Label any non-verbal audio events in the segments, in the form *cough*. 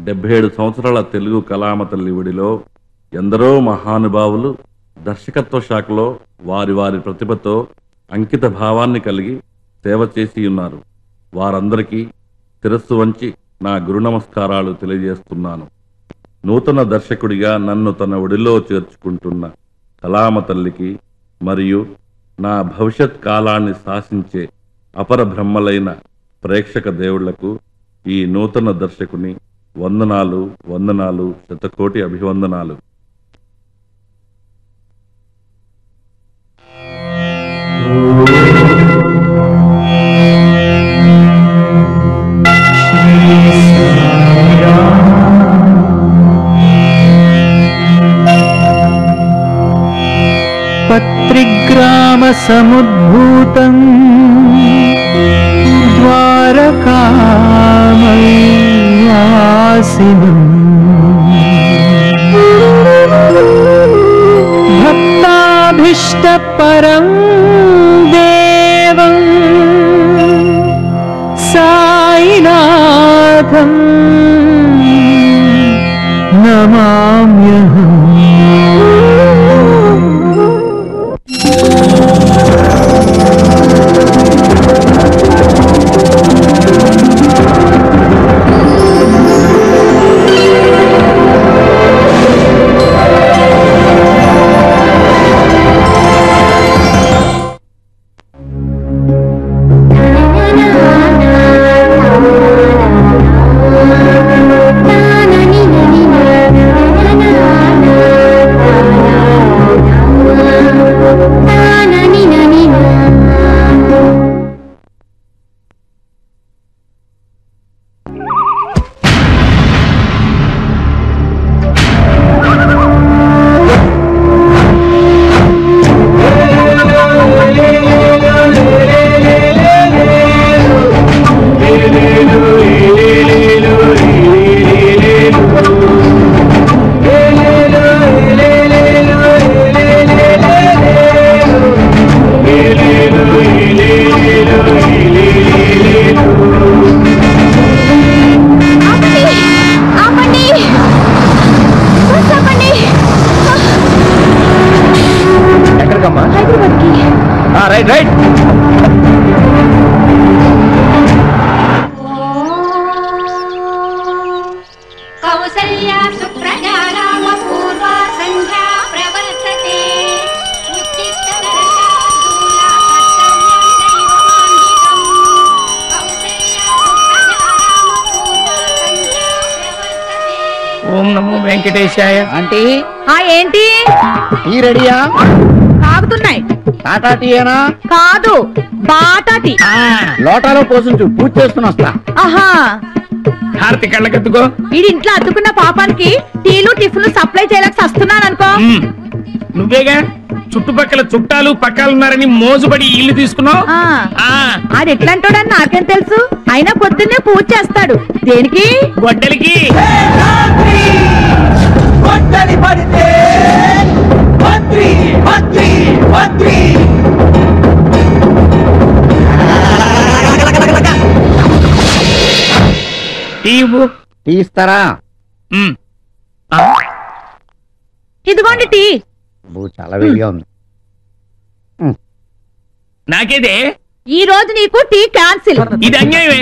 డెబ్బై ఏడు సంవత్సరాల తెలుగు కళామ తల్లి ఒడిలో ఎందరో మహానుభావులు దర్శకత్వ శాఖలో వారి వారి ప్రతిభతో అంకిత భావాన్ని కలిగి సేవ చేసి ఉన్నారు. వారందరికీ శిరస్సు వంచి నా గురు నమస్కారాలు తెలియజేస్తున్నాను. నూతన దర్శకుడిగా నన్ను తన ఒడిలో చేర్చుకుంటున్న కళామ తల్లికి మరియు నా భవిష్యత్ కాలాన్ని శాసించే అపర బ్రహ్మలైన ప్రేక్షక దేవుళ్ళకు ఈ నూతన దర్శకుని వందనాలు వందనాలు శతకోటి అభివందనాలు. పత్రిగ్రామ సముద్భూతం भक्ताभीष्ट परम् టాటా టీయేనా కాదు బాటాటి. లోటాలో పోసించు పూజ చేసుకుని వస్తా. ఆహా. హారతి కళ్ళకెత్తుకో. ఇది ఇంట్లో అద్దుకున్న పాపానికి టీలు టిఫిన్లు సప్లై చేయలేక వస్తున్నాను అనుకో. నువ్వేగా? చుట్టుపక్కల చుట్టాలు పక్కాలున్నారని మోజుబడి ఇల్లు తీసుకున్నావు? ఆ. ఆ, ఆడు ఎట్లాంటోడని నాకేం తెలుసు? అయినా పొద్దున్నే పూజ చేస్తాడు. దేనికి? గొడ్డలికి. టీ టీ ఇస్తారా? మ్మ్. ఇదిగోండి టీ. బూ చాలా వేడిగా ఉంది. నాకేదే? ఈ రోజు నీకు టీ క్యాన్సిల్. ఇది అన్యాయమే.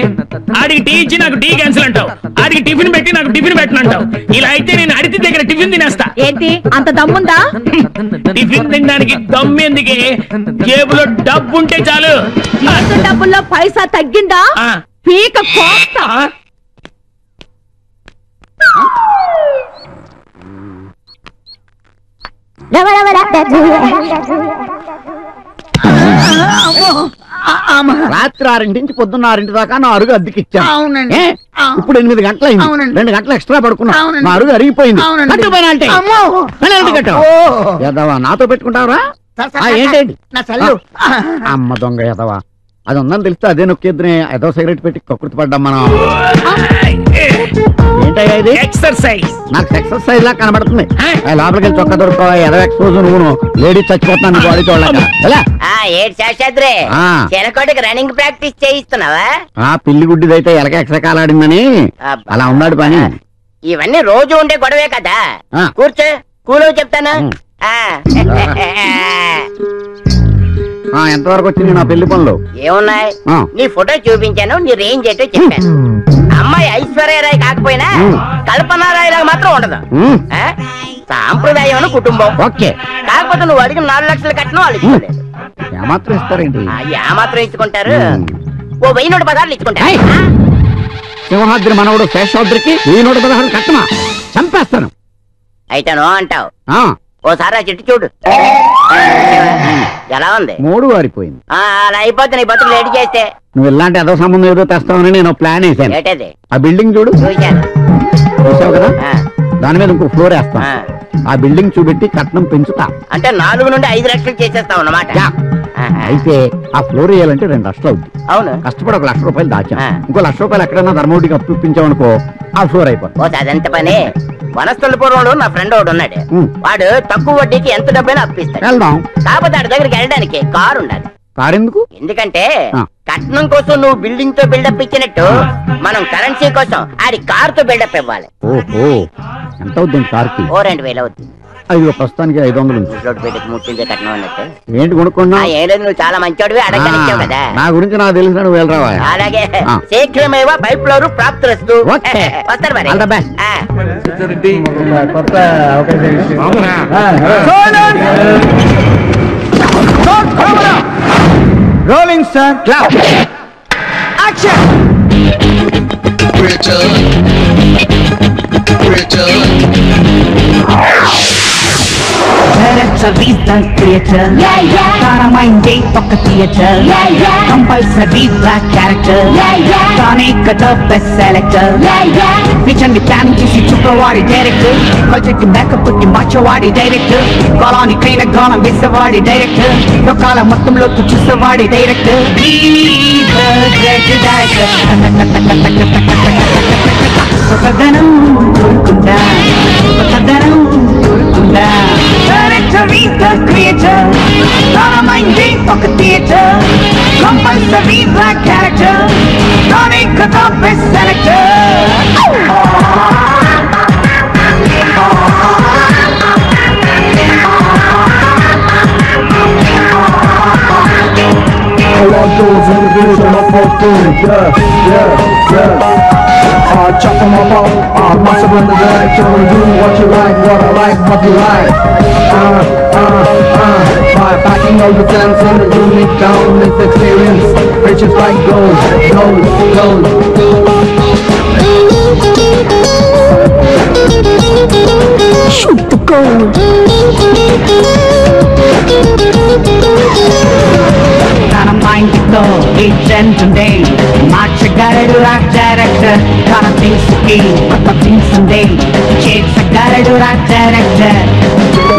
ఆడికి టీ ఇచ్చి నాకు టీ క్యాన్సిల్ అంటావు. ఆడికి టిఫిన్ పెట్టి నాకు టిఫిన్ పెట్టనంటావు ఇలా అయితే నేను అడితి దగ్గర టిఫిన్ తినేస్తా. ఏంటి? అంత దమ్ముందా? టిఫిన్ తినడానికి దమ్ము ఎందుకే? జేబులో డబ్బు ఉంటే చాలు డబ్బుల్లో పైసా తగ్గిందా? ఆ. పీక కోస్తా. ఆ, రాత్రి ఆరింటి నుంచి పొద్దున్న ఆరింటి దాకా నా అరుగు అద్దెకిచ్చాను. అవునండి. ఇప్పుడు ఎనిమిది అవునండి. రెండు గంటలు ఎక్స్ట్రా పడుకున్నా. నా అరుగు అరిగిపోయింది. నాతో పెట్టుకుంటావరా? ఏంటండి. అమ్మ దొంగ ఎదవా అది ఉందని తెలిస్తే అదే నొక్కేద్దునే. ఏదో సిగరెట్ పెట్టి కక్కుర్తి పడ్డాం మనం. ఏంటయ్యా ఇది? ఎక్సర్సైజ్ నాకు ఎక్సర్సైజ్ లా కనబడుతుంది. ఆ? ఆ, లోపలికి వెళ్ళి చొక్కా దొరుకుతావా ఎదో ఎక్స్పోజ్ నువ్వు లేడీ చచ్చిపోతున్నాను బాడీ చూడలేక. ఎలా? ఆ ఏడు శాస్త్రి ఆ. చిలకోటికి రన్నింగ్ ప్రాక్టీస్ చేయిస్తున్నావా? ఆ పిల్లి గుడ్డిదైతే ఎలక ఎక్సకాలాడిందని. అబ్బా. అలా ఉన్నాడు పని. ఇవన్నీ రోజు ఉండే గొడవే కదా. ఆ. కూర్చో. కూలో చెప్తాను. ఆ. *laughs* ఆ, ఎంతవరకు వచ్చింది నా పెళ్ళి పనులు? ఏమున్నాయి. నీ ఫోటో చూపించాను నీ రేంజ్ ఏంటో చెప్పాను. అమ్మాయి ఐశ్వర్యరాయ్ కాకపోయినా. కల్పనారాయ్ మాత్రం ఉండదు? సాంప్రదాయం కుటుంబం. ఓకే. కాకపోతే నువ్వు అడిగిన నాలుగు లక్షలు కట్టిన వాళ్ళు ఇచ్చుకోలేదు. ఏమాత్రం ఇస్తారేంటి ఆ, ఏ మాత్రం ఇచ్చుకుంటారు. ఓ వెయ్యి నూట ఇచ్చుకుంటారు. ఏయ్! ఆ? సింహాద్రి మనవడు శేషాద్రికి ఈ నూట పదహారు కట్టమా? చంపేస్తాను. అయితే నో అంటావు ఓసారి ఆ చెట్టు చూడు. ఎలా ఉంది? మూడు వారిపోయింది. ఆ, అలా అయిపోతే నీ బతుకు లేట్ చేస్తే? నువ్వు ఇలాంటి అదో సంబంధం ఏదో తెస్తావని నేను ప్లాన్ వేసాను ఏటది? ఆ బిల్డింగ్ చూడు. చూశాను. చూసావు కదా? ఆ, దాని మీద ఇంకో ఫ్లోర్ వేస్తాం. ఆ. ఆ బిల్డింగ్ చూపెట్టి కట్నం పెంచుతా. అంటే నాలుగు నుండి ఐదు లక్షలు చేసేస్తావు అన్నమాట. యా. ఆహా. అయితే ఆ ఫ్లోర్ వేయాలంటే రెండు లక్షలు అవుద్ది. అవును. కష్టపడి ఒక లక్ష రూపాయలు దాచాం. ఆ. ఇంకో లక్ష రూపాయలు ఎక్కడైనా ధర్మవడికి అప్పు ఇప్పించామనుకో ఆ ఫ్లోర్ అయిపోతుంది ఓ అదంత పని? వనస్థలపురంలో నా ఫ్రెండ్ ఒకడు ఉన్నాడు. వాడు తక్కువ వడ్డీకి ఎంత డబ్బైనా అప్పిస్తాడు వెళ్దాం. కాకపోతే దగ్గరికి వెళ్ళడానికి కారు ఉండాలి. కారు ఎందుకు ఎందుకంటే. కట్నం కోసం నువ్వు బిల్డింగ్తో బిల్డప్ ఇచ్చినట్టు మనం కరెన్సీ కోసం ఆడి కార్తో బిల్డప్ ఇవ్వాలి. ఓహో ఎంత అవుతుంది కార్కి ఓ రెండు వేలు అవుతుంది అయ్యో ప్రస్తుతానికి ఐదు వందలు ముట్టిందే కట్నం అన్నట్టు. ఏంటి కొనుక్కున్నా ఆ, ఏం లేదు నువ్వు చాలా మంచోడివి అడగనిచ్చావు కదా. నా గురించి నాకు తెలిసిన నువ్వు వెళ్ళరావా? అలాగే. ఆ. శీఘ్రమేవా పైప్ లోరు ప్రాప్తిరస్తు. ఓకే. వస్తారు మరి. All the best. ఆ. Rolling sir clap Directory the creator. Yeah, yeah. Dynamite day fuck a theater. Yeah, yeah. Compulsory black character. Yeah, yeah. Tonic the best selector. Yeah, yeah. The plan చేసి చూపవాడి director కల్చర్కి backup పుట్టి మార్చేవాడి director కాలాని train గానం వేసేవాడి director లోకాల మొత్తంలో చూసేవాడి director ఒకదనం కోరుకుందా ఒకదనం కోరుకుందా creator is the creator. Not a mind game for theater. Compulsory black character. Not a cut selector. I want those individual, I'm fucked in, yeah, yeah, yeah uh, chop them up up uh, Must have the line, can we do what you like, what I like, what you like. Uh, uh, uh By backing all the sense in the unique down this experience Riches like gold, gold, gold, Shoot the gold. Dynamite the agent today March మార్చగలడు రా director తన థింగ్స్కి కొత్త things ఉండే చేసగలడు రా director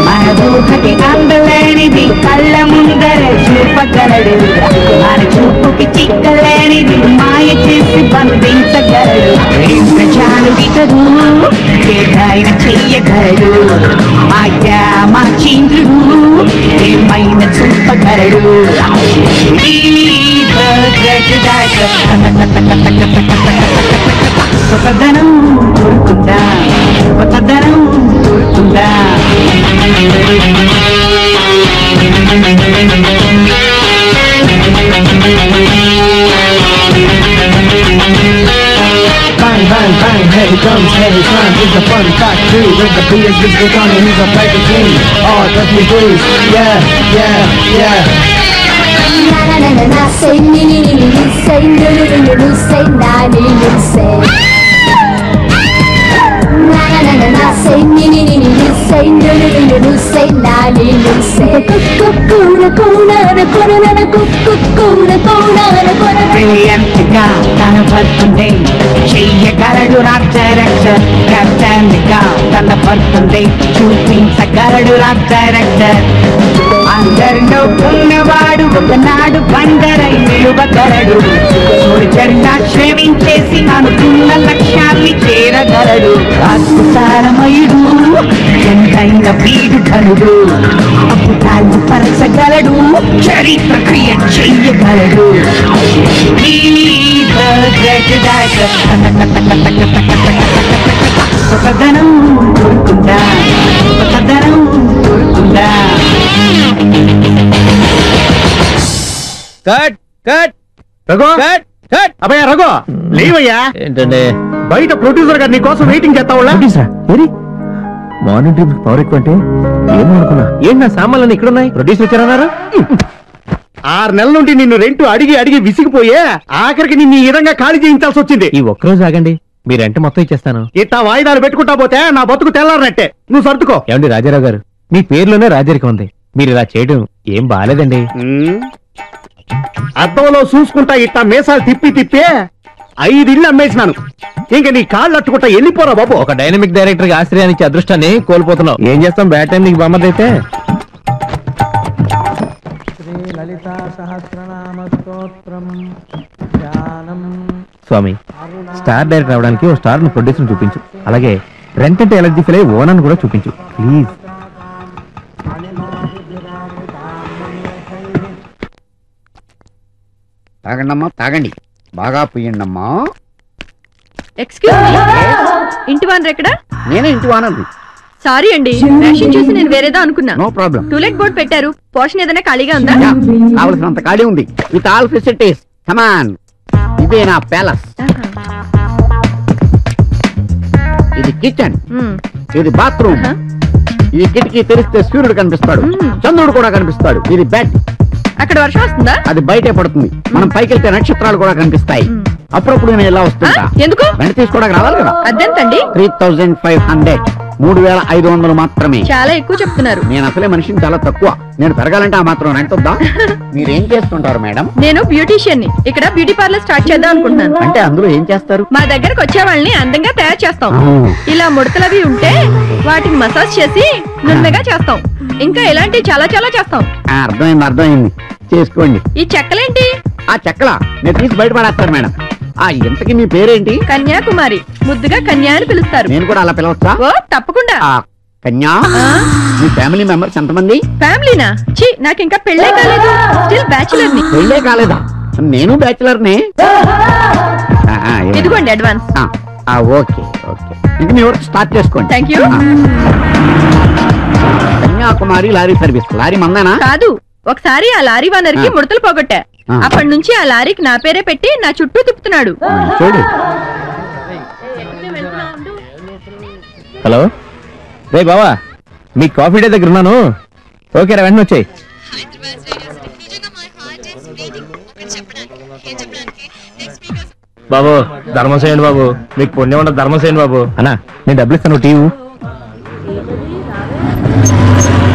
మన ఊహకి అందలేనిది కళ్ళ ముందర చూపగలడు మన చూపుకి చిక్కలేనిది మాయ చేసి బంధించగలడు ఇంద్రజాలు ఇతడు ఏదైనా చెయ్యగలడు. మాయా మా చంద్రుడు ఏమైనా చూపగలడు? కొత్తదనం కోరుకుందా కొత్తదనం కోరుకుందా bang, bang, bang, here comes, here It's a fun fact too, with the beat is good on He's a paper king, oh, definitely blues Yeah, yeah, yeah. Na na na na na, say ni ni ni ni ni Say ni ni ni ni ni, say na ni ni say Na na na na na, say ni ni ni ni ni Say ni ni ni ni say na ni ni say Kuna kuna కొనన కనబడుతుంది చెయ్యగలడు నా director కెప్టెన్గా చూపించగలడు నా director అందరిలో ఉన్నవాడు ఒకనాడు బందరై నిలువగలడు సూర్యుడిగా శ్రమించేసి అనుకున్న లక్ష్యాన్ని చేరగలడు అద్భుతాలమయుడు ఎంతైన వీడు ధనుడు అద్భుతాలు పరచగలడు చరిత్ర క్రియ చెయ్యగలడు He the great director కొత్తదనం కోరుకుందా కొత్తదనం cut cut. Raghu? Cut cut. అభయ రఘు. లేవయ్యా. ఏంటండి? బయట ప్రొడ్యూసర్ గారు నీ కోసం వెయిటింగ్ చేస్తా వాళ్ళ మార్నింగ్ డ్రీమ్ పవర్ ఎక్కువ అంటే ఏమో అనుకున్నా. ఏంటి నా సామాన్లు ఇక్కడ ఉన్నాయి ప్రొడ్యూసర్ వచ్చారన్నారు ఆరు నెలల నుండి నిన్ను రెంట్ అడిగి అడిగి విసిగిపోయే ఆఖరికి నిన్ను ఈ విధంగా ఖాళీ చేయించాల్సి వచ్చింది. ఈ ఒక్కరోజు ఆగండి. మీ రెంట్ మొత్తం ఇచ్చేస్తాను. ఇట్టా వాయిదాలు పెట్టుకుంటా పోతే నా బతుకు తెల్లారనట్టే. నువ్వు సర్దుకో. ఏమండి రాజారావు గారు? మీ పేరులోనే రాజరికం ఉంది. మీరు ఇలా చేయడం ఏం బాగాలేదండి. అద్దంలో చూసుకుంటా ఇట్టా మీసాలు తిప్పి తిప్పే ఐదిళ్ళు అమ్మేసినాను. ఇంక నీ కాళ్ళు అట్టుకుంటా వెళ్ళిపోరా బాబు. ఒక డైనమిక్ డైరెక్టర్కి ఆశ్రయాన్ని ఇచ్చే అదృష్టాన్ని కోల్పోతున్నావు. ఏం చేస్తాం? బ్యాట్ టైం నీకు బొమ్మదైతే. స్వామి స్టార్ డైరెక్టర్ అవడానికి ఓ స్టార్ను ప్రొడ్యూసర్ చూపించు. అలాగే రెంట్ అంటే ఎలర్జీ ఫీల్ అయ్యి ఓనర్ కూడా చూపించు. ప్లీజ్. తాగండమ్మా తాగండి. బాగా పుయ్యండమ్మా. ఎక్స్క్యూజ్ మీ ఇంటి వానర్ ఎక్కడ? నేనే ఇంటి వానరు సారీ అండి. రేషన్ చూసి నేను వేరేదో అనుకున్నా. No problem to let board పెట్టారు. పోర్షన్ ఏదైనా ఖాళీగా ఉందా? కావలసినంత ఖాళీ ఉంది. విత్ ఆల్ ఫెసిలిటీస్ కమాన్ ఇదే నా ప్యాలెస్? ఇది కిచెన్ మ్మ్. ఇది బాత్రూమ్? ఈ కిటికీ తెరిస్తే సూర్యుడు కనిపిస్తాడు. మ్మ్. చంద్రుడు కూడా కనిపిస్తాడు. ఇది బెడ్ అక్కడ వర్షం వస్తుందా? అది బయటే పడుతుంది. మనం పైకి వెళ్తే నక్షత్రాలు కూడా కనిపిస్తాయి. అప్పుడప్పుడు నేను ఇలా ఆ? వస్తుంటా ఎందుకు? వెంట తీసుకోవడానికి రావాలి కదా? అద్దెంతండి త్రీ థౌజండ్ ఫైవ్ హండ్రెడ్. మూడు వేల ఐదు వందలు మాత్రమే. చాలా ఎక్కువ చెప్తున్నారు. నేను అసలే మనిషిని చాలా తక్కువ. నేను పెరగాలంటే ఆ మాత్రం రెంట్ వద్దా *laughs* మీరేం చేస్తుంటారు మేడం? నేను బ్యూటీషియన్ని ఇక్కడ బ్యూటీ పార్లర్ స్టార్ట్ చేద్దాం అనుకుంటున్నాను. అంటే అందులో ఏం చేస్తారు? మా దగ్గరకు వచ్చే వాళ్ళని అందంగా తయారు చేస్తాం. ఇలా ముడతలవి ఉంటే వాటిని మసాజ్ చేసి నున్నగా చేస్తాం. ఇంకా ఇలాంటివి చాలా చాలా చేస్తాం. ఆ, అర్థమైంది అర్థమైంది. చేసుకోండి. ఈ చెక్కలేంటి? ఆ చెక్కల? నేను తీసి బయట పడేస్తాను మేడం. ఆ ఇంతకి మీ పేరేంటి? కన్యాకుమారి. ముద్దుగా కన్యా అని పిలుస్తారు. నేను కూడా అలా పిలవచ్చా? ఓ తప్పకుండా. ఆ కన్యా? మీ ఫ్యామిలీ మెంబర్స్ ఎంతమంది? ఫ్యామిలీనా? చి నాకు ఇంకా పెళ్ళే కాలేదు. స్టిల్ బ్యాచులర్ని పెళ్ళే కాలేదా? నేను బ్యాచులర్ నే ఆ, ఆ, ఏ- ఇదిగోండి అడ్వాన్స్. ఆ, ఆ, ఓకే ఓకే. ఇంక మీ వర్క్ స్టార్ట్ చేసుకోండి. Thank you. Kanyakumari lorry service. Lorry మందేనా? కాదు. ఒకసారి ఆ లారీ వానర్కి ఆ. ముడతలు పోగొట్టా. అప్పటి నుంచి ఆ లారీకి నా పేరే పెట్టి నా చుట్టూ తిప్పుతున్నాడు. చూడు. హలో? రే బావా మీ కాఫీ డే దగ్గర ఉన్నాను. ఓకే రా వెంటనే వచ్చాయి. బాబు ధర్మం చేయండి బాబు. మీకు పుణ్యం ఉండదు ధర్మం చేయండి బాబు. అన్నా నేను డబ్బులు ఇస్తాను TV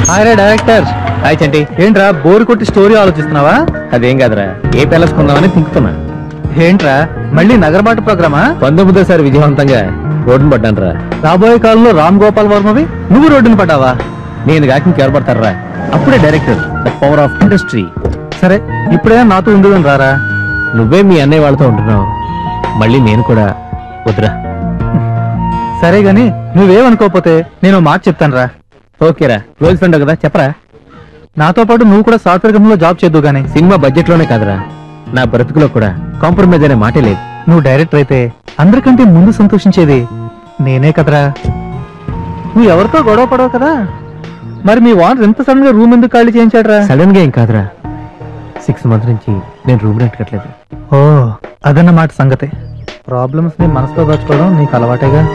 hi director hi Chanti ఏంట్రా బోర్ కొట్టి స్టోరీ ఆలోచిస్తున్నావా? అదేం కాదురా. ఏ ప్యాలెస్ కొందామని తింకుతున్నా ఏంట్రా మళ్ళీ నగరబాటు ప్రోగ్రామా? పంతొమ్మిదోసారి విజయవంతంగా రోడ్డును పడ్డాను రా రాబోయే కాలంలో రామ్ గోపాల్ వర్మవి నువ్వు రోడ్డును పడ్డావా? నేను కాక ఇంకెవరు పడతారా అప్పుడే director the power of industry సరే ఇప్పుడే నాతో ఉండదని రారా? నువ్వే మీ అన్నయ్య వాళ్ళతో ఉంటున్నావు. మళ్ళీ నేను కూడా వద్దురా. సరే గాని నువ్వేమనుకోకపోతే నేను మాట చెప్తాను రా ఓకేరా. క్లోజ్ ఫ్రెండ్ కదా చెప్పరా? నాతో పాటు నువ్వు కూడా సాఫ్ట్వేర్ కంపెనీలో జాబ్ చేద్దు గానీ. సినిమా బడ్జెట్లోనే కాదురా. నా బ్రతుకులో కూడా కాంప్రమైజ్ అనే మాటే లేదు. నువ్వు డైరెక్టర్ అయితే అందరికంటే ముందు సంతోషించేది నేనే కదరా. నువ్వు ఎవరితో గొడవ పడవు కదా? మరి మీ వాన్ ఎంత సడన్గా రూమ్ ఎందుకు ఖాళీ చేయించాడరా? సడన్గా ఏం కాదురా. సిక్స్ మంత్స్ నుంచి నేను రూమ్ రెంట్ కట్టలేదు. ఓ అదన్నమాట సంగతి. ప్రాబ్లమ్స్ని మనసులో దాచుకోవడం నీకు అలవాటేగా?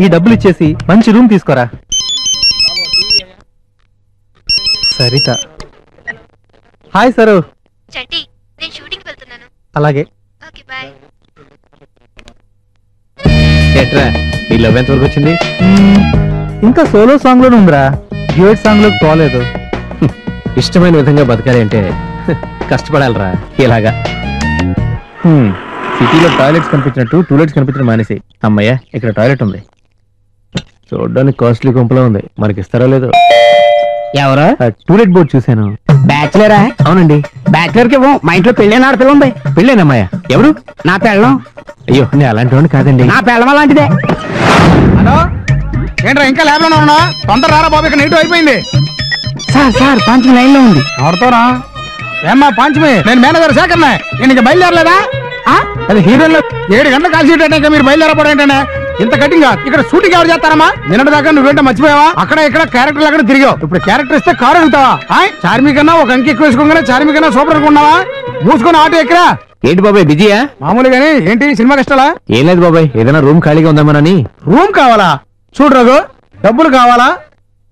ఈ డబ్బులు ఇచ్చేసి మంచి రూమ్ తీసుకోరా. సరిత. Hi sir. చంటి నేను షూటింగ్ వెళ్తున్నాను. అలాగే. Okay bye. ఎట్రా నీ లవ్ ఎంత వరకు వచ్చింది. ఇంకా సోలో సాంగ్లోనే ఉందిరా. డ్యూయట్ సాంగ్లోకి పోలేదు. *laughs* ఇష్టమైన విధంగా బతకాలి అంటే *laughs* కష్టపడాలిరా ఇలాగా. హ్మ్, సిటీలో టాయిలెట్స్ కనిపించినట్టు టూలెట్స్ కనిపించడం మానేసి. అమ్మయ్య ఇక్కడ టాయిలెట్ ఉంది. చూడడానికి కాస్ట్లీ గుంపలో ఉంది. మనకి ఇస్తారో లేదో. ఎవరు? టూలెట్ బోర్డ్ చూశాను. బ్యాచులరా? అవునండి. బ్యాచులర్కి ఇవ్వం. మా ఇంట్లో పెళ్ళైన ఆడపిల్ల ఉంది. పెళ్ళేనమ్మయ్య ఎవరు? నా పెళ్ళం. అయ్యో నేను అలాంటి వాడిని కాదండి. నా పెళ్ళం అలాంటిదే. హలో? ఏంట్రా ఇంకా ల్యాబ్ ఉన్నా తొందర రారా బాబు ఇక్కడ నెగిటివ్ అయిపోయింది. సార్ సార్ పంచం లైన్లో ఉంది. ఆడుతోరా ఏమ్మా పాంచమి? నేను మేనేజర్ శేఖర్నే. నేను ఇంకా బయలుదేరలేదా? ఆ? అది హీరోయిన్ ఏడు గంటల కాల్ షీట్ అంటే మీరు బయలుదేరపడం ఏంటంటే ఇంత కటింగ్ ఇక్కడ షూటింగ్ ఎవరు చేస్తారమ్మా? నిన్నటి దాకా నువ్వేంటో మర్చిపోయావా? అక్కడ ఇక్కడ క్యారెక్టర్ అక్కడ తిరిగావు. ఇప్పుడు క్యారెక్టర్ ఇస్తే కారు అడుగుతావా? చార్మి కన్నా ఒక అంకి ఎక్కువ వేసుకోగానే చార్మి కన్నా సూపర్ అనుకున్నావా మూసుకొని ఆటో ఎక్కరా? ఏంటి బాబాయ్ బిజీయా మామూలుగానే ఏంటి సినిమా కష్టాలా? ఏం లేదు బాబాయ్ ఏదైనా రూమ్ ఖాళీగా ఉందామనని రూమ్ కావాలా? చూడు రఘు డబ్బులు కావాలా?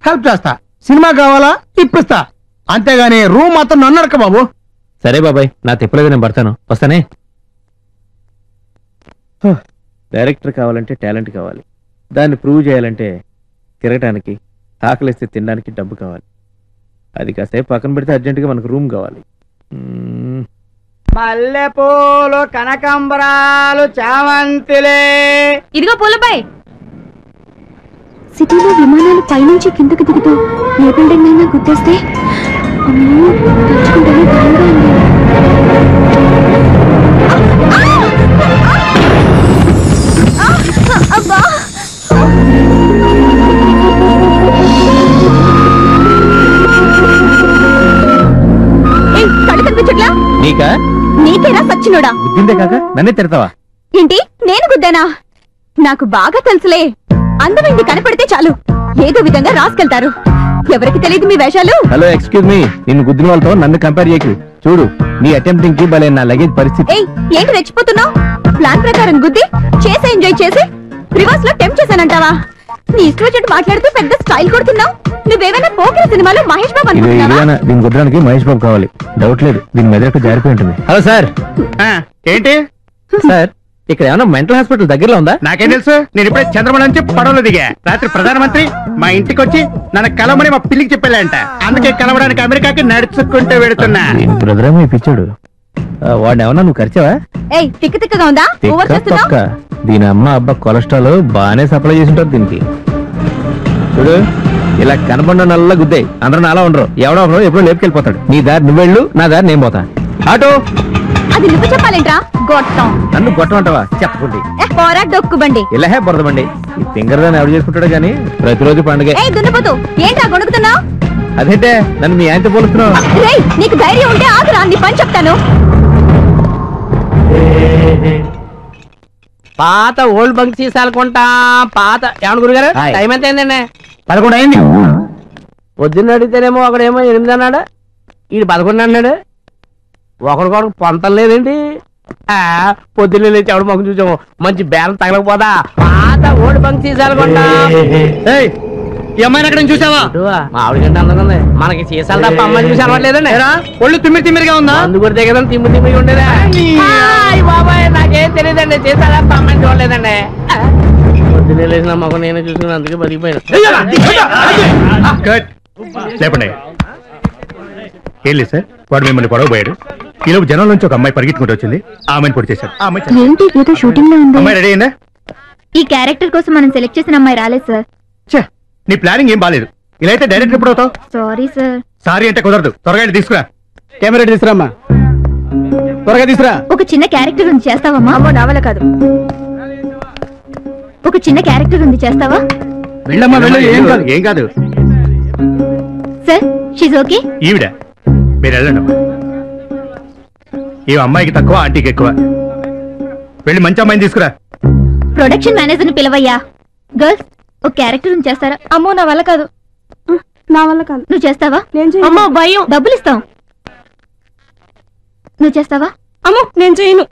హెల్ప్ చేస్తా. సినిమా కావాలా? ఇప్పిస్తా. అంతేగాని రూమ్ మాత్రం నన్ను అడక బాబు. సరే బాబాయ్ నా తిప్పలేదు నేను పడతాను. వస్తానే? డైరెక్టర్ కావాలంటే టాలెంట్ కావాలి. దాన్ని ప్రూవ్ చేయాలంటే తిరగటానికి ఆకలిస్తే తినడానికి డబ్బు కావాలి. అది కాసేపు పక్కన పెడితే అర్జెంటుగా మనకు రూమ్ కావాలి. మల్లెపూలు కనకంబరాలు చామంతిలే. ఇదిగో పూలబాయ్ సిటీలో విమానాలు పైనుంచి కిందకి దిగుతూ ఏ బిల్డింగ్ అయినా గుర్తొస్తే తలుచుకుంటేనే భయంగా ఉంది. నీకా? నీకేనా సచ్చినోడా? బుద్ధిందే కాక నన్నే తిడతావా? ఏంటి? నేను గుద్దానా? నాకు బాగా తెలుసులే. అందమైంది కనపడితే చాలు. ఏదో విధంగా రాసుకెళ్తారు. ఎవరికి తెలియదు మీ వేషాలు? Hello excuse me. నిన్ను గుద్దిన వాళ్ళతో నన్ను కంపేర్ చేయకు. చూడు నీ అటెంప్టింగ్కి భలే నా లగేజ్ పరిస్థితి. ఏయ్ ఏంటి రెచ్చిపోతున్నావు? ప్లాన్ ప్రకారం గుద్ది చేసి ఎంజాయ్ చేసి రివర్స్లో టెంప్ చేశానంటావా? నీ ఇష్టం వచ్చినట్టు మాట్లాడుతూ పెద్ద స్టైల్ కొడుతున్నావు? నువ్వేమైనా పోకిరి సినిమాలో మహేష్ బాబు ఇది అనుకుంటున్నావా? దీని కుదరడానికి మహేష్ బాబు కావాలి. డౌట్ లేదు దీని మెదడుకు జారిపోయి ఉంటుంది. Hello sir. ఏంటి? సార్ ఇక్కడ ఏమైనా మెంటల్ హాస్పిటల్ దగ్గరలో ఉందా? నాకేం తెలుసు? నేను ఇప్పుడే చంద్రబాబు నుంచి పడవలో దిగా. రాత్రి ప్రధానమంత్రి మా ఇంటికి వచ్చి నన్ను కలవమని మా పిల్లికి చెప్పాలంట అందుకే కలవడానికి అమెరికాకి నడుచుకుంటూ వెడుతున్నా. బ్రదర్ ఏమో ఇప్పించాడు ఆ, వాడిని ఏమన్నా నువ్వు ఖర్చావా ఏయ్ తిక్క తిక్కగా ఉందా? ఓవర్ చేస్తున్నావు దీని అమ్మ అబ్బా కొలెస్ట్రాల్ బాగానే సప్లై చేసి ఉంటారు దీనికి. చూడు ఇలా కనపడిన నల్ల గుద్దే. అందరూ నాలా ఉండరు. ఎవడో ఒకడు ఎప్పుడో లేపుకెళ్ళిపోతాడు. నీ దారి నువ్వెళ్ళు నా దారి నేను పోతా. ఆటో! అది నువ్వు చెప్పాలేంట్రా? గొట్టం. నన్ను కొట్టమంటావా చెప్పండి ఏ, పోరా డొక్కుబండి ఇలా హే బురదమండి ఈ ఫింగర్ దాన్ని ఎవడు చేసుకుంటాడు కానీ ప్రతిరోజు పండుగ. ఏయ్ దున్నపోతు ఏంట్రా గొడుగుతున్నావు అదేంటే నన్ను మీ ఆయనతో పోలుస్తున్నావు? నీకు ధైర్యం ఉంటే ఆగురా నీ పని చెప్తాను. పాత ఓల్డ్ బంక్ సీసాలు కొంటా పాత ఏమన్నా గురుగారు? హాయ్. టైం ఎంత అయిందండి? పదకొండు అయింది. పొద్దున్న అడిగితేనేమో ఒకడేమో ఎనిమిది అన్నాడు. ఈడు పదకొండు అన్నాడు. ఒకరికొకరు పొంతం లేదండి. ఆ, పొద్దున్నే లేచి ఎవడు మొక్క చూసాము. మంచి బేరం తగలకపోదా? పాత ఓల్డ్ బంక్ సీసాలు కొంటా. ఏయ్, ఈ అమ్మాయిని అక్కడ చూసావా? మా ఆవిడ కంటే అందంగా ఉంది మనకి సీసాలు తప్ప అమ్మాయి చూసి అలవాట్లేదండి. ఒళ్ళు తిమ్మిరి తిమ్మిరిగా ఉందా? కొడితే కదా తిమ్మి తిమ్మి ఉండేదా. బాబాయ్ నాకేం తెలియదండి. సీసాలు తప్ప అమ్మాయిని చూడలేదండి. పొద్దున్నే లేచిన మొక్క నేను చూసుకుని అందుకే బతికిపోయాను. ఏం లేదు సార్ వాడు మిమ్మల్ని పొడవబోయాడు. ఈలోపు జనం నుంచి ఒక అమ్మాయి పరిగెత్తుకుంటూ వచ్చింది. ఆ అమ్మాయిని పొడి చనిపోయింది. ఏంటి ఏదో షూటింగ్లో ఉంది. అమ్మాయి రెడీ అయిందా? ఈ క్యారెక్టర్ కోసం మనం సెలెక్ట్ చేసిన అమ్మాయి రాలేదు సార్ ఛే, నీ ప్లానింగ్ ఏం బాలేదు. ఇలా అయితే డైరెక్ట్ ఎప్పుడు అవుతావు? సారీ సార్ సారీ అంటే కుదరదు. త్వరగా తీసుకురా. కెమెరా తీసుకురామ్మా. త్వరగా తీసుకురా. ఒక చిన్న క్యారెక్టర్ ఉంది చేస్తావమ్మా? అమ్మో నా వల్ల కాదు. ఒక చిన్న క్యారెక్టర్ ఉంది చేస్తావా? వెళ్ళమ్మా వెళ్ళు. ఏం కాదు ఏం కాదు. సార్ షీజ్ ఓకే ఈవిడ. మీరు వెళ్ళండి అమ్మా ఈ అమ్మాయికి తక్కువ ఆంటీకి ఎక్కువ. వెళ్ళి మంచి అమ్మాయిని తీసుకురా. ప్రొడక్షన్ మేనేజర్ని పిలవయ్యా. గర్ల్స్ ఒక క్యారెక్టర్ చేస్తారా? అమ్మో నా వల్ల కాదు. నా వల్ల కాదు. నువ్వు చేస్తావా? నేను. అమ్మో భయం. డబ్బులు ఇస్తాం నువ్వు చేస్తావా? అమ్మో నేను చేయను.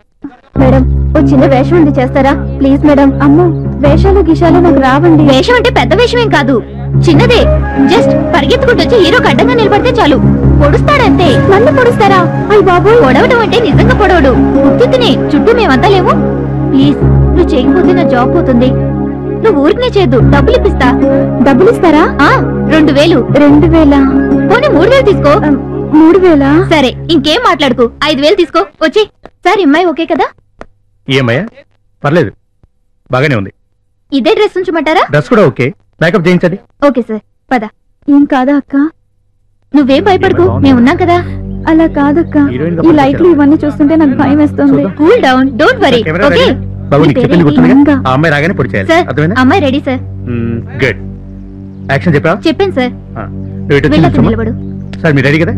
మేడం ఓ చిన్న వేషం ఉంది చేస్తారా? Please madam. అమ్మో వేషాలు గిషాలు నాకు రావండి. వేషం అంటే పెద్ద వేషం ఏం కాదు. చిన్నదే. జస్ట్ పరిగెత్తుకుంటూ వచ్చి హీరో అడ్డంగా నిలబడితే చాలు. పొడుస్తాడంతే. నన్ను పొడుస్తారా? అయ్య బాబోయ్. పొడవడం అంటే నిజంగా పొడవడు. ఉత్తునే చుట్టూ మేమంతా లేవు ప్లీజ్ నువ్వు చేయకపోతే నా జాబ్ పోతుంది. నువ్వు ఊరికనే చేయొద్దు డబ్బులు ఇప్పిస్తా డబ్బులు ఇస్తారా ఆ రెండు వేలు. రెండు వేల? పోనీ మూడు వేలు తీసుకో. మూడు వేల? సరే ఇంకేం మాట్లాడుకు. ఐదు వేలు తీసుకో. వచ్చి. సార్ అమ్మాయి ఓకే కదా? అమ్మాయ? పర్లేదు. బాగానే ఉంది. ఇదే డ్రెస్ ఉంచమంటారా? డ్రెస్ కూడా ఓకే. మేకప్ చేయించండి ఓకే సార్. పద. ఏం కాదా అక్క? నువ్వేం భయపడకు. మేమున్నాం కదా. అలా కాదక్క. ఈ? లైట్లు ఇవన్నీ చూస్తుంటే నాకు భయం వేస్తుంది cool down. Don't worry. Okay? బాబు నీకు చెప్పింది గుర్తుందిగా? ఆ అమ్మాయి రాగానే పొడి చేయాలి. సార్ అర్థమైందా? అమ్మాయి రెడీ సార్. గుడ్. యాక్షన్ చెప్పా చెప్పాను సార్. నిలబడు. సార్ మీరు రెడీ కదా?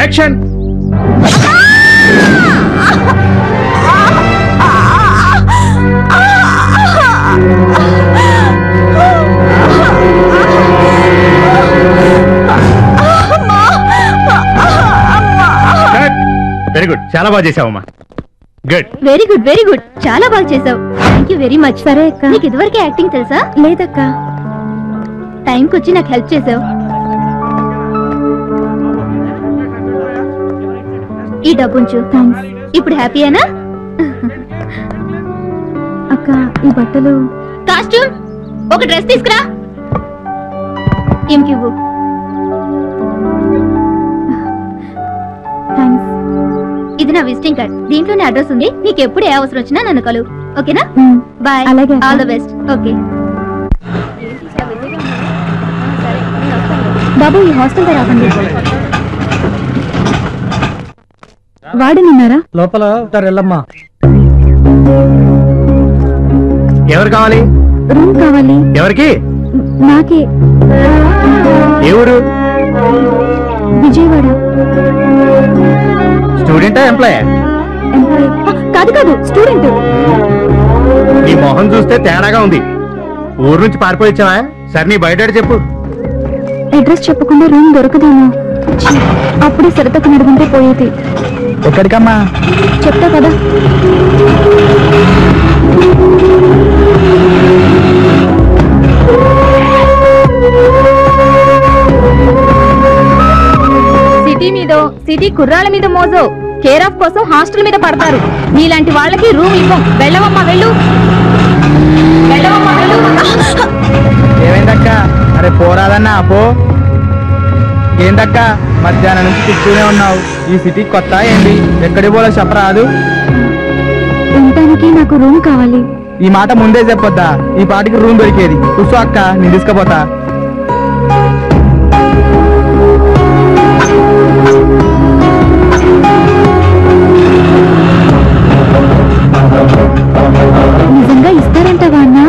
యాక్షన్! Very good. చాలా బాగా చేసావమ్మా good. Very good very good చాలా బాగా చేసావు థ్యాంక్ యూ వెరీ మచ్ సరే అక్క. నీకు ఇదివరకే యాక్టింగ్ తెలుసా? లేదక్క. టైంకి వచ్చి నాకు హెల్ప్ చేసావు. ఈ డబ్బు ఉంచు థ్యాంక్స్ ఇప్పుడు హ్యాపీయేనా అక్క ఈ బట్టలు. కాస్ట్యూమ్ ఒక డ్రెస్ తీసుకురా. ఈమెకి ఇది నా విజిటింగ్ కార్డ్ దీంట్లోనే అడ్రస్ ఉంది. నీకు ఎప్పుడు ఏ అవసరం వచ్చినా నన్ను కలువు ఓకేనా? బాయ్ అలాగే ఆల్ ద బెస్ట్ ఓకే బాబు ఈ హాస్టల్ రాకండి వాడినున్నారా లోపల వెళ్ళమ్మా. ఎవరు కావాలి? రూమ్ కావాలి. ఎవరికి? నాకే కాదు కాదు స్టూడెంట్. నీ మొహం చూస్తే తేడాగా ఉంది. ఊరు నుంచి పారిపోయి వచ్చావా సరే నీ బయట చెప్పు. అడ్రస్ చెప్పకుండా రూమ్ దొరకదేమో. అప్పుడే సరతకు నడుగుంటే పోయేది. ఎక్కడికమ్మా? చెప్తా కదా. సిటీ మీద సిటీ కుర్రాళ్ళ మీద మోజో. కేర్ ఆఫ్ కోసం హాస్టల్ మీద పడతారు. నీలాంటి వాళ్ళకి రూమ్ ఇవ్వం. వెళ్ళవమ్మా వెళ్ళు. వెళ్ళవమ్మా వెళ్ళు. ఏమైందక్క? అరే పోరాదన్నా పో. ఏందక్క? మధ్యాహ్నం నుంచి తిప్పుతూనే ఉన్నావు. ఈ సిటీ కొత్త ఏంది? ఎక్కడికి పోలో చెప్పరాదు. ఉండటానికి నాకు రూమ్ కావాలి. ఈ మాట ముందే చెప్పొద్దా? ఈ పాటికి రూమ్ దొరికేది. కూర్చో అక్క నేను తీసుకుపోతా.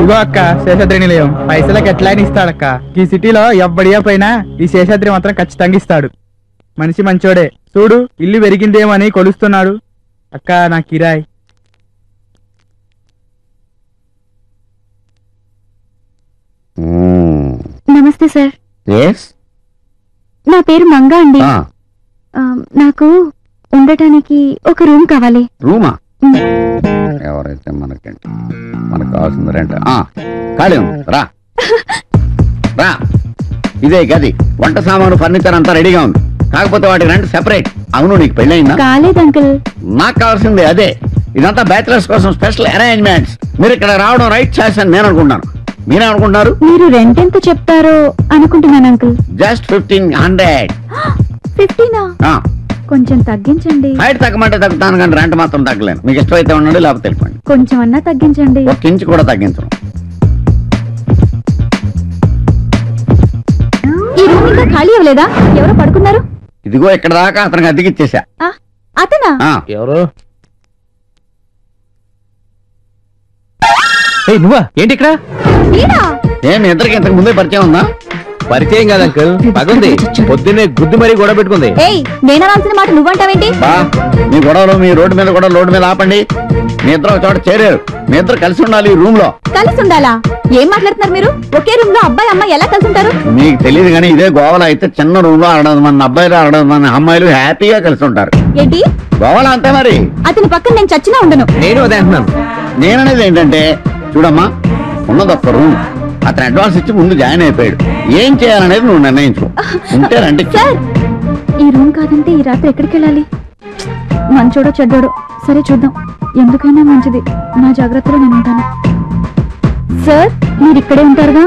ఇగో అక్క శేషాద్రి నిలయం. పైసలకు ఎట్లా అయినా ఇస్తాడక్క ఈ సిటీలో ఎవ్వడియా పైన ఈ శేషాద్రి మాత్రం ఖచ్చితంగా ఇస్తాడు. మనిషి మంచోడే. చూడు ఇల్లు పెరిగిందేమని కొలుస్తున్నాడు. అక్క నా కిరాయ్. నమస్తే సార్. ఎస్ నా పేరు మంగా అండి. ఆ, నాకు ఉండటానికి ఒక రూమ్ కావాలి. రూమా? ఎవరైతే మనకేంటి మనకు కావాల్సింది రెంట్. ఖాళీ ఉంది. రా. *laughs* రా. ఇదే గది. వంట సామాను ఫర్నిచర్ అంతా రెడీగా ఉంది. కాకపోతే వాటి రెంట్ సెపరేట్. అవును నీకు పెళ్ళయిందా? కాలేదు అంకుల్. నాకు కావాల్సింది అదే. ఇదంతా బ్యాచిలర్స్ కోసం స్పెషల్ అరేంజ్మెంట్స్. మీరు ఇక్కడ రావడం రైట్ చాయిస్ అని నేను అనుకుంటున్నాను. మీరేమనుకుంటున్నారు మీరు రెంట్ ఎంత చెప్తారో అనుకుంటున్నాను అంకుల్. Just fifteen hundred. *gasps* ఫిఫ్టీనా? కొంచెం తగ్గించండి. హైట్ తగ్గమంటే తగ్గుతాను కానీ రెంట్ మాత్రం తగ్గలేను. మీకు ఇష్టమైతే ఉండండి లేకపోతే తెలిపండి కొంచెం అన్నా తగ్గించండి. ఒక ఇంచు కూడా తగ్గించను. ఈ రూమ్ ఇంకా ఖాళీ అవ్వలేదా? ఎవరో పడుకున్నారు? ఇదిగో ఇక్కడ దాకా అతనికి అద్దెకి ఇచ్చేసా ఆ, అతనా? ఎవరు? నువ్వా? ఏంటి ఇక్కడ? వీడా ఏం మీ ఇద్దరికి ఇంతకు ముందే పరిచయం ఉందా? పరిచయం కాదు అంకుల్. పగుంది. పొద్దున్నే గుద్దు మరీ గొడవ పెట్టుకుంది. ఏయ్ నేను అనాల్సిన మాట నువ్వంటావేంటి? బా మీ గొడవలు మీ రోడ్డు మీద కూడా రోడ్డు మీద ఆపండి. మీ ఇద్దరు ఒక చోట చేరారు. మీ ఇద్దరు కలిసి ఉండాలి ఈ రూమ్లో. కలిసి ఉండాలా? ఏం మాట్లాడుతున్నారు మీరు? ఒకే రూమ్లో అబ్బాయి అమ్మాయి ఎలా కలిసి ఉంటారు? మీకు తెలియదు కానీ ఇదే గోవలో అయితే చిన్న రూమ్లో అరవై మంది అబ్బాయిలు అరవై మంది అమ్మాయిలు హ్యాపీగా కలిసి ఉంటారు. ఏంటి? గోవలో అంతే మరి. అతని పక్కన నేను చచ్చినా ఉండను. నేను అదే అంటున్నాను. నేననేది ఏంటంటే చూడమ్మా ఉన్నది ఒక్క రూమ్ అతను అడ్వాన్స్ ఇచ్చి ముందు జాయిన్ అయిపోయాడు. ఏం చేయాలనేది నువ్వు నిర్ణయించు ఉంటే రండి. సార్ ఈ రూమ్ కాదంటే ఈ రాత్రి ఎక్కడికి వెళ్ళాలి? మంచోడో చెడ్డోడో. సరే చూద్దాం. ఎందుకైనా మంచిది. నా జాగ్రత్తలో నేను ఉంటాను. సార్ మీరు ఇక్కడే ఉంటారుగా?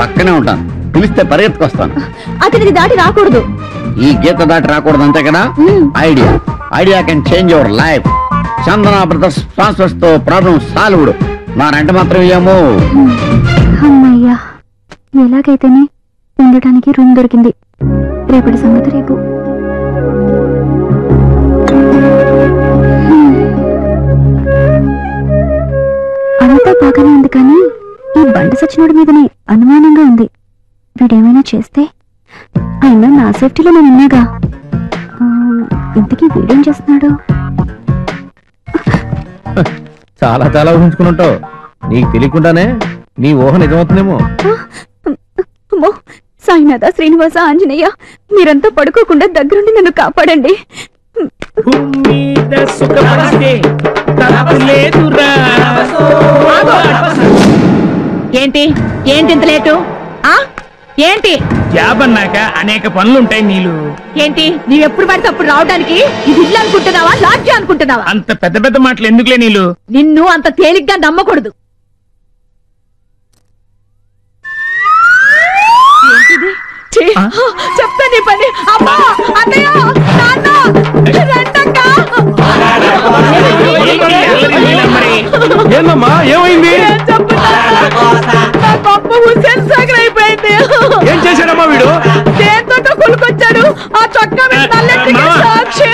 పక్కనే ఉంటాను. పిలిస్తే పరిగెత్తుకొస్తాను. అతనిది దాటి రాకూడదు. ఈ గీత దాటి రాకూడదు అంతే కదా? Idea. Idea can change your life Chandana brothers స్పాన్సర్స్తో problem solved. మా రెంట మాత్రం ఏమో అమ్మయ్యా ఎలాగైతేనే ఉండటానికి రూమ్ దొరికింది. రేపటి సంగతి రేపు. అంతా బాగానే ఉంది కానీ ఈ బండ సచ్చినోడి మీదనే అనుమానంగా ఉంది. వీడేమైనా చేస్తే? అయినా నా సేఫ్టీలో నేను ఉన్నాగా. ఆ, ఇంతకీ వీడేం చేస్తున్నాడు? చాలా చాలా ఊహించుకుని ఉంటావు. నీకు తెలియకుండానే నీ ఊహ నిజమవుతుందేమో. అమ్మో సాయినాథ శ్రీనివాస ఆంజనేయ మీరంతా పడుకోకుండా దగ్గరుండి నన్ను కాపాడండి. ఏంటి? ఏంటి ఇంత లేటు? ఆ? ఏంటి? జాబ్ అన్నాక అనేక పనులుంటాయి నీళ్ళు ఏంటి? నీవు ఎప్పుడు పడితే అప్పుడు రావడానికి ఇది ఇల్లు అనుకుంటున్నావా? లాడ్జి అనుకుంటున్నావా? అంత పెద్ద పెద్ద మాటలు ఎందుకులే నీళ్ళు నిన్ను అంత తేలిగ్గా నమ్మకూడదు. ఏంటిది? ఛీ, చెప్తా నీ పని. అమ్మా అన్నయ్య నాన్న రండక్క. ఏందమ్మా? ఏమైంది? నా గొప్ప హుస్సేన్ సాగర్ ఏం చేశాడమ్మా వీడు? దేంతో కొలుకొచ్చాడు ఆ చొక్కా మీద నల్లెత్తికి సాక్షి.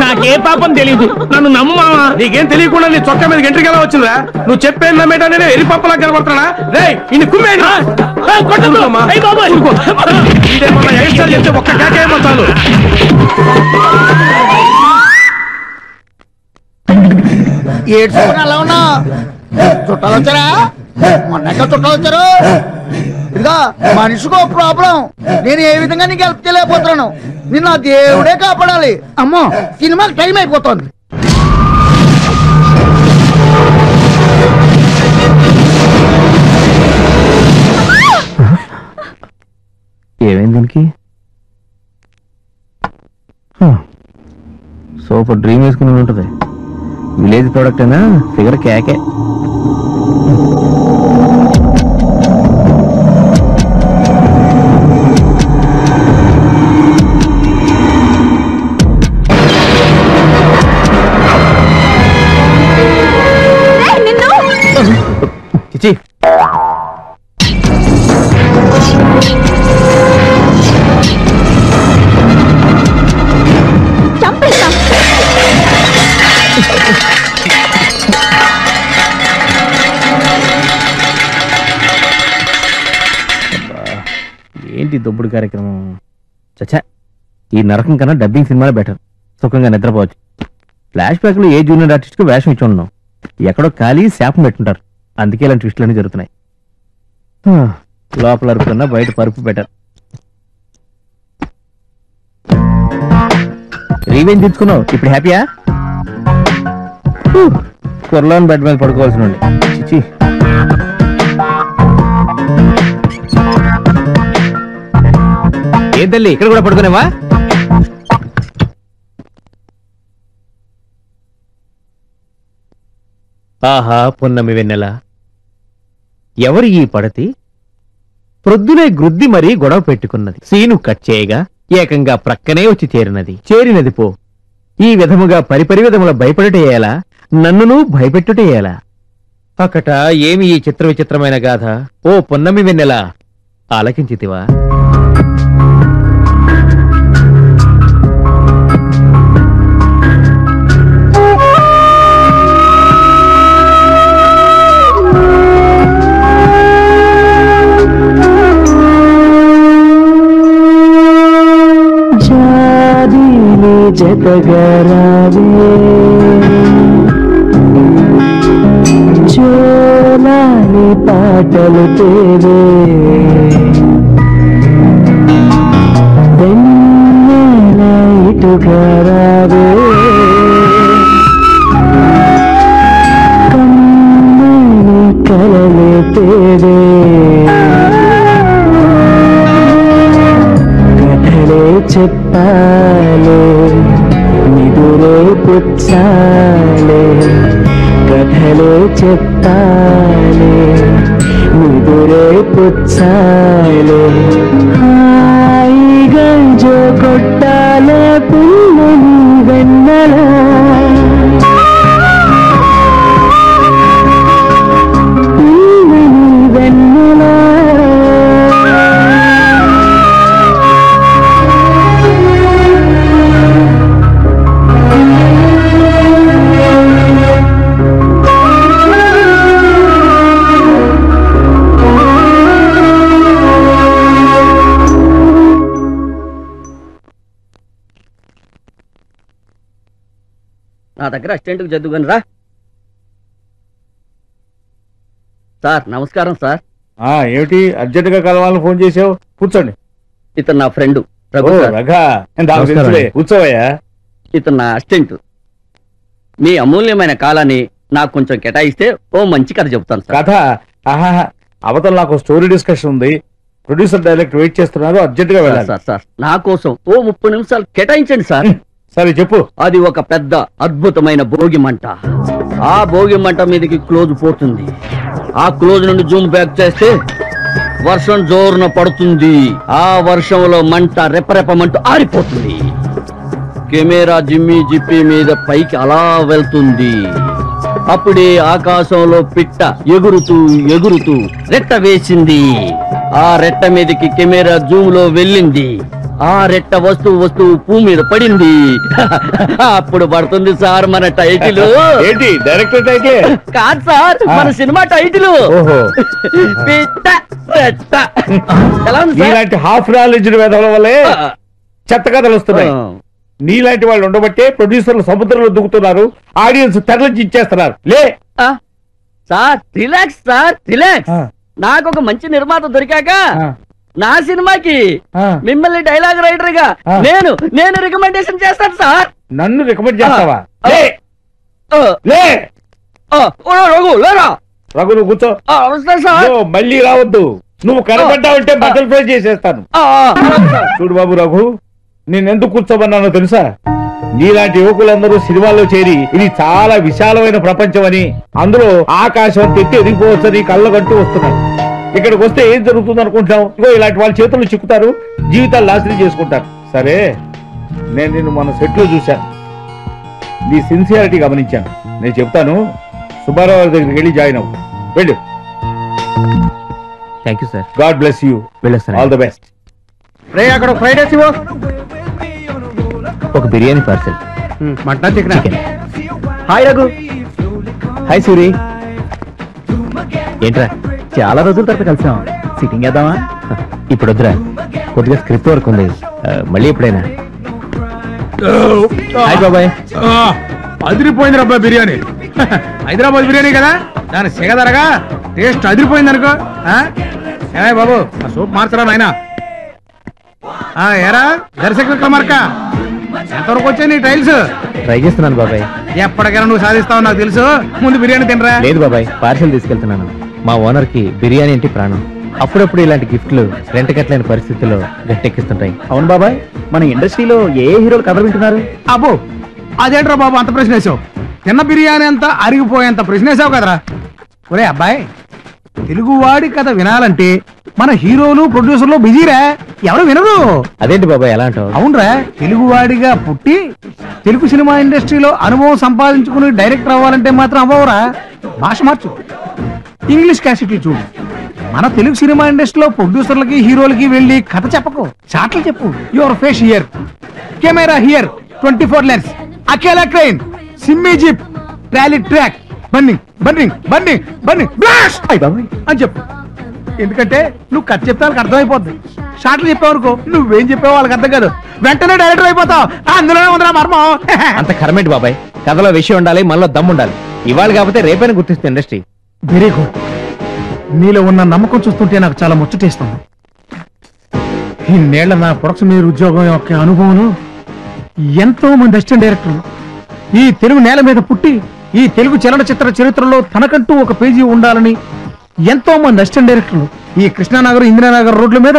నాకే పాపం తెలీదు. నన్ను నమ్ము నీకేం తెలియకుండా నీ చొక్కా మీద గంటకి ఎలా వచ్చిందా నువ్వు చెప్పేది నమ్మేటా నేను ఎరి పప్పలా కనబడుతున్నా రే ఇన్ని కుమ్మేనా చెప్తే ఒక్క కేకేమో చాలు ఏడ్చుకుని అలా ఉన్నా చుట్టాలు వచ్చారా? మొన్న ఎక్కడ చుట్టాలు వచ్చారు. ఇదిగా మనిషికో ప్రాబ్లం. నేను ఏ విధంగా నీకు హెల్ప్ చేయలేకపోతున్నాను? నిన్ను ఆ దేవుడే కాపాడాలి. అమ్మో సినిమాకి టైం అయిపోతుంది. ఏమైంది దీనికి? సూపర్ డ్రీమ్ వేసుకుని ఉంటది విలేజ్ ప్రోడక్ట్ అయినా ఫిగర్ కేకే. ఏంటి దొబ్బుడు కార్యక్రమం. చచ్చా ఈ నరకం కన్నా డబ్బింగ్ సినిమానే బెటర్. సుఖంగా నిద్రపోవచ్చు. ఫ్లాష్ బ్యాక్లో ఏ జూనియర్ ఆర్టిస్ట్కు వేషం ఇచ్చి ఉన్నాం ఎక్కడో ఖాళీ శాపం పెట్టుంటారు. అందుకే ఇలాంటి ట్విస్టులన్నీ జరుగుతున్నాయి. లోపల అరుపుకన్నా బయట పరుపు బెటర్. రీవేం తెచ్చుకున్నావు. ఇప్పుడు హ్యాపీయా? కుర్లోని బెడ్ మీద పడుకోవాల్సి నుండి చిచి ఏం తల్లి? ఇక్కడ కూడా పడుకునేవా? ఆహా పున్నమి వెన్నెల. ఎవరి ఈ పడతి? ప్రొద్దునే గ్రుద్ది మరీ గొడవ పెట్టుకున్నది. సీను కట్ చేయగా ఏకంగా ప్రక్కనే వచ్చి చేరినది. చేరినది పో. ఈ విధముగా పరిపరి విధముల భయపడుటేయాలా నన్నును భయపెట్టుటేయాలా అకట ఏమి ఈ చిత్ర విచిత్రమైన గాథ? ఓ పున్నమి వెన్నెల. ఆలకించితివా? జతగరావే. చోలాని పాటలు తేవే వెన్నెల ఇటుగరావే నిదురే కథలే చెప్పాలే నిదురే పుచ్చాలే హాయిగా జో కొట్టాలే పుల్లని వెన్నలా దగ్గర అసిస్టెంట్కి చదువుకొని రా. సార్ నమస్కారం సార్. ఆ ఏమిటి? అర్జెంట్గా కలవాలని ఫోన్ చేసావు? కూర్చోండి. ఇతను నా ఫ్రెండ్ రఘు ఓ, సార్. రఘా. నాకు నమస్కారం. తెలుసులే. కూర్చోవయ్యా. ఇతను నా అసిస్టెంట్. మీ అమూల్యమైన కాలాన్ని నాకు కొంచెం కేటాయిస్తే ఓ మంచి కథ చెప్తాను సార్. కథ? ఆహా అవతల నాకు స్టోరీ డిస్కషన్ ఉంది. ప్రొడ్యూసర్ డైరెక్ట్ వెయిట్ చేస్తున్నారు అర్జెంట్గా వెళ్ళాలి. సార్ సార్ నా కోసం ఓ ముప్పై నిమిషాలు కేటాయించండి సార్. సరే చెప్పు. అది ఒక పెద్ద అద్భుతమైన భోగి మంట ఆ భోగి మంట మీదకి క్లోజ్ పోతుంది. ఆ క్లోజ్ నుండి జూమ్ బ్యాక్ చేస్తే వర్షం జోరున పడుతుంది. ఆ వర్షంలో మంట రెపరెపమంటూ ఆరిపోతుంది. కెమెరా జిమ్మి జిప్పి మీద పైకి అలా వెళ్తుంది. అప్పుడే ఆకాశంలో పిట్ట ఎగురుతూ ఎగురుతూ రెట్ట వేసింది. ఆ రెట్ట మీదకి కెమెరా జూమ్లో వెళ్ళింది. ఆ రెట్ట వస్తువు వస్తువు పూ మీద పడింది. *laughs* అప్పుడు పడుతుంది సార్ మన టైటిల్. *laughs* ఏంటి డైరెక్టర్ టైటిల్? కాదు సార్ మన సినిమా టైటిల్? *laughs* నీలాంటి హాఫ్ నాలెడ్జ్ వేదవల వల్లే చెత్త కథలు వస్తున్నాయి. నీలాంటి వాళ్ళు ఉండబట్టే ప్రొడ్యూసర్లు సముద్రంలో దుక్కుతున్నారు. ఆడియన్స్ తెరలించి ఇచ్చేస్తున్నారు. లే. సార్ రిలాక్స్ సార్ రిలాక్స్ నాకు ఒక మంచి నిర్మాత దొరికాక నా సినిమాకి మిమ్మల్ని డైలాగ్ రైటర్గా నేను నేను రికమెండేషన్ చేస్తాను సార్. నన్ను రికమెండ్ చేస్తావా? రఘు లేరా రఘు నువ్వు కూర్చో. మళ్ళీ రావద్దు. నువ్వు కనబడ్డావంటే బట్టలు ఫ్రై చేసేస్తాను. చూడు బాబు రఘు నేను ఎందుకు కూర్చోమన్నానో తెలుసా? నీలాంటి యువకులందరూ సినిమాల్లో చేరి ఇది చాలా విశాలమైన ప్రపంచం అని అందులో ఆకాశం తెట్టి ఎదిగిపోవచ్చని కళ్ళగంటూ వస్తున్నారు ఇక్కడికి వస్తే ఏం జరుగుతుంది అనుకుంటాం ఇగో ఇలాంటి వాళ్ళ చేతుల్లో చిక్కుతారు జీవితాలు నాశనం చేసుకుంటారు. సరే నేను నిన్ను మన సెట్లో చూశాను నీ సిన్సియారిటీ గమనించాను. నేను చెప్తాను సుబ్బారావు గారి దగ్గరికి వెళ్ళి జాయిన్ అవ్వు. వెళ్ళు. Thank you sir god bless you. వెళ్ళొస్తాను ఆల్ ద బెస్ట్. రే అక్కడ ఫ్రైడ్ రైస్ ఇవ్వు. ఒక biryani parcel. Mutton chicken? Hi Raghu. Hi Suri. ఏంట్రా? చాలా రోజుల తర్వాత కలిసాం. సిట్టింగ్ వేద్దామా ఇప్పుడు వద్దురా. కొద్దిగా స్క్రిప్ట్ వర్క్ ఉంది. ఆ, మళ్ళీ ఎప్పుడైనా. హాయ్ బాబాయ్. ఆ, అదిరిపోయింది రబ్బా బిర్యానీ. హైదరాబాద్ బిర్యానీ కదా? దాని సెగదరగా టేస్ట్ అదిరిపోయింది అనుకో? ఏమయ్య బాబు ఆ సూప్ మార్చరా నాయనా. ఆ, ఏరా? దర్శక మార్క ఎంతవరకు వచ్చాయి నీ టైల్స్ ట్రై చేస్తున్నాను బాబాయ్. ఎప్పటికైనా నువ్వు సాధిస్తావు నాకు తెలుసు. ముందు బిర్యానీ తినరా? లేదు బాబాయ్ పార్సెల్ తీసుకెళ్తున్నాను. మా ఓనర్కి బిర్యానీ అంటే ప్రాణం. అప్పుడప్పుడు ఇలాంటి గిఫ్ట్లు రెంట కట్టలేని పరిస్థితుల్లో గట్టెక్కిస్తుంటాయి. అవును బాబాయ్ మన ఇండస్ట్రీలో ఏ హీరోలు కథ వింటున్నారు అబ్బో అదేంట్రా బాబు అంత ప్రశ్న వేసావు తిన్న బిర్యానీ అంతా అరిగిపోయేంత ప్రశ్న వేసావు కదరా? ఒరే అబ్బాయి తెలుగువాడి కథ వినాలంటే మన హీరోలు ప్రొడ్యూసర్లు బిజీరా. ఎవరు వినరు? అదేంటి బాబాయ్ ఎలా అంటావు? అవునరా తెలుగువాడిగా పుట్టి తెలుగు సినిమా ఇండస్ట్రీలో అనుభవం సంపాదించుకుని డైరెక్టర్ అవ్వాలంటే మాత్రం అవ్వవురా. భాష మార్చు. ఇంగ్లీష్ క్యాసెట్లు చూడు. మన తెలుగు సినిమా ఇండస్ట్రీలో ప్రొడ్యూసర్లకి హీరోలకి వెళ్ళి కథ చెప్పకు. చాట్లు చెప్పు. Your face here camera here twenty four lens అకేలా crane Simmi jeep trolley track burning burning burning burning blast అని చెప్పు. ఎందుకంటే నువ్వు కథ చెప్తే వాళ్ళకి అర్థమైపోద్ది. షార్ట్లు చెప్పావనుకో నువ్వేం చెప్పావు వాళ్ళకి అర్థం కాదు. వెంటనే డైరెక్టర్ అయిపోతావు. అందులోనే ఉందిరా మర్మం. అంత కరమేంటి బాబాయ్? కథలో విషయం ఉండాలి మనలో దమ్ము ఉండాలి. ఇవాళ కాకపోతే రేపైనా గుర్తిస్తుంది ఇండస్ట్రీ. వెరీ గుడ్ నీలో ఉన్న నమ్మకం చూస్తుంటే నాకు చాలా ముచ్చటేస్తుంది. ఇన్నేళ్ళ నా ప్రొడక్షన్ మీద ఉద్యోగం యొక్క అనుభవం ఎంతో మంది అసిస్టెంట్ డైరెక్టర్లు ఈ తెలుగు నేల మీద పుట్టి ఈ తెలుగు చలనచిత్ర చరిత్రలో తనకంటూ ఒక పేజీ ఉండాలని ఎంతో మంది అసిస్టెంట్ డైరెక్టర్లు ఈ కృష్ణానగర్ ఇందిరానగర్ రోడ్ల మీద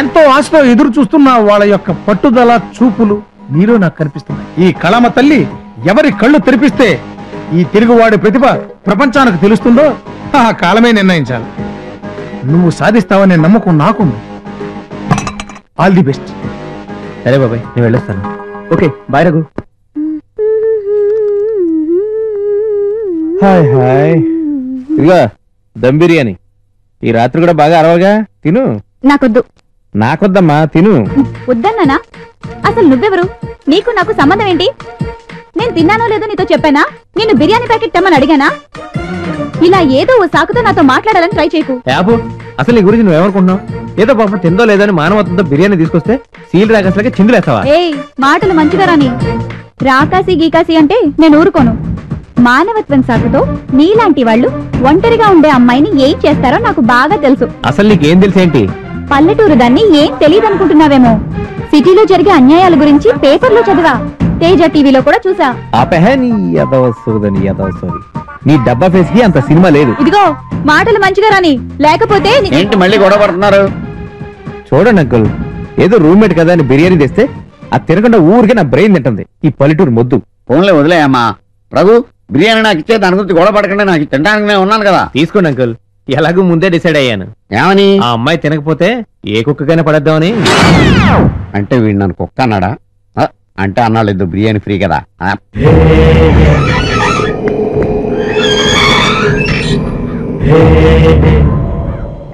ఎంతో ఆశతో ఎదురు చూస్తున్న వాళ్ళ యొక్క పట్టుదల చూపులు మీలో నాకు కనిపిస్తున్నాయి. ఈ కళమ తల్లి ఎవరి కళ్ళు తెరిపిస్తే ఈ తెలుగువాడి ప్రతిభ ప్రపంచానికి తెలుస్తుందో ఆ కాలమే నిర్ణయించాలి. నువ్వు సాధిస్తావనే నమ్మకం నాకుంది. ఆల్ ది బెస్ట్ సరే బాబాయ్ నేను వెళ్ళొస్తాను. Okay bye Raghu. Hi hi. ఇదిగో దమ్ బిర్యానీ. ఈ రాత్రి కూడా బాగా అరవగా? తిను. నాకొద్దు. నాకొద్దమ్మా తిను. వద్దన్నానా? అసలు నువ్వెవరు? నీకు నాకు సంబంధం ఏంటి? నేను తిన్నానో లేదో నీతో చెప్పానా? నేను బిర్యానీ ప్యాకెట్ తెమ్మని అడిగానా? ఇలా ఏదో ఓ సాకుతో నాతో మాట్లాడాలని ట్రై చేయకు. యాబు అసలు నీ గురించి నువ్వేమనుకుంటున్నావు? ఏదో పాపం తిందో లేదో అని మానవత్వంతో బిర్యానీ తీసుకొస్తే సీల్ రాకసలకి చిందులేస్తావా ఏయ్ మాటలు మంచిగా రాని. రాకాసి గీకాసి అంటే నేను ఊరుకోను. మానవత్వం సాకుతో నీలాంటి వాళ్ళు ఒంటరిగా ఉండే అమ్మాయిని ఏం చేస్తారో నాకు బాగా తెలుసు. అసలు నీకేం తెలుసేంటి పల్లెటూరు దాన్ని ఏం తెలియదు అనుకుంటున్నావేమో సిటీలో జరిగే అన్యాయాల గురించి పేపర్లో చదివా. తేజ టీవీలో కూడా చూసా. ఆపహే నీ యదవ సోదని యదవ సోది. నీ డబ్బా ఫేస్కి అంత సినిమా లేదు. ఇదిగో మాటలు మంచిగా రాని. లేకపోతే ని- ఏంటి మళ్ళీ గొడవ పడుతున్నారు? చూడండి అంకుల్ ఏదో రూమ్మేట్ కదా అని బిర్యానీ తెస్తే అది తినకుండా ఊరికే నా బ్రెయిన్ తింటుంది. ఈ పల్లెటూరు మొద్దు. ఫోన్లే వదిలేయమ్మా. రఘు బిర్యానీ నాకు ఇచ్చే దాని గురించి గొడవ పడకుండా నాకు తినడానికి నేను ఉన్నాను కదా. తీసుకోండి అంకుల్. ఎలాగో ముందే డిసైడ్ అయ్యాను. ఏమని? ఆ అమ్మాయి తినకపోతే ఏ కుక్కకైనా పడేద్దామని. అంటే వీడు నన్ను కుక్క అన్నాడా? ఆ, అంటే అన్నాడు ఇద్దరు బిర్యానీ ఫ్రీ కదా. ఆ,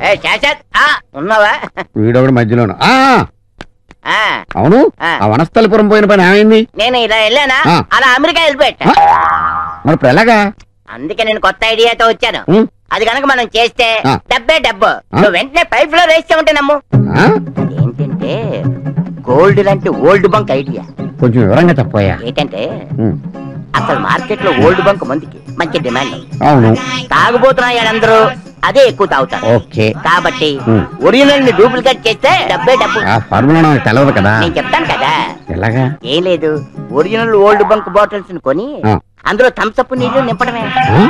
ఏ శాశ్వత్ ఆ, ఉన్నావా? వీడొకటి మధ్యలోను. ఆ, ఆ, అవును? ఆ. ఆ వనస్థలిపురం పోయిన పని ఏమైంది? నేను ఇలా వెళ్ళానా? ఆ. అలా అమెరికా వెళ్ళిపోయా. మరి ఇప్పుడు ఎలాగా? అందుకే నేను కొత్త ఐడియాతో వచ్చాను. ఉం? అది కనుక మనం చేస్తే ఆ. డబ్బే డబ్బు? నువ్వు వెంటనే పైప్లో వేస్తే ఉంటే నమ్ము ఆ? ఏంటంటే గోల్డ్ లాంటి ఓల్డ్ బంక్ ఐడియా కొంచెం వివరంగా చెప్పోయా ఏంటంటే. అసలు మార్కెట్లో ఓల్డ్ బంక్ మందుకి మంచి డిమాండ్ ఉంది. అవును తాగుబోతున్నాయాలందరూ అదే ఎక్కువ తాగుతారు ఓకే కాబట్టి. ఒరిజినల్ని డూప్లికేట్ చేస్తే డబ్బే డబ్బు ఆ ఫార్ములా నాకు తెలియదు కదా నేను చెప్తాను కదా ఎలాగా ఏం లేదు ఒరిజినల్ ఓల్డ్ బంక్ బాటిల్స్ కొని ఆ. అందులో థమ్స్అప్ నీళ్ళు నింపడమే ఆ?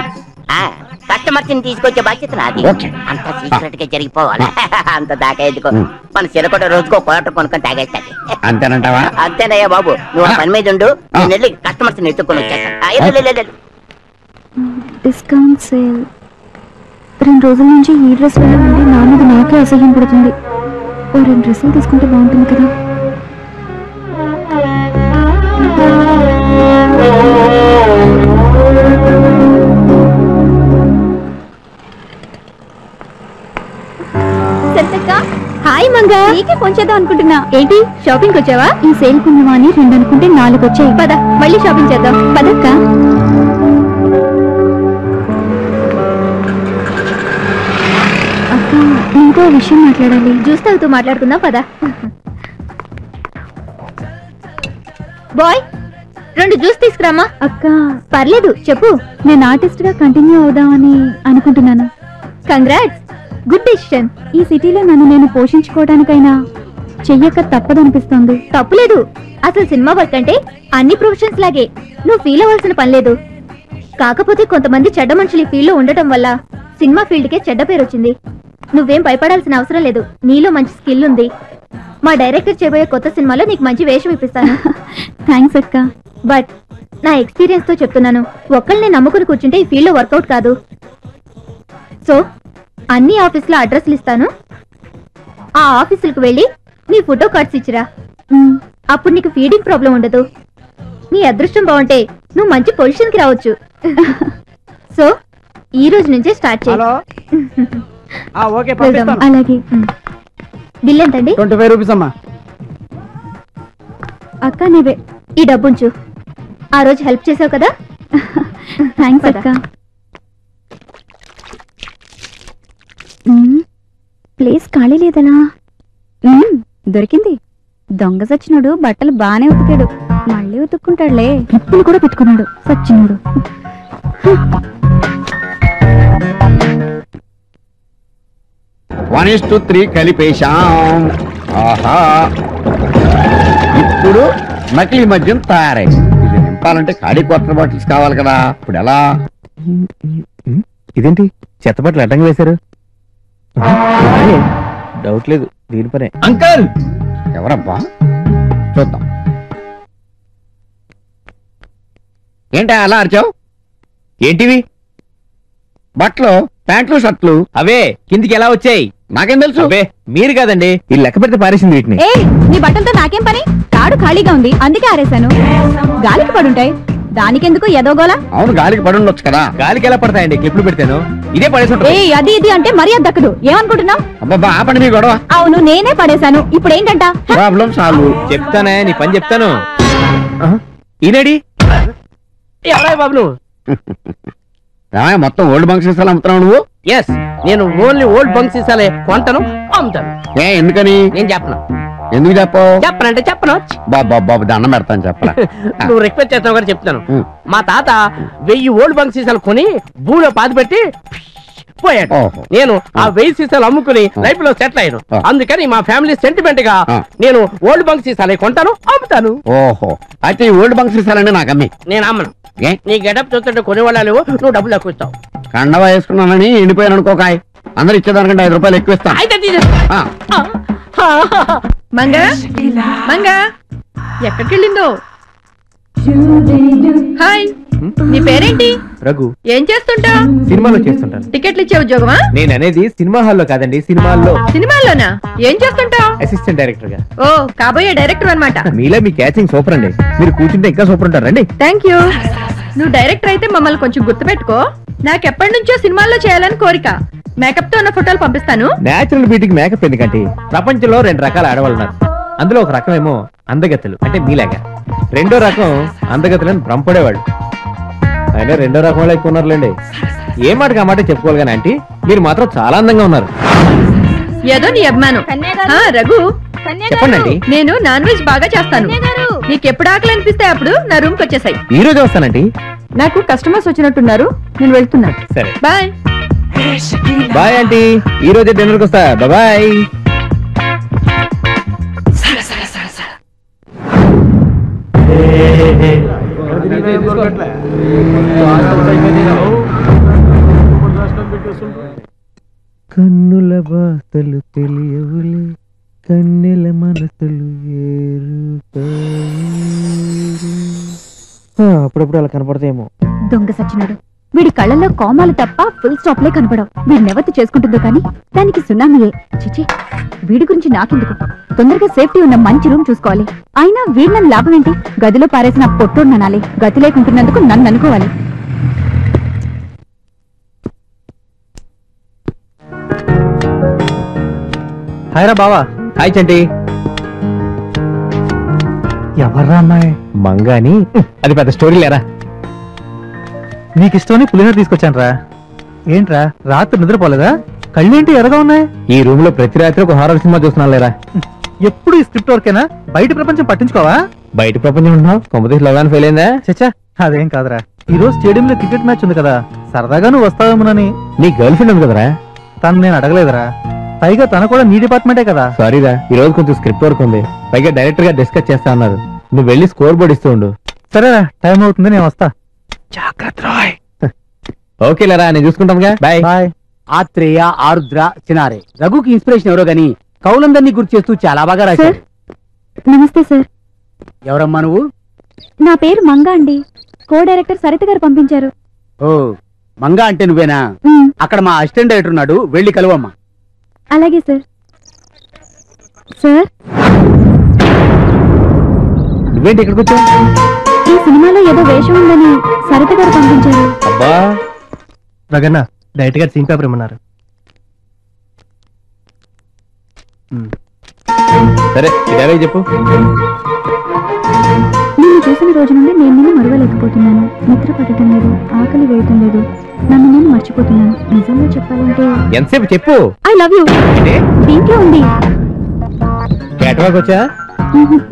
ఆ కస్టమర్స్ని తీసుకొచ్చే బాధ్యత నాది. ఓకే. అంత సీక్రెట్గా జరిగిపోవాలి. *laughs* అంత దాకా ఎందుకో. మన చిరకొట రోజుకో కోట కొనుక్కొని తాగేస్తాది. అంతేనంటావా? అంతేనయ్యా బాబు. నువ్వు పని మీద ఉండు. నేను వెళ్ళి కస్టమర్స్ని ఎత్తుకొని వచ్చేస్తాను వెళ్ళు. డిస్కౌంట్ సేల్ రెండు రోజుల నుంచి ఈ డ్రెస్ వల్ల ఉండి నా మీద నాకే అసహ్యం పడుతుంది. ఓ రెండు డ్రెస్సులు తీసుకుంటే బాగుంటుంది కదా. హాయ్ మంగా నీకే ఫోన్ చేద్దాం అనుకుంటున్నా. ఏంటి? షాపింగ్ వచ్చావా? ఈ సేల్ కుందామా అని రెండు అనుకుంటే నాలుగు వచ్చాయి పద మళ్ళీ షాపింగ్ చేద్దాం. పదక్క. అక్క ఓ విషయం మాట్లాడాలి. జ్యూస్ తాగుతూ మాట్లాడుకుందాం పద. బాయ్ రెండు జ్యూస్ తీసుకురామా అక్క. పర్లేదు చెప్పు. నేను ఆర్టిస్ట్గా కంటిన్యూ అవుదామని అనుకుంటున్నాను. కంగ్రాట్స్. గుడ్ డెసిషన్ ఈ సిటీలో నన్ను నేను పోషించుకోవడానికైనా చెయ్యక తప్పదనిపిస్తోంది. తప్పులేదు. అసలు సినిమా వర్క్ అంటే అన్ని ప్రొఫెషన్స్ లాగే. నువ్వు ఫీల్ అవ్వాల్సిన పని లేదు. కాకపోతే కొంతమంది చెడ్డ మనుషులు ఈ ఫీల్డ్లో ఉండటం వల్ల సినిమా ఫీల్డ్ కే చెడ్డ పేరు వచ్చింది. నువ్వేం భయపడాల్సిన అవసరం లేదు. నీలో మంచి స్కిల్ ఉంది. మా డైరెక్టర్ చేయబోయే కొత్త సినిమాలో నీకు మంచి వేషం ఇప్పిస్తాను. *laughs* థ్యాంక్స్ అక్క. బట్ నా ఎక్స్పీరియన్స్తో చెప్తున్నాను. ఒక్కళ్ళని నమ్ముకుని కూర్చుంటే ఈ ఫీల్డ్లో వర్కౌట్ కాదు. సో అన్ని ఆఫీసులో అడ్రస్లు ఇస్తాను. ఆ ఆఫీసులకు వెళ్ళి నీ ఫోటో కార్డ్స్ ఇచ్చిరా. అప్పుడు నీకు ఫీడింగ్ ప్రాబ్లం ఉండదు. నీ అదృష్టం బాగుంటే నువ్వు మంచి పొజిషన్కి రావచ్చు. సో ఈ రోజు నుంచే స్టార్ట్ చేయి. హలో? ఆ, ఓకే వెళ్దాం. పంపిస్తాను అలాగే బిల్ ఎంతండి ట్వంటీ ఫైవ్ రూపీస్ అమ్మా. అక్క నీవే ఈ డబ్బుంచు ఆ రోజు హెల్ప్ చేసావు కదా? *laughs* థ్యాంక్స్ అక్క ప్లేస్ ఖాళీ లేదనా? దొరికింది. దొంగ సచ్చినోడు బట్టలు బానే ఉతికాడు. మళ్ళీ ఉతుక్కుంటాడులే. పిప్పులు కూడా పెట్టుకున్నాడు. సచ్చినోడు. వన్ ఇస్ టు త్రీ కలిపేశాం. ఆహా. ఇప్పుడు నకిలీ మద్యం తయారైంది. ఇది నింపాలంటే ఖాళీ క్వార్టర్ బాటిల్స్ కావాలి కదా. ఇప్పుడు ఎలా? ఇదేంటి? చెత్త బట్టలు అడ్డంగా వేశారు. డౌట్ లేదు దీని పనే. అంకల్! ఎవరబ్బా? చూద్దాం. ఏంటా అలా అరిచావు? ఏంటివి? బట్టలు ప్యాంట్లు షర్ట్లు? అవే కిందికి ఎలా వచ్చాయి? నాకేం తెలుసు? అవే మీరు కాదండి. ఈ లెక్క పెడితే పారేసింది వీటిని. ఏ నీ బట్టలతో నాకేం పని? తాడు ఖాళీగా ఉంది అందుకే ఆరేశాను. గాలికి పడుంటాయి. దానికెందుకు ఎదోగోలా అవును గాలికి పడి ఉండొచ్చు కదా. గాలికి ఎలా పడతాయండి? క్లిప్లు పెడతాను? ఇదే పడేసి ఏ ఉంటుంది అది ఇది అంటే మర్యాద దక్కదు ఏమనుకుంటున్నావు? అబ్బబ్బా ఆపండి మీ గొడవ. అవును నేనే పడేశాను. ఇప్పుడు ఏంటంట ప్రాబ్లం సాల్వ్. చెప్తానే నీ పని చెప్తాను. ఈనాడి ఎవరా బాబు నువ్వు మొత్తం ఓల్డ్ బంక్ సీసాలు అమ్ముతున్నావు నువ్వు? ఎస్ నేను ఓన్లీ ఓల్డ్ బంక్ సీసాలే కొంటాను అమ్ముతాను. ఏ ఎందుకని? నేను చెప్పను. ఎందుకు చెప్పవు చెప్పనంటే చెప్పను బాబా బాబు దండం పెడతాను చెప్పరా. *laughs* నువ్వు రిక్వెస్ట్ చేస్తావు కూడా చెప్తాను. మా తాత వెయ్యి ఓల్డ్ బంక్ సీసాలు కొని భూమిలో పాతి పెట్టి పోయాడు. నేను ఆ వెయ్యి సీసాలు అమ్ముకుని లైఫ్లో సెటిల్ అయ్యాను. అందుకని మా ఫ్యామిలీ సెంటిమెంట్గా. నేను ఓల్డ్ బంక్ సీసాలు కొంటాను అమ్ముతాను. ఓహో. అయితే ఈ ఓల్డ్ బంక్స్ ఇస్తానండి నాకు అమ్మి. నేను అమ్మను. నీ గెటప్ చూస్తుంటే కొనేవాళ్ళు నువ్వు డబ్బులు ఎక్కువ ఇస్తావు. కండవ వేసుకున్నానని ఎండిపోయాను అనుకోకాయ్ అందరు ఇచ్చేదానికంటే ఐదు రూపాయలు ఎక్కువ ఇస్తాను. అయితే మంగ? మంగ? ఎక్కడికి వెళ్ళిందో హాయ్. నీ పేరేంటి? రఘు. ఏం చేస్తుంటా సినిమాలో చేస్తుంటాను. టికెట్లు ఇచ్చే ఉద్యోగమా? నేను అనేది సినిమా హాల్లో కాదండి సినిమాల్లో. సినిమాల్లోనా? ఏం చేస్తుంటావు? అసిస్టెంట్ డైరెక్టర్గా ఓ కాబోయే డైరెక్టర్ అన్నమాట. మీలో మీ క్యాచింగ్ సూపర్ అండి. మీరు కూర్చుంటే ఇంకా సూపర్ ఉంటారు రండి. Thank you. నువ్వు డైరెక్టర్ అయితే మమ్మల్ని కొంచెం గుర్తుపెట్టుకో. నాకెప్పటి నుంచో సినిమాల్లో చేయాలని కోరిక. మేకప్తో ఉన్న ఫోటోలు పంపిస్తాను. నేచురల్ బ్యూటీకి మేకప్ ఎందుకంటే ప్రపంచంలో రెండు రకాల ఆడవాళ్ళు ఉన్నారు. అందులో ఒక రకం ఏమో అందగత్తెలు అంటే మీలాగా. రెండో రకం అందగత్తెలను భ్రమపడేవాళ్ళు. అయినా రెండో రకం వాళ్ళు ఎక్కువ ఉన్నారులేండి. ఏ మాటకి ఆ మాట చెప్పుకోవాలి కానీ ఆంటీ మీరు మాత్రం చాలా అందంగా ఉన్నారు. ఏదో నీ అభిమానం. ఆ, రఘు. చెప్పండి అండి నేను నాన్ వెజ్ బాగా చేస్తాను. నీకు ఎప్పుడు ఆకలి అనిపిస్తే అప్పుడు నా రూమ్కి వచ్చేసాయి. ఈ రోజు వస్తానండి నాకు కస్టమర్స్ వచ్చినట్టున్నారు. నేను వెళ్తున్నా. సరే. బాయ్. Bye aunty. ఈ రోజే డిన్నర్కి వస్తా. బాయ్. కన్నుల బాతలు తెలియవులే కన్నెల మనసులు అప్పుడప్పుడు అలా కనపడతాయేమో. దొంగ సచ్చినాడు. వీడి కళ్ళల్లో కోమాలు తప్ప ఫుల్ స్టాప్ లే కనపడవు. వీడి నెవతి చేసుకుంటుందో కానీ దానికి సునామీయే. చిచి వీడి గురించి నాకెందుకు? తొందరగా సేఫ్టీ ఉన్న మంచి రూమ్ చూసుకోవాలి. అయినా వీడి నన్ను లాభం ఏంటి? గదిలో పారేసిన పొట్టోడు ననాలి. గతి లేకుంటున్నందుకు నన్ను అనుకోవాలి. హాయ్ రా బావా. హాయ్ చంటి. ఎవర్రా అమ్మాయి? మంగాని. అది పెద్ద స్టోరీ లేరా? నీకు ఇష్టమని పులిహోర తీసుకొచ్చాను రా ఏంట్రా రాత్రి నిద్రపోలేదా? కళ్ళేంటి ఎర్రగా ఉన్నాయి? ఈ రూమ్లో ప్రతి రాత్రి ఒక హారర్ సినిమా చూస్తున్నాను లేరా? ఎప్పుడు ఈ స్క్రిప్ట్ వర్కేనా? బయట ప్రపంచం పట్టించుకోవా? బయట ప్రపంచం ఉంటున్నావు? కొంపతీసి లవ్ ఫెయిల్ అయిందా? చచ్చా అదేం కాదురా. ఈ రోజు స్టేడియం లో క్రికెట్ మ్యాచ్ ఉంది కదా సరదాగా నువ్వు వస్తావేమోనని. నీ గర్ల్ ఫ్రెండ్ ఉంది కదరా? తను నేను అడగలేదురా. పైగా తన కూడా నీ డిపార్ట్మెంటే కదా. సారీరా ఈ రోజు కొంచెం స్క్రిప్ట్ వర్క్ ఉంది. పైగా డైరెక్టర్గా డిస్కస్ చేస్తా అన్నారు. నువ్వు వెళ్ళి స్కోర్ బోర్డ్ ఇస్తూ ఉండు. సరేరా టైం అవుతుంది నేను వస్తా. జాగ్రత్త ఓకే లేరా నేను చూసుకుంటానుగా బాయ్ బాయ్ ఆత్రేయ ఆరుద్ర సినారే రఘుకి ఇన్స్పిరేషన్ ఎవరో గాని కౌలందరినీ గుర్తు చేస్తూ చాలా బాగా రాశారు. నమస్తే సార్ ఎవరమ్మా నువ్వు? నా పేరు మంగా అండి. కో డైరెక్టర్ సరిత గారు పంపించారు. ఓ మంగా అంటే నువ్వేనా? అక్కడ మా అసిస్టెంట్ డైరెక్టర్ ఉన్నాడు వెళ్ళి కలువమ్మా. అలాగే సార్ సార్ నువ్వేంటి ఇక్కడికి వచ్చావు? ఈ సినిమాలో ఏదో వేషం ఉందని సరిత గారు పంపించారు. అబ్బా రగన్న డైరెక్ట్గా సీన్ పేపర్ ఇమ్మన్నారు. సరే ఇదే చెప్పు. నేను చూసిన రోజు నుండి నేను నిన్ను మరవలేకపోతున్నాను. నిద్ర పడటం లేదు ఆకలి వేయటం లేదు. నన్ను నేను మర్చిపోతున్నాను. నిజంగా చెప్పాలంటే ఎంతసేపు చెప్పు. ఐ లవ్ యూ దీంట్లో ఉంది. కేటవాక్ వచ్చా?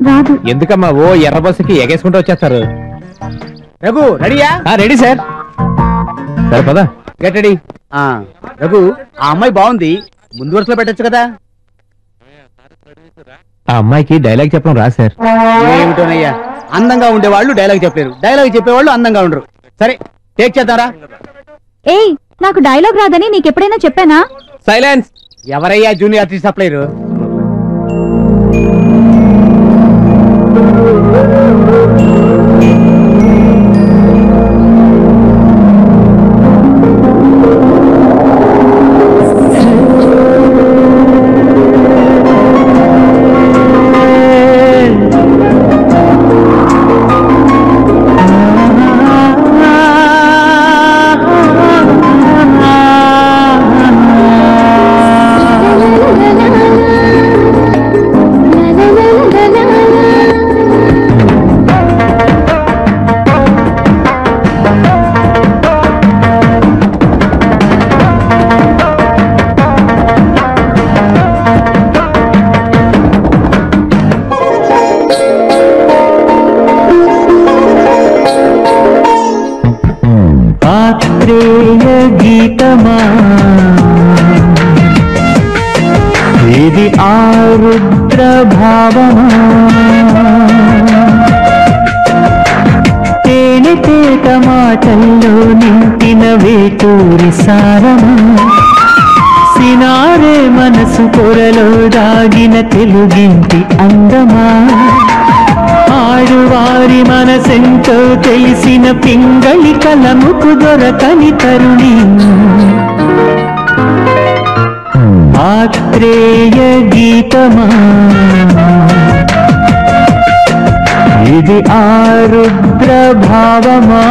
రాదు. ఎందుకమ్మా ఓ ఎర్ర బస్సుకి ఎగేసుకుంటూ వచ్చేస్తారు? రఘు రెడీయా? Ready sir. సరే పదా. గెట్ రెడీ రఘు ఆ అమ్మాయి బాగుంది. ముందు వరుసలో పెట్టొచ్చు కదా. ఆ అమ్మాయికి డైలాగ్ చెప్పడం రా సార్. ఏమిటోనయ్యా? అందంగా ఉండేవాళ్ళు డైలాగ్ చెప్పలేరు. డైలాగ్ చెప్పేవాళ్ళు అందంగా ఉండరు. సరే టేక్ చేద్దాంరా. ఏయ్ నాకు డైలాగ్ రాదని నీకెప్పుడైనా చెప్పానా? సైలెన్స్. ఎవరయ్యా జూనియర్ ఆర్టిస్ట్ సప్లైరు మనసు పొరలో దాగిన తెలుగింటి అందమా? ఆడువారి మనసెంతో తెలిసిన పింగళి కలముకు దొరకని తరుణి. ఆత్రేయ గీతమా? ఇది ఆరుద్ర భావమా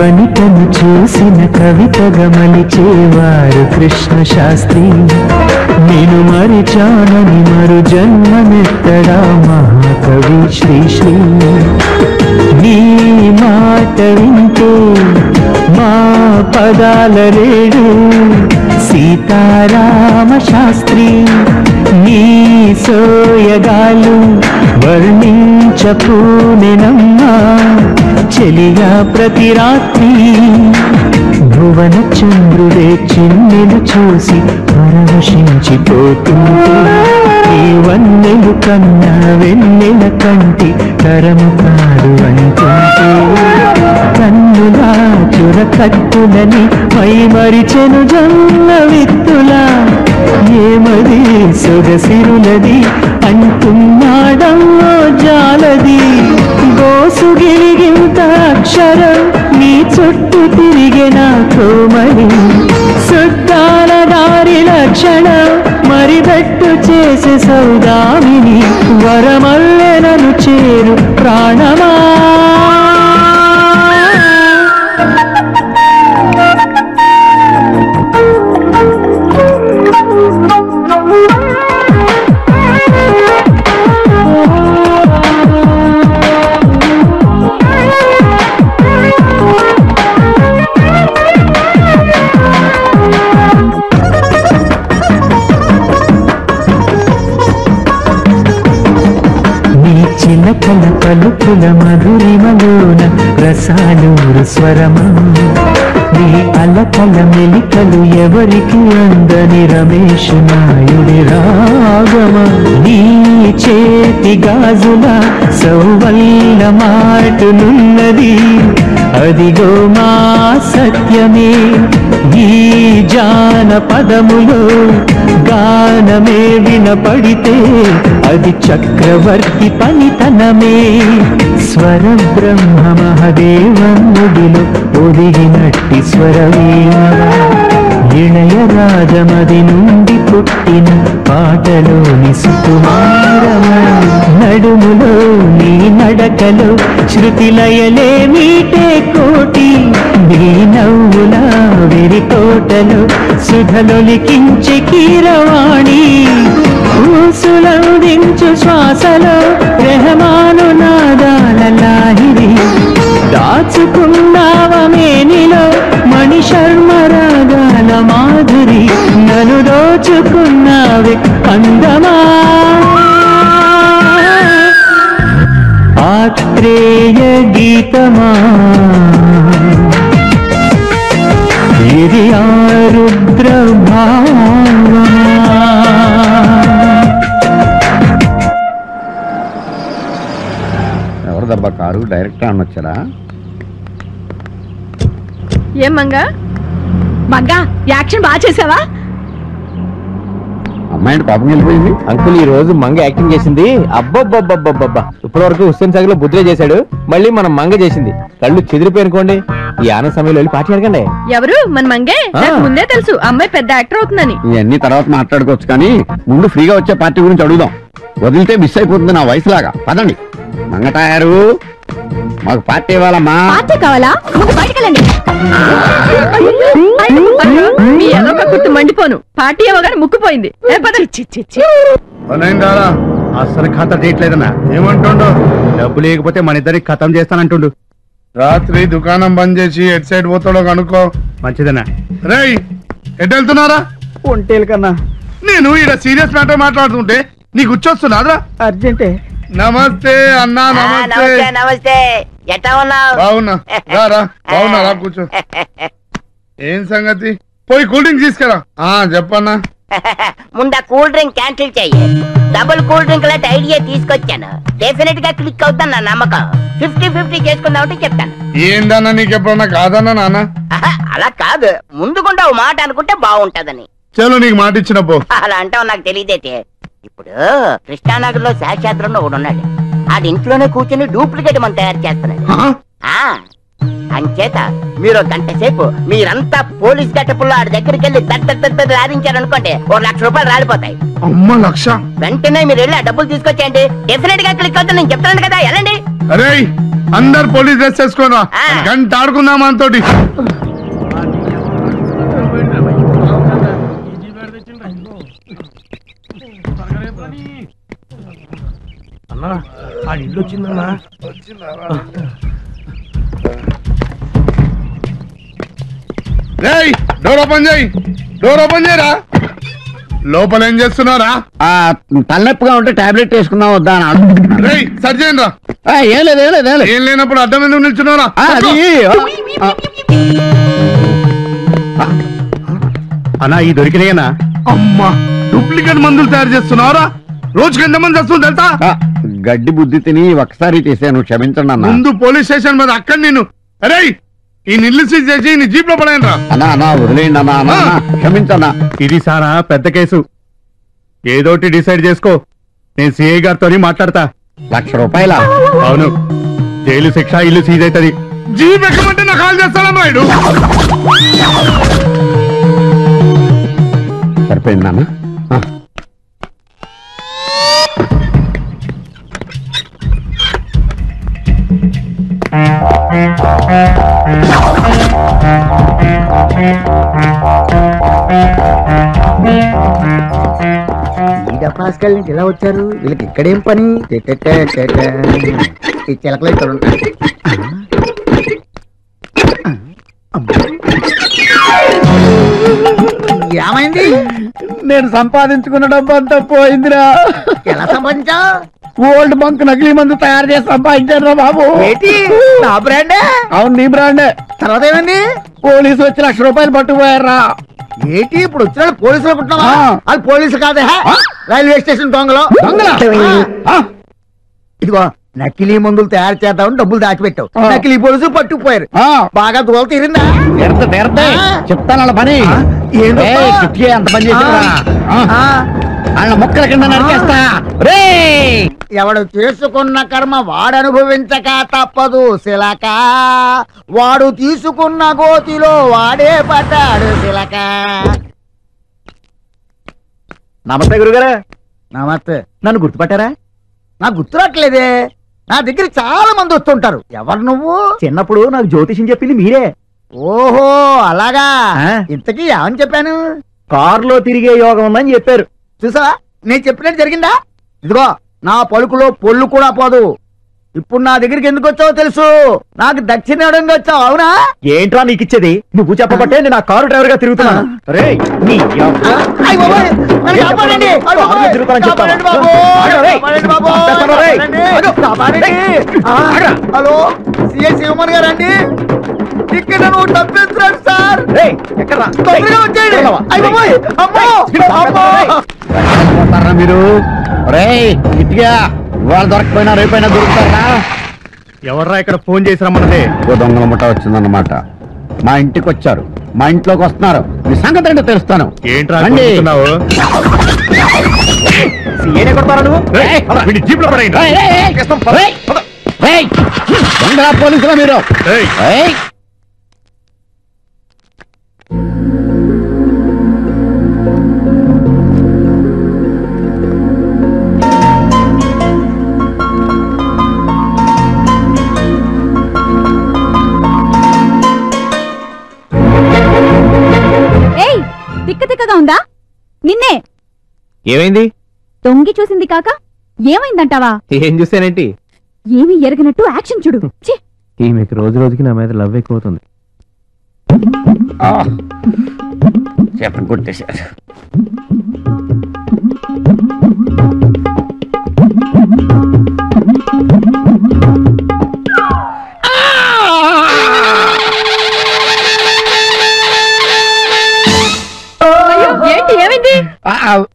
వనితను చూసిన కవితగా మలిచేవారు కృష్ణ శాస్త్రి నేను మరిచానని మరు జన్మనెత్తడా మహాకవి శ్రీ శ్రీ నీ మాట వింటే మా పదాల రేడు సీతారామ శాస్త్రి నీ సోయగాలు వర్ణించపూనెనమ్మా చెలిగా ప్రతి రాత్రి. భువన చంద్రుడే చిన్నెలు చూసి పరవశించిపోతుంటే ఈ వన్నెలు కన్నా వెన్నెల కంటి తరము కాడు అంటుంటే కన్నులా చురకత్తులని పై మరిచెను జొన్న విత్తులా. ఏమది సొగసిరులది అంటున్నాడమ్మో జాలది. చేసే సౌదామిని రసాలూరు స్వరమా. నీ అలకల మెలికలు ఎవరికి అందని రమేష్ నాయుడి రాగమ. నీ చేతి గాజుల సౌవల్ల మాటునున్నది అదిగో మా సత్యమే ఈ జానపదములో గానమే వినపడితే అది చక్రవర్తి పనితనమే. స్వర బ్రహ్మ మహదేవముడిలో ఒదిగినట్టి స్వరవీణ ఇళయ రాజమది నుండి పుట్టిన పాటలోని సుకుమారమ నడుములో నీ నడకలో శృతిలయలే మీటే కోటి నీ నవ్వుల వెరి తోటలో సుధలొలికించి కీరవాణి. ఊసులందించు శ్వాసలో రెహమాను నాదాల లాహిరి దాచుకున్నావమేనిలో మణి శర్మ రాగాల మాధురి నన్ను దోచుకున్నావే అందమా? ఆత్రేయ గీతమా? ఇది ఆరుద్ర భావమా ఎవరు దబ్బా కారు? డైరెక్టర్ అని వచ్చారా ఏం మంగా? మంగా యాక్షన్ బాగా చేసావా? అమ్మాయి పాపం వెళ్ళిపోయింది. అంకుల్ ఈ రోజు మంగ యాక్టింగ్ చేసింది. అబ్బబ్బబ్బబ్బబ్బబ్బా. ఇప్పటి వరకు హుస్సేన్ సాగర్లో బుద్రే చేశాడు. మళ్ళీ మనం మంగ చేసింది. కళ్ళు చెదిరిపోయినుకోండి ఈ ఆనంద సమయంలో వెళ్ళి పార్టీ అడగండి. ఎవరు? మన మంగే? నాకు ముందే తెలుసు. అమ్మాయి పెద్ద యాక్టర్ అవుతుందని. ఇవన్నీ తర్వాత మాట్లాడుకోవచ్చు కానీ ముందు ఫ్రీగా వచ్చే పార్టీ గురించి అడుగుదాం. వదిలితే మిస్ అయిపోతుంది నా వయసులాగా. పదండి. మంగటాయారు మాకు పార్టీ ఇవ్వాలమ్మా. పార్టీ కావాలా? ముందు బయటకెళ్ళండి. మీ ఎదొక గుర్తు మండిపోను. పార్టీ ఇవ్వగానే ముక్కుపోయింది. ఏ పద. పనైందారా అస్సలు ఖాతా చేయట్లేదన్నా ఏమంటుండు? డబ్బు లేకపోతే మన ఇద్దరికి ఖతం చేస్తానంటుండు. రాత్రి దుకాణం బంద్ చేసి ఎట్ సైడ్ పోతాడో కనుక్కో. మంచిదన్నా రేయ్ ఎటు వెళ్తున్నారా? ఒంటేలు కన్నా. నేను ఈడ సీరియస్ మ్యాటర్ మాట్లాడుతుంటే నీకు వచ్చొస్తున్నారా అర్జెంటే. నమస్తే అన్నా నమస్తే. నమస్తే ఎట్టా ఉన్నావు? బాగున్నా రా బాగున్నా రా కూర్చో. *laughs* ఏం సంగతి? పోయి కూల్ డ్రింక్ తీసుకురా. ఆ చెప్పన్నా. *laughs* ముందు కూల్ డ్రింక్ క్యాన్సిల్ చెయ్యి. డబుల్ కూల్ డ్రింక్ లాంటి ఐడియా తీసుకొచ్చాను. డెఫినెట్గా క్లిక్ అవుతాను నా నమ్మకం. ఫిఫ్టీ ఫిఫ్టీ చేసుకుందామంటే చెప్తాను. ఏందన్నా నీకు ఎప్పుడన్నా కాదన్నా నాన్న? అలా కాదు. ముందుకుండా మాట అనుకుంటే బాగుంటదని చలో నీకు మాట ఇచ్చిన పో. అలా అంటావు నాకు తెలియదేటే? ఇప్పుడు కృష్ణానగర్లో శాస్త్రంలో ఒకడు ఉన్నాడు. ఆడి ఇంట్లోనే కూర్చొని డూప్లికేట్ మనం తయారు చేస్తున్నాడు. అంచేత మీరు గంట సేపు మీరంతా పోలీస్ గట్టపుల్లో ఆడి దగ్గరికి వెళ్ళి దత్త రాధించారనుకోండి ఓ లక్ష రూపాయలు రాలిపోతాయి. అమ్మ లక్ష. వెంటనే మీరు వెళ్ళి ఆ డబ్బులు తీసుకొచ్చేయండి. డెఫినెట్గా క్లిక్ అవుతుంది నేను చెప్తాను కదా వెళ్ళండి అరే అందరు పోలీస్ డ్రెస్ వేసుకోరా గంట ఆడుకుందాం మనతోటి. అన్నా ఆ ఇల్లు వచ్చిందన్నా. రేయ్ డోర్ ఓపెన్ చేయి. డోర్ ఓపెన్ చేయరా? లోపల ఏం చేస్తున్నారా? తలనొప్పిగా ఉంటే టాబ్లెట్ వేసుకుందాం వద్దా అని అడుగుతున్నాను. రేయ్ సర్జన్ రా ఆ, ఏం లేదు ఏం లేదు ఏం లేదు. ఏం లేనప్పుడు అడ్డం ఎందుకు నిల్చున్నారా ఆ, అది ఆ, అన్నా ఈ దొరికినాయనా అమ్మా. డూప్లికేట్ మందులు తయారు చేస్తున్నారా రోజుకి ఎంతమంది వస్తుంది తెలుసా? గడ్డి బుద్ధి తిని ఒకసారి చేశాను క్షమించండి అన్న. ముందు పోలీస్ స్టేషన్ మీద అక్కడ నేను అరే ఈ నిల్లు సీజ్ చేసి నీ జీప్లో పడాయను రా అన్నా అన్నా వదిలేయండి అన్నా అన్నా అన్నా, క్షమించన్నా ఇది సారా పెద్ద కేసు. ఏదోటి డిసైడ్ చేసుకో. నేను సిఐ గారితో మాట్లాడతా. లక్ష రూపాయల? అవును. జైలు శిక్ష ఇల్లు సీజ్ అవుతుంది. జీప్ ఎక్కమంటే నాకు కాల్ చేస్తాడా నాయుడు సరిపోయింది పాస్కల్ నుంచి ఎలా వచ్చారు? వీళ్ళకి ఇక్కడేం పని? టెటెటె ఈ చిలకలు ఇక్కడ ఉంటాయి ఏమైంది? నేను సంపాదించుకున్న డబ్బు అంతా పోయిందిరా. ఎలా సంపాదించా ఓల్డ్ బంక్ నకిలీ మందు తయారు చేసి సంపాదించారు బాబు. ఏంటి? నా బ్రాండే? అవును నీ బ్రాండే. తర్వాత ఏమైంది? పోలీసు వచ్చి లక్ష రూపాయలు పట్టుకుపోయారా. ఏంటి? ఇప్పుడు వచ్చిన వాళ్ళు పోలీసులు అనుకుంటున్నావా వాళ్ళు పోలీసులు కాదే రైల్వే స్టేషన్ దొంగలు. ఇదిగో నకిలీ మందులు తయారు చేద్దామని డబ్బులు దాచిపెట్టావు. నకిలీ పోలీసులు పట్టుకుపోయారు. బాగా దూల తీరిందా తీరత తీరత చెప్తాను వాళ్ళ పని. అంత పని చేసిరా వాళ్ళ మొక్కల కింద నరికేస్తా. రే ఎవడు చేసుకున్న కర్మ వాడు అనుభవించక తప్పదు శిలక. వాడు తీసుకున్న గోతిలో వాడే పడ్డాడు శిలక. నమస్తే గురుగారు. నమస్తే. నన్ను గుర్తుపట్టారా? నాకు గుర్తురాట్లేదే. నా దగ్గర చాలా మంది వస్తుంటారు. ఎవరు నువ్వు? చిన్నప్పుడు నాకు జ్యోతిషం చెప్పింది మీరే. ఓహో అలాగా? ఇంతకీ ఏమని చెప్పాను? కారులో తిరిగే యోగం ఉందని చెప్పారు. చూసావా? నేను చెప్పినట్టు జరిగిందా? ఇదిగో నా పలుకులో పొల్లు కూడా పోదు. ఇప్పుడు నా దగ్గరికి ఎందుకు వచ్చావో తెలుసు నాకు దక్షిణ ఇవ్వడానికి వచ్చావు అవునా ఏంట్రా నీకు ఇచ్చేది నువ్వు చెప్పబట్టే నేను ఆ కారు డ్రైవర్గా తిరుగుతున్నాను రే నీ యవ్వ. అయ్ బాబోయ్, నన్ను ఏం కాపాడండి. చెప్పను? అయ్ బాబోయ్, కారులో తిరుగుతానని చెప్తావా? కాపాడండి బాబోయ్, ఆగు, రేయ్. కాపాడండి బాబోయ్, చంపేస్తాను, రేయ్. కాపాడండి. ఆగు. కాపాడండి. ఆ, ఆగురా. హలో సిఐ శివమణి గారండి ఇక్కడ నువ్వు తప్పించరాడు సార్ రేయ్, ఎక్కడ్రా? తొందరగా రేయ్, వచ్చేయండి ఎక్కడవా? అయ్య బాబోయ్ అమ్మో అమ్మో పోతారా మీరు రే ఇట్టిగా ఇవాళ దొరకపోయినా రేపైనా దొరుకుతారా ఎవర్రా ఇక్కడ ఫోన్ చేసి రమ్మన్నదే? ఓ దొంగల ముఠ వచ్చిందన్నమాట. మా ఇంటికి వచ్చారు. మా ఇంట్లోకి వస్తున్నారు. మీ సంగతి ఏంటో తెలుస్తాను. ఏంట్రా రండి. కొడుతున్నావు? కొడతారా నువ్వు? పడేయండి. పోలీసులా మీరు. ఏయ్. తిక్క తిక్కగా ఉందా? నిన్నే. ఏమైంది? తొంగి చూసింది కాక ఏమైందంటావా? ఏం చూసానేంటి ఏమీ ఎరగనట్టు యాక్షన్ చూడు. ఛీ! ఈమెకి రోజు రోజుకి నా మీద లవ్ ఎక్కువ అవుతుంది చెప్పని కొట్టేశారు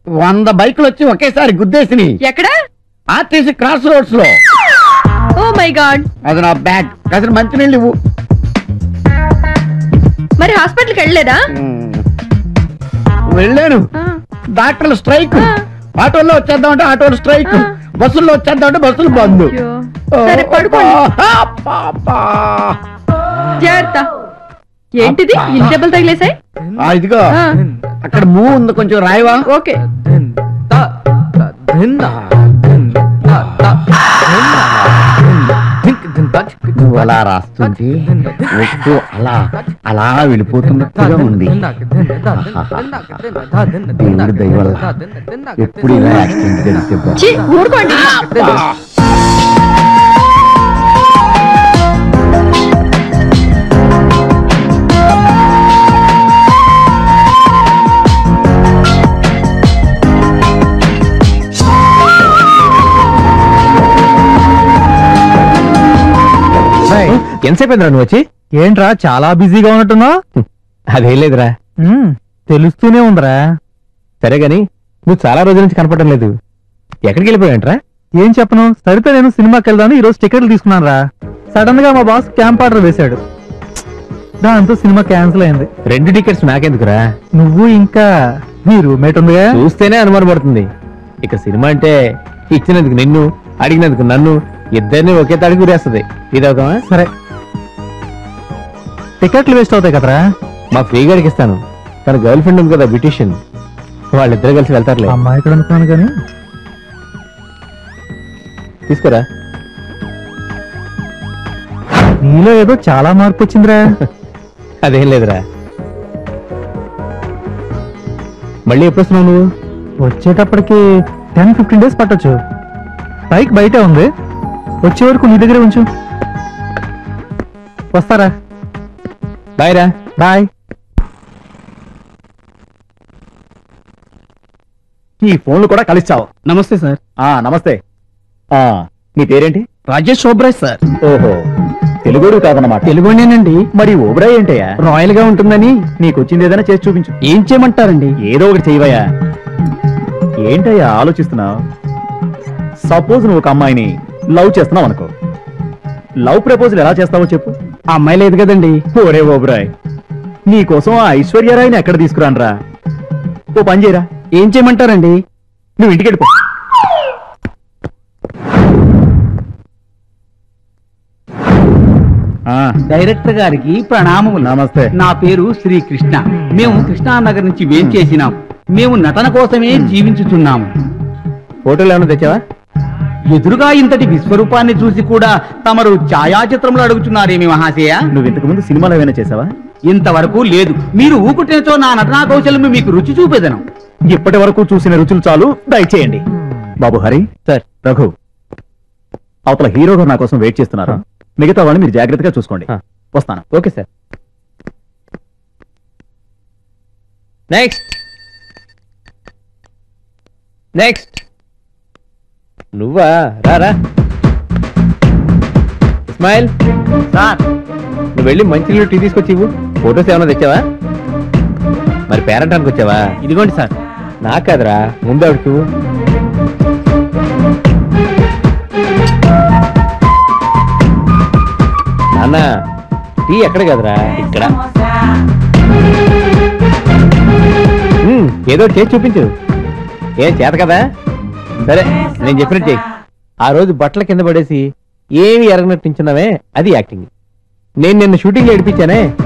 వంద బైకులు వచ్చి ఒకేసారి గుద్దేసినాయి. ఎక్కడ? ఆర్టీసీ క్రాస్ రోడ్స్లో. Oh my god. అది నా బ్యాగ్. కాసిన మంచినీళ్ళు ఇవ్వు. మరి హాస్పిటల్కి వెళ్ళలేదా? వెళ్ళాను. డాక్టర్లు స్ట్రైక్. ఆటోల్లో వచ్చేద్దాం అంటే ఆటోలు స్ట్రైక్. బస్సుల్లో వచ్చేద్దాం అంటే బస్సులు బంద్. సరే పడుకోండి. జాగ్రత్త. ఏంటిది ఇన్ని దెబ్బలు తగిలేసాయి ఆ, ఇదిగో అక్కడ మూ ఉంది కొంచెం రాయవా ఓకే నువ్వు అలా రాస్తుంది ఒట్టు అలా అలా వెళ్ళిపోతున్నట్టుగా ఉంది దేవుడి దయ వల్ల ఎప్పుడు ఇలా యాక్సిడెంట్ జరిగితే బాగుండు. ఛీ, ఊరుకోండి ఎంతసేపు అయిందిరా నువ్వు వచ్చి? ఏంట్రా చాలా బిజీగా ఉన్నట్టున్నావు అదేం లేదురా. తెలుస్తూనే ఉందిరా. సరే గాని నువ్వు చాలా రోజుల నుంచి కనపడడం లేదు. ఎక్కడికి వెళ్ళిపోయాయంట్రా ఏం చెప్పను? సరితే నేను సినిమాకి వెళ్దాను ఈ రోజు టికెట్లు తీసుకున్నాను రా సడన్గా మా బాస్ క్యాంప్ ఆర్డర్ వేశాడు. దాంతో సినిమా క్యాన్సిల్ అయింది. రెండు టికెట్స్ నాకెందుకురా? నువ్వు ఇంకా నీ రూమ్మేట్ ఉందిగా? చూస్తేనే అనుమానం పడుతుంది. ఇక సినిమా అంటే ఇచ్చినందుకు నిన్ను అడిగినందుకు నన్ను ఇద్దరిని ఒకే తాడికి గురేస్తుంది. ఇదవుతామా సరే. టికెట్లు వేస్ట్ అవుతాయి కదరా? మా ఫ్రీ గారికి ఇస్తాను. తన గర్ల్ ఫ్రెండ్ ఉంది కదా బ్యూటిషియన్. వాళ్ళిద్దరు కలిసి వెళ్తారులే. అమ్మాయి ఇక్కడ అనుకున్నాను కానీ. తీసుకురా. నీలో ఏదో చాలా మార్పు వచ్చిందిరా. *laughs* అదేం లేదురా. మళ్ళీ ఎప్పుడు వస్తున్నావు నువ్వు? వచ్చేటప్పటికి టెన్ ఫిఫ్టీన్ డేస్ పట్టొచ్చు. బైక్ బయటే ఉంది. వచ్చే వరకు నీ దగ్గరే ఉంచు. వస్తారా? బాయ్ రా బాయ్ ఈ ఫోన్లు కూడా కలిస్తావు నమస్తే సార్. ఆ నమస్తే. ఆ నీ పేరేంటి? రాజేష్ ఓబ్రాయ్ సార్. ఓహో తెలుగుడు కాదన్నమాట. తెలుగునేనండి మరి ఓబ్రాయ్ ఏంటయ్యా? రాయల్గా ఉంటుందని. నీకు వచ్చింది ఏదైనా చేసి చూపించు. ఏం చేయమంటారండి? ఏదో ఒకటి చేయవయ్యా. ఏంటయ్యా ఆలోచిస్తున్నావు? సపోజ్ నువ్వు ఒక అమ్మాయిని లవ్ చేస్తున్నావు అనుకో. లవ్ ప్రపోజల్ ఎలా చేస్తావో చెప్పు. అమ్మాయి లేదు కదండి. ఓరే ఓబ్రాయ్ నీకోసం ఆ ఐశ్వర్యరాయ్ని ఎక్కడ తీసుకురానరా? ఓ పని చేయరా? ఏం చేయమంటారండి? నువ్వు ఇంటికి వెళ్ళిపో. ఆ, డైరెక్టర్ గారికి ప్రణామములు. నమస్తే. నా పేరు శ్రీకృష్ణ. మేము కృష్ణానగర్ నుంచి వేంచేసినాం. మేము నటన కోసమే జీవించుచున్నాము. ఫోటోలు ఏమైనా తెచ్చావా? ఎదురుగా ఇంతటి విశ్వరూపాన్ని చూసి కూడా తమరు ఛాయాచిత్రంలో అడుగుతున్నారేమి మహాశయ? నువ్వు ఇంతకు ముందు సినిమాలో ఏమైనా చేసావా ఇంతవరకు లేదు. మీరు ఊకుటేతో నా నటనా కౌశలం మీకు రుచి చూపేదను. ఇప్పటి వరకు చూసిన రుచులు చాలు. దయచేయండి. బాబు హరి. సార్. రఘు. అవతల హీరో గారు నా కోసం వెయిట్ చేస్తున్నారు? మిగతా వాళ్ళని మీరు జాగ్రత్తగా చూసుకోండి. వస్తాను. Okay sir. నెక్స్ట్ నెక్స్ట్ నువ్వా? రారా ఇస్మాయిల్. సార్. నువ్వు వెళ్ళి మంచినీళ్ళు టీ తీసుకొచ్చి ఇవ్వు. ఫోటోస్ ఏమైనా తెచ్చావా? మరి పేరెంటానికి వచ్చావా ఇదిగోండి సార్. నాకు కాదురా ముందు ఆవిడకి. నాన్న టీ ఎక్కడ కదరా? ఇక్కడ. ఏదో చేసి చూపించు. ఏం చేత కదా? సరే నేను చెప్పినట్టు. చెయ్యి ఆ రోజు బట్టల కింద పడేసి ఏమి ఎరగనట్టించున్నావే? అది యాక్టింగ్. నేను నిన్న షూటింగ్ ఏడిపించానే?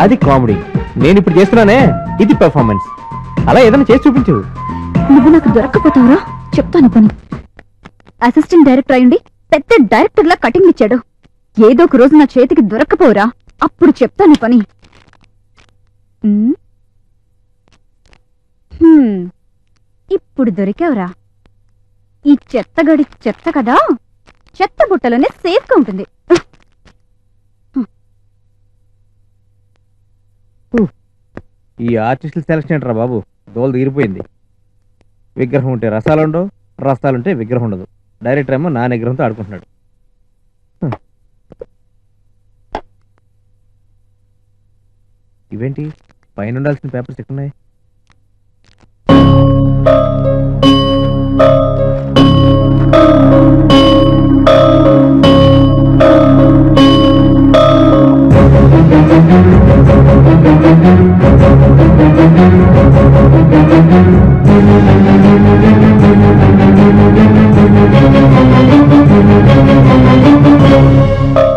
అది కామెడీ. నేను ఇప్పుడు చేస్తున్నానే? ఇది పెర్ఫార్మెన్స్ అలా ఏదైనా చేసి చూపించు. నువ్వు నాకు దొరక్కపోతావురా? చెప్తాను పని. అసిస్టెంట్ డైరెక్టర్ అయ్యండి పెద్ద డైరెక్టర్ లా కటింగ్ ఇచ్చాడు. ఏదో ఒక రోజు నా చేతికి దొరక్కపోరా అప్పుడు చెప్తాను పని. ఉమ్. హ్మ్. ఇప్పుడు దొరికావురా. ఈ చెత్త గడి చెత్త కదా? చెత్త బుట్టలోనే సేఫ్గా ఉంటుంది. ఈ ఆర్టిస్టులు సెలక్షన్ ఏంటరా బాబు? దోలు తీరిపోయింది. విగ్రహం ఉంటే రసాలు ఉండవు రసాలుంటే విగ్రహం ఉండదు. డైరెక్టర్ ఏమో నా నిగ్రహంతో ఆడుకుంటున్నాడు. ఇవేంటి? పైన ఉండాల్సిన పేపర్స్ ఎక్కడున్నాయి?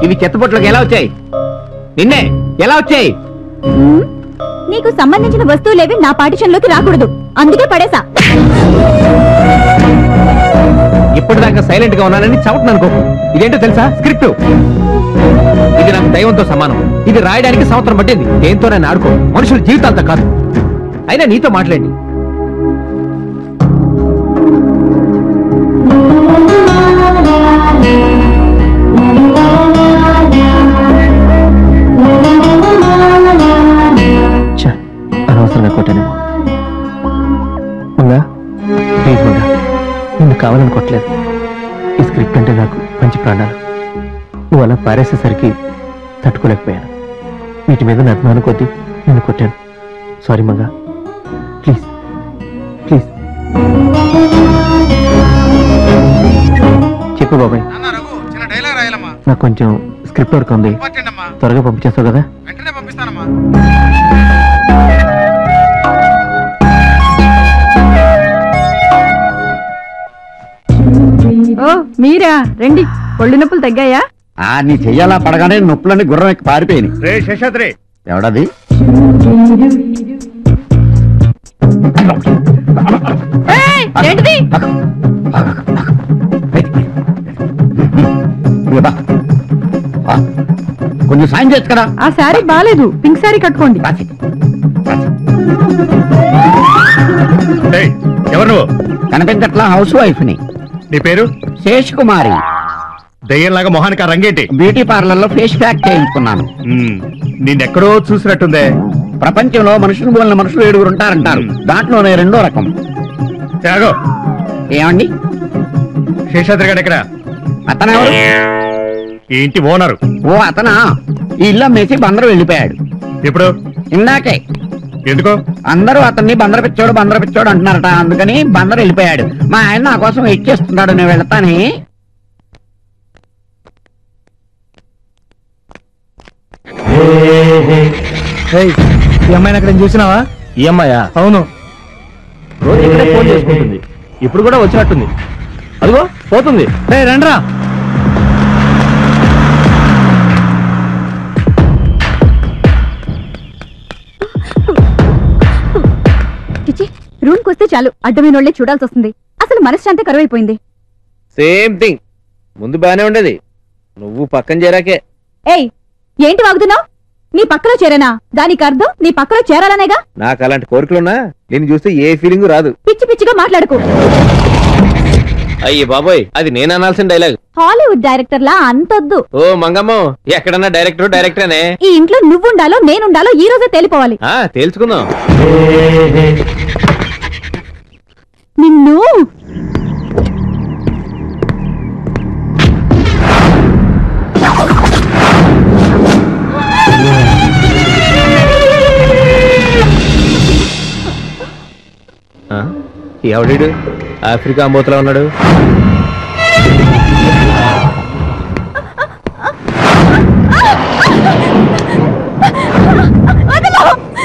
ఇవి చెత్తపొట్లకు ఎలా వచ్చాయి? నిన్నే ఎలా వచ్చాయి? నీకు సంబంధించిన వస్తువులేవి నా పాటిషన్లోకి రాకూడదు. అందుకే పడేసా. ఇప్పటిదాకా సైలెంట్గా ఉన్నానని చవటను అనుకో. ఇదేంటో తెలుసా? స్క్రిప్ట్. ఇది నాకు దైవంతో సమానం. ఇది రాయడానికి సంవత్సరం పట్టింది. దేంతో నేను ఆడుకో. మనుషుల జీవితాలతో కాదు. అయినా నీతో మాట్లాడి. నిన్ను కావాలని కొట్టలేదు ఈ స్క్రిప్ట్ అంటే నాకు మంచి ప్రాణాలు. నువ్వు అలా పారేసేసరికి తట్టుకోలేకపోయాను. వీటి మీద నా అభిమానం కొద్దీ నిన్ను కొట్టాను. సారీ మంగా. ప్లీజ్ ప్లీజ్ చెప్పు బాబాయ్. నాకు కొంచెం స్క్రిప్ట్ వర్క్ ఉంది. త్వరగా పంపించేస్తావు కదా? ఓ మీరా? రండి. ఒళ్ళు నొప్పులు తగ్గాయా? ఆ నీ చెయ్యాలా పడగానే నొప్పులన్నీ గుర్రం ఎక్కి పారిపోయినాయి. రే శేషాద్రి. ఎవడది? ఏయ్, ఏంటిది? ఇదిగో దా. ఆ, కొంచెం సాయం చేయొచ్చు కదా? ఆ శారీ బాలేదు. పింక్ శారీ కట్టుకోండి. ఎవరు నువ్వు? కనిపించట్లా హౌస్ వైఫ్ని నీ పేరు? శేష్ కుమారి. దయ్యంలాగా మొహానికి ఆ రంగేంటి? బ్యూటీ పార్లర్లో ఫేస్ ప్యాక్ చేయించుకున్నాను. నిన్నెక్కడో చూసినట్టుందే. ప్రపంచంలో మనుషులు పోలిన మనుషులు ఏడుగురు ఉంటారంటారు. దాంట్లోనే రెండో రకం. త్యాగో. ఏమండి? శేషాద్రి గారు ఎక్కడ? అతనెవరు? ఈ ఇంటి ఓనరు. ఓ అతనా? ఈ ఇల్లు అమ్మేసి బందరు వెళ్ళిపోయాడు. ఎప్పుడు ఇందాకే. ఎందుకో? అందరూ అతన్ని బందర పిచ్చోడు బందర పిచ్చోడు అంటున్నారట. అందుకని బందరు వెళ్ళిపోయాడు. మా ఆయన నా కోసం వెయిట్ చేస్తున్నాడు నేను వెళ్తానే. ఈ అమ్మాయిని అక్కడ చూసినావా? ఈ అమ్మాయా? అవును. రోజు ఇక్కడే ఫోన్ చేసుకుంటుంది. ఇప్పుడు కూడా వచ్చినట్టుంది. అదిగో పోతుంది. రే రండ్రా. రూమ్కి వస్తే చాలు అడ్డమైన వాళ్ళే చూడాల్సి వస్తుంది అసలు మనశ్శాంతి కరువైపోయింది. Same thing. ముందు బానే ఉండేది. నువ్వు పక్కన చేరాకే. ఏయ్ ఏంటి వాగుతున్నావు? నీ పక్కలో చేరేనా? దానికి అర్థం నీ పక్కలో చేరాలనేగా? నాకు అలాంటి కోరికలున్నా నేను చూస్తే ఏ ఫీలింగ్ రాదు. పిచ్చి పిచ్చిగా మాట్లాడుకో. అయ్యి బాబోయ్ అది నేను అనాల్సిన డైలాగ్ హాలీవుడ్ డైరెక్టర్ లా అంతొద్దు. ఓ మంగమ్మో ఎక్కడన్నా డైరెక్టర్ డైరెక్టరేనే ఈ ఇంట్లో నువ్వుండాలో నేనుండాలో ఈ రోజే తేలిపోవాలి. ఆ తేల్చుకుందాం. నిన్ను? ఆ? ఎవడీడు ఆఫ్రికా మూతలో ఉన్నాడు?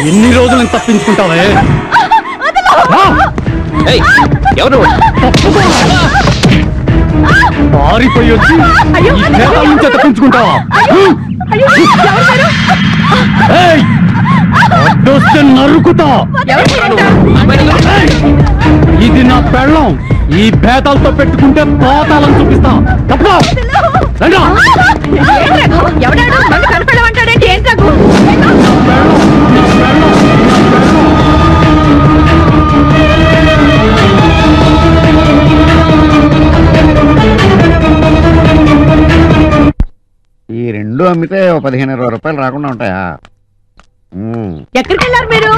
ఎన్ని రోజులు తప్పించుకుంటావే? ఎవరు? పారిపోయి వచ్చి తప్పించుకుంటావా? నరుకుతా! ఇది నా పెళ్ళం. ఈ భేదాలతో పెట్టుకుంటే పోతాలని చూపిస్తా. తప్ప ఎవడాడు? నన్ను కనపడమంటాడేంటి? ఏం రెండు అమ్మితే ఓ పదిహేను ఇరవై రూపాయలు రాకుండా ఉంటాయా? ఎక్కడికి వెళ్ళారు మీరు?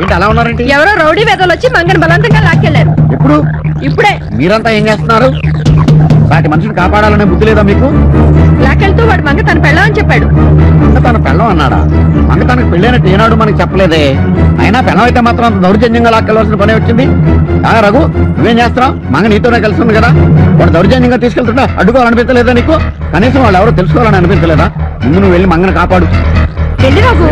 ఏంటి అలా ఉన్నారేంటి? ఎవరో రౌడీ వేదలు వచ్చి మంగని బలవంతంగా లాక్కెళ్ళారు. ఎప్పుడు? ఇప్పుడే. మీరంతా ఏం చేస్తున్నారు? సాటి మనిషిని కాపాడాలనే బుద్ధి లేదా మీకు? లాక్కెళ్తూ వాడు మంగ తన పెళ్ళామని చెప్పాడు. మంగ తన పెళ్ళం అన్నాడా? మంగ తనకు పెళ్ళైనట్టు ఏనాడు మనకి చెప్పలేదే. అయినా పెళ్ళం అయితే మాత్రం అంత దౌర్జన్యంగా లాక్కెళ్ళవలసిన పని వచ్చింది. ఆ రఘు నువ్వేం చేస్తున్నావు? మంగ నీతోనే కలిసి ఉంది కదా. వాడు దౌర్జన్యంగా తీసుకెళ్తుంటే అడ్డుకోవాలనిపించలేదా నీకు? కనీసం వాళ్ళు ఎవరో తెలుసుకోవాలని అనిపించలేదా? ముందు నువ్వు వెళ్ళి మంగని కాపాడు. వెళ్ళి రాకు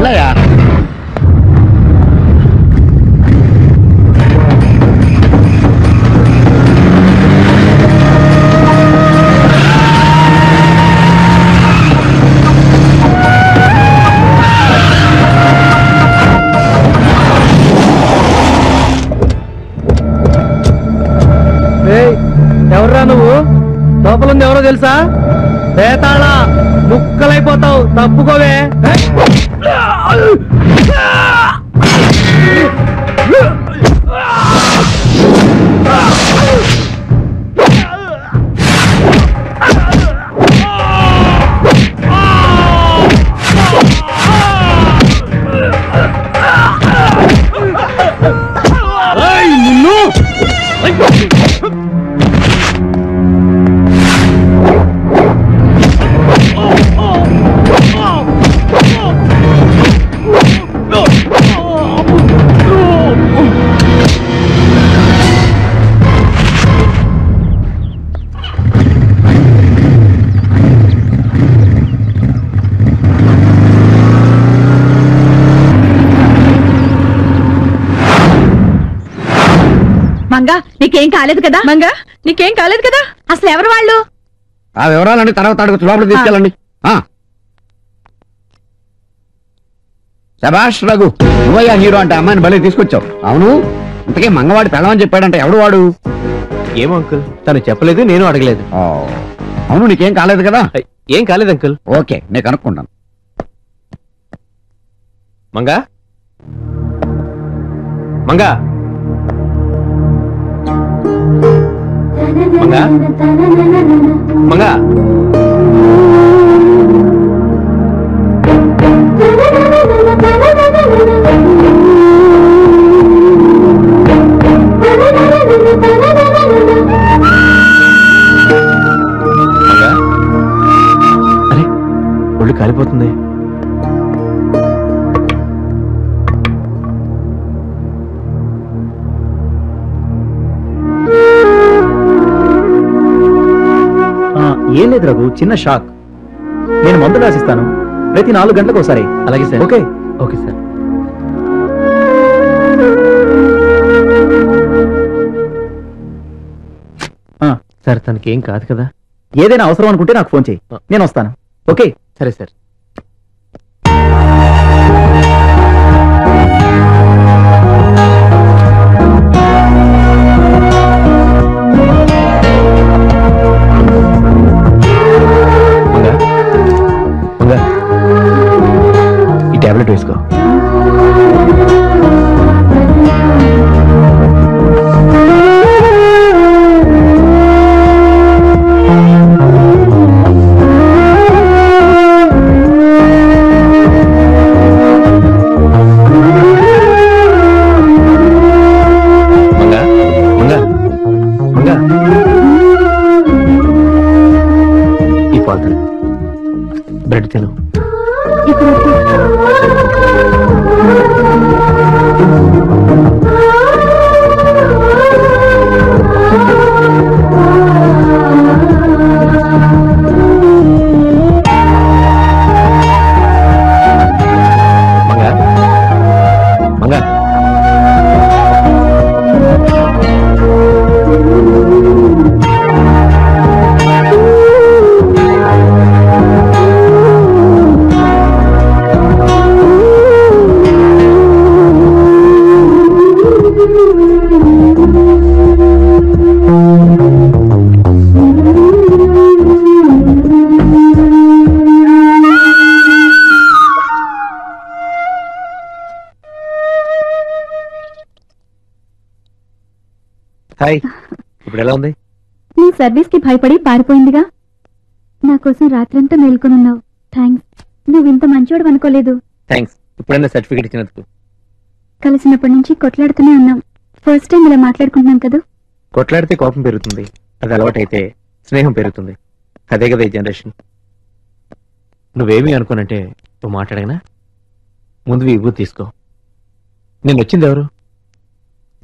ఎవర్రా నువ్వు? లోపల ఉంది ఎవరో తెలుసా? బేతాళ ముక్కలైపోతావు తప్పుకోవే. మంగ నీకేం కాలేదు కదా? మంగ నీకేం కాలేదు కదా? అసలు ఎవరు వాళ్ళు? ఆ వివరాలన్నీ తర్వాత అడుగుతూ లోపలికి తీసుకెళ్ళండి. ఆ. శభాష్ రఘు నువ్వయ్యా హీరో అంటే అమ్మాయిని భలే తీసుకొచ్చావు. అవును ఇంతకీ మంగవాడి పెళ్ళమని చెప్పాడంటే ఎవడు వాడు? ఏమో అంకుల్ తను చెప్పలేదు నేను అడగలేదు. అవును నీకేం కాలేదు కదా? ఏం కాలేదు అంకుల్. ఓకే నేను కనుక్కుంటాను. మంగా? మంగా? మంగా? మంగా? అరే కాలిపోతుంది. ఏం లేదు రఘు చిన్న షాక్. నేను మందు రాసిస్తాను. ప్రతి నాలుగు గంటలకు ఒకసారి. అలాగే sir. Okay? Okay sir. Sir తనకి ఏం కాదు కదా. ఏదైనా అవసరం అనుకుంటే నాకు ఫోన్ చేయి. నేను వస్తాను. ఓకే? సరే సార్. సర్టిఫికేట్ ఇచ్చినందుకు. కలిసినప్పటి నుంచి కొట్లాడుతూనే ఉన్నాం. ఫస్ట్ టైం ఇలా మాట్లాడుకుంటున్నాం కదా. కొట్లాడితే కోపం పెరుగుతుంది. అది అలవాటైతే స్నేహం పెరుగుతుంది. అదే కదా ఈ జనరేషన్ నువ్వేమీ అనుకోనంటే నువ్వు మాట్లాడగనా ముందు విభూతి తీసుకో. నేను వచ్చింది ఎవరు?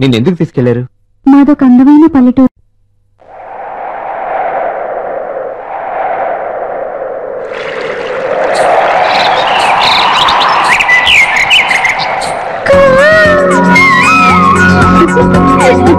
నేను ఎందుకు తీసుకెళ్ళారు? మాదొక అందమైన పల్లెటూరు.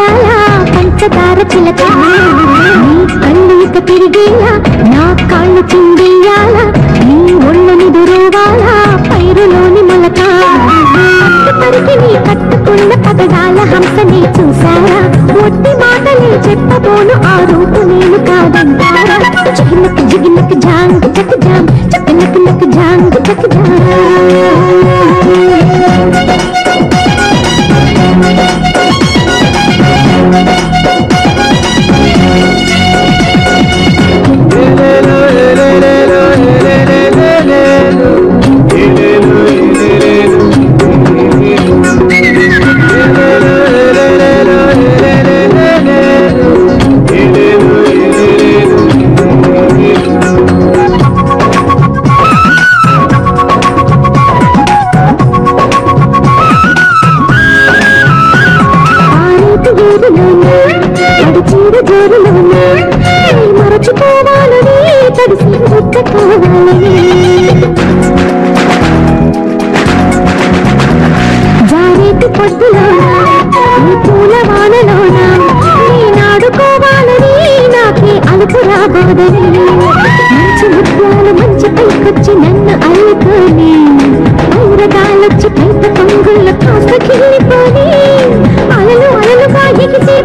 చిలకాయ పంచదార చిలకాయ నీ కళ్ళు ఇక తిరిగేలా నా కాళ్ళు చిందేయాల. నీ ఒళ్ళు దురోవాలా పైరులోని మొలక పరికి నీ కట్టుకున్న పదడాల హంసని చూసారా ఒట్టి మాటలే చెప్పబోను ఆ రూపు నేను కాదంటారా. జిగినక జిగినక జాంగ్ చక జాం చకనక నక జాంగ్ చక జారేటి పొద్దులోనా నీ పూల వానలోనా నేనాడుకోవాలని నాకే అలుపు రాబోదని. మంచి ముత్యాలు మంచి పైకొచ్చి నన్ను అల్లుకొని ఊరగాలొచ్చి కాస్త కిల్లిపోని అలలు అలలుగా ఎగిసి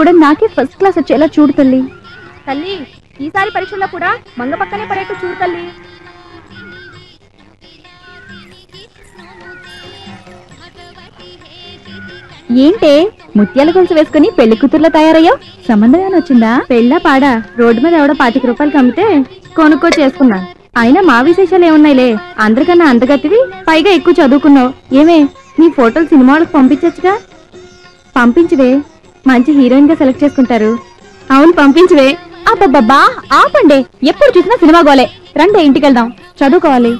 కూడా నాకే ఫస్ట్ క్లాస్ వచ్చేలా చూడు తల్లి. తల్లి ఈసారి పరీక్షల్లో కూడా మంగ పక్కనే పడేట్టు చూడు తల్లి. ఏంటే ముత్యాల గొలుసు వేసుకుని పెళ్ళి కూతుర్లో తయారయ్యావు సంబంధం ఏమైనా వచ్చిందా? పెళ్ళా పాడా? రోడ్డు మీద ఎవడో పాతిక రూపాయలకి అమ్మితే కొనుక్కో చేసుకున్నా. అయినా మా విశేషాలు ఏమున్నాయిలే? అందరికన్నా అందగతివి పైగా ఎక్కువ చదువుకున్నావు. ఏమే నీ ఫోటోలు సినిమా వాళ్ళకి పంపించచ్చుగా? పంపించవే. మంచి హీరోయిన్గా సెలెక్ట్ చేసుకుంటారు. అవును పంపించవే. అబ్బబ్బబ్బా ఆపండి. ఎప్పుడు చూసినా సినిమా గోలే. రండి ఇంటికి వెళ్దాం చదువుకోవాలి.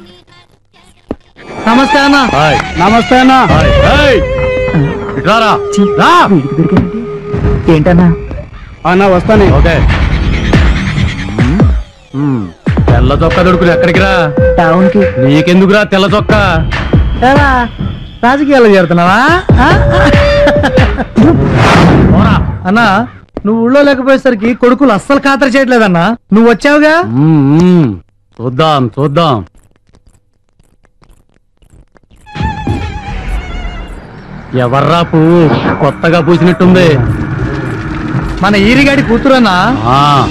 నమస్తే అన్న. నమస్తే అన్న. రా. ఏంటన్నా? అన్న వస్తానే. ఓకే. తెల్ల చొక్కా దొడుకులు ఎక్కడికి రా? టౌన్కి నీకెందుకురా తెల్ల చొక్కా? ఏరా, రాజకీయాల్లో చేరుతున్నావా? ఆ? అన్నా నువ్వు ఊళ్ళో లేకపోయేసరికి కొడుకులు అస్సలు ఖాతరు చేయట్లేదన్నా. నువ్వు వచ్చావుగా. చూద్దాం చూద్దాం. ఎవర్రా పువ్వు? కొత్తగా పూసినట్టుంది. మన ఈరిగాడి కూతురన్నా? ఆ.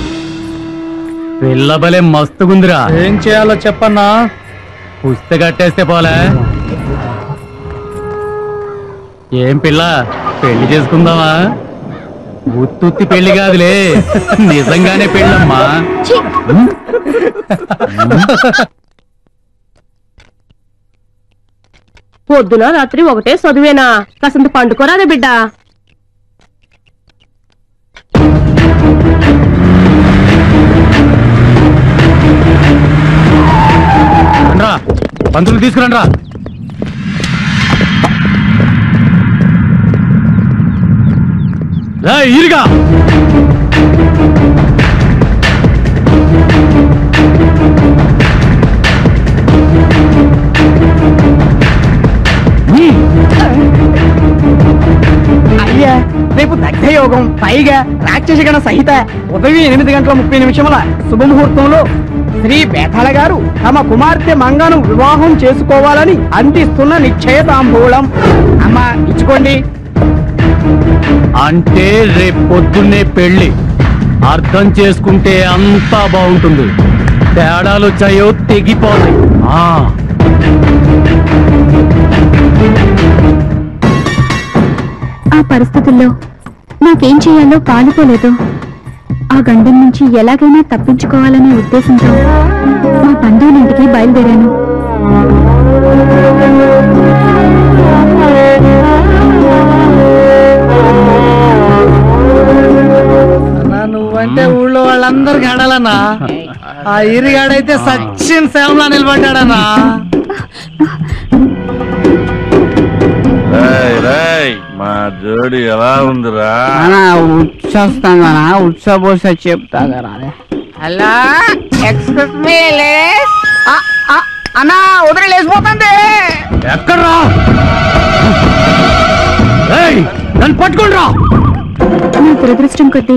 పిల్ల బలే మస్తుగుందిరా. ఏం చేయాలో చెప్పన్నా? పుస్తక కట్టేస్తే పోలే. ఏం పిల్ల? పెళ్ళి చేసుకుందామా? ఉత్తుత్తి పెళ్ళి కాదులే. నిజంగానే పెళ్ళమ్మా. పొద్దున రాత్రి ఒకటే చదువేనా? కాసంత పండుకోరాదే బిడ్డ. రా పంతులు తీసుకురండి రా రా అయ్యా రేపు దగ్ధయోగం పైగా రాక్షసగణ సహిత ఉదయం ఎనిమిది గంటల ముప్పై నిమిషముల శుభముహూర్తంలో శ్రీ బేతాళ గారు తమ కుమార్తె మంగను వివాహం చేసుకోవాలని అందిస్తున్న నిశ్చయతాంబూలం. అమ్మా ఇచ్చుకోండి. అంటే రేపు పొద్దున్నే అర్థం చేసుకుంటే అంతా బాగుంటుంది. తేడాలు వచ్చాయో తెగిపోతాయి. ఆ. ఆ పరిస్థితుల్లో నాకేం చేయాలో పాలుపోలేదు. ఆ గండం నుంచి ఎలాగైనా తప్పించుకోవాలనే ఉద్దేశంతో మా బంధువులింటికి బయలుదేరాను. నువ్వంటే ఊళ్ళో వాళ్ళందరికి ఆడాలన్నా. *laughs* ఆ ఈరిగాడైతే సచిన్ సేవలా నిలబడ్డాడన్నా. రేయ్, మా జోడి ఎలా ఉందిరా? ఉచ్చేస్తానా ఉత్సబోస చెప్తా హలో ఎక్స్క్యూజ్ మీ లేడీస్ అన్నా ఉదరి లేచిపోతుంది. ఎక్కడ్రా? నన్ను పట్టుకోండి రా నా దురదృష్టం కొద్దీ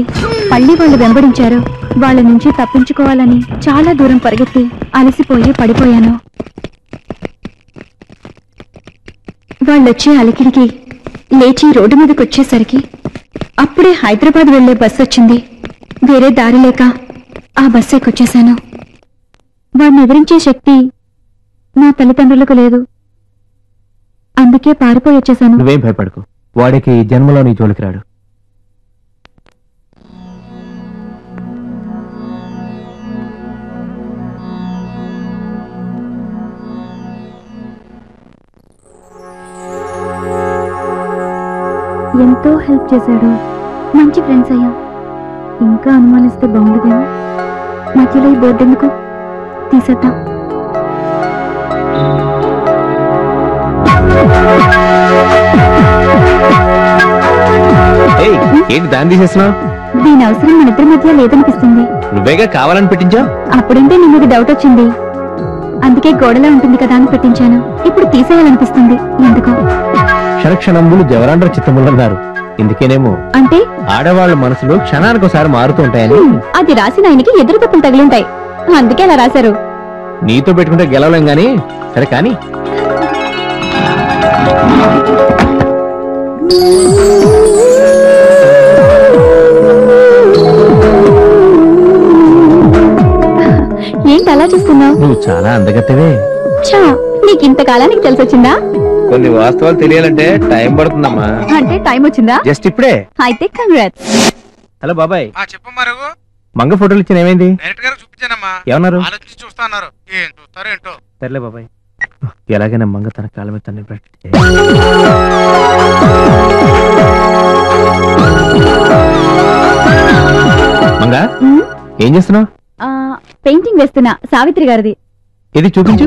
పల్లి వాళ్ళు వెంబడించారు. వాళ్ళ నుంచి తప్పించుకోవాలని చాలా దూరం పరిగెత్తి అలసిపోయి పడిపోయాను. వాళ్ళొచ్చే అలికిడికి లేచి రోడ్డు మీదకి వచ్చేసరికి అప్పుడే హైదరాబాద్ వెళ్ళే బస్సు వచ్చింది వేరే దారి లేక ఆ బస్సు ఎక్కొచ్చేశాను వాడిని ఎదిరించే శక్తి నా తల్లిదండ్రులకు లేదు. అందుకే పారిపోయి వచ్చేశాను నువ్వేం భయపడకు. వాడికి జన్మలో నీ జోలికి రాడు. ఎంతో హెల్ప్ చేశాడు. మంచి ఫ్రెండ్స్ అయ్యాం. ఇంకా అనుమానిస్తే బాగుండదేమో? మధ్యలో ఈ బోర్డు ఎందుకు? తీసేద్దాం. ఏయ్, ఏంటి దాన్ని తీసేస్తున్నావు? దీని అవసరం మన ఇద్దరి మధ్య లేదనిపిస్తుంది. నువ్వేగా కావాలని పెట్టించావు? అప్పుడంటే నీ మీద డౌట్ వచ్చింది. అందుకే గోడలో ఉంటుంది కదా అని పెట్టించాను. ఇప్పుడు తీసేయాలనిపిస్తుంది. ఎందుకో? క్షణక్షణంబులు జవరాండ్ర చిత్తములన్నారు. ఇందుకేనేమో? అంటే? ఆడవాళ్ళ మనసులు క్షణానికి ఒకసారి మారుతూ ఉంటాయని అది రాసిన ఆయనకి ఎదురు తప్పులు తగిలింటాయి. అందుకే అలా రాశారు. నీతో పెట్టుకుంటే గెలవలేం గాని? సరే కానీ? అలా చూస్తున్నావు? నువ్వు చాలా అందగత్తవే. చా నీకు ఇంతకాలానికి తెలిసొచ్చిందా? కొన్ని వాస్తవాలు తెలియాలంటే టైం పడుతుందమ్మా. అంటే టైం వచ్చిందా? జస్ట్ ఇప్పుడే. అయితే కంగ్రాట్స్. హలో బాబాయ్. చెప్పమ్మా రఘు మంగ ఫోటోలు ఇచ్చిన ఏమైంది? డైరెక్ట్ గారు చూపించానమ్మా. ఏమన్నారు? ఆలోచించి చూస్తా అన్నారు. ఏం చూస్తారో ఏంటో. సర్లే బాబాయ్. ఎలాగైనా మంగ తన కాళ్ళ మీద తన్ని పెట్టి మంగ ఏం చేస్తున్నావు? ఆ, పెయింటింగ్ వేస్తున్నా సావిత్రి గారిది. ఇది చూపించు.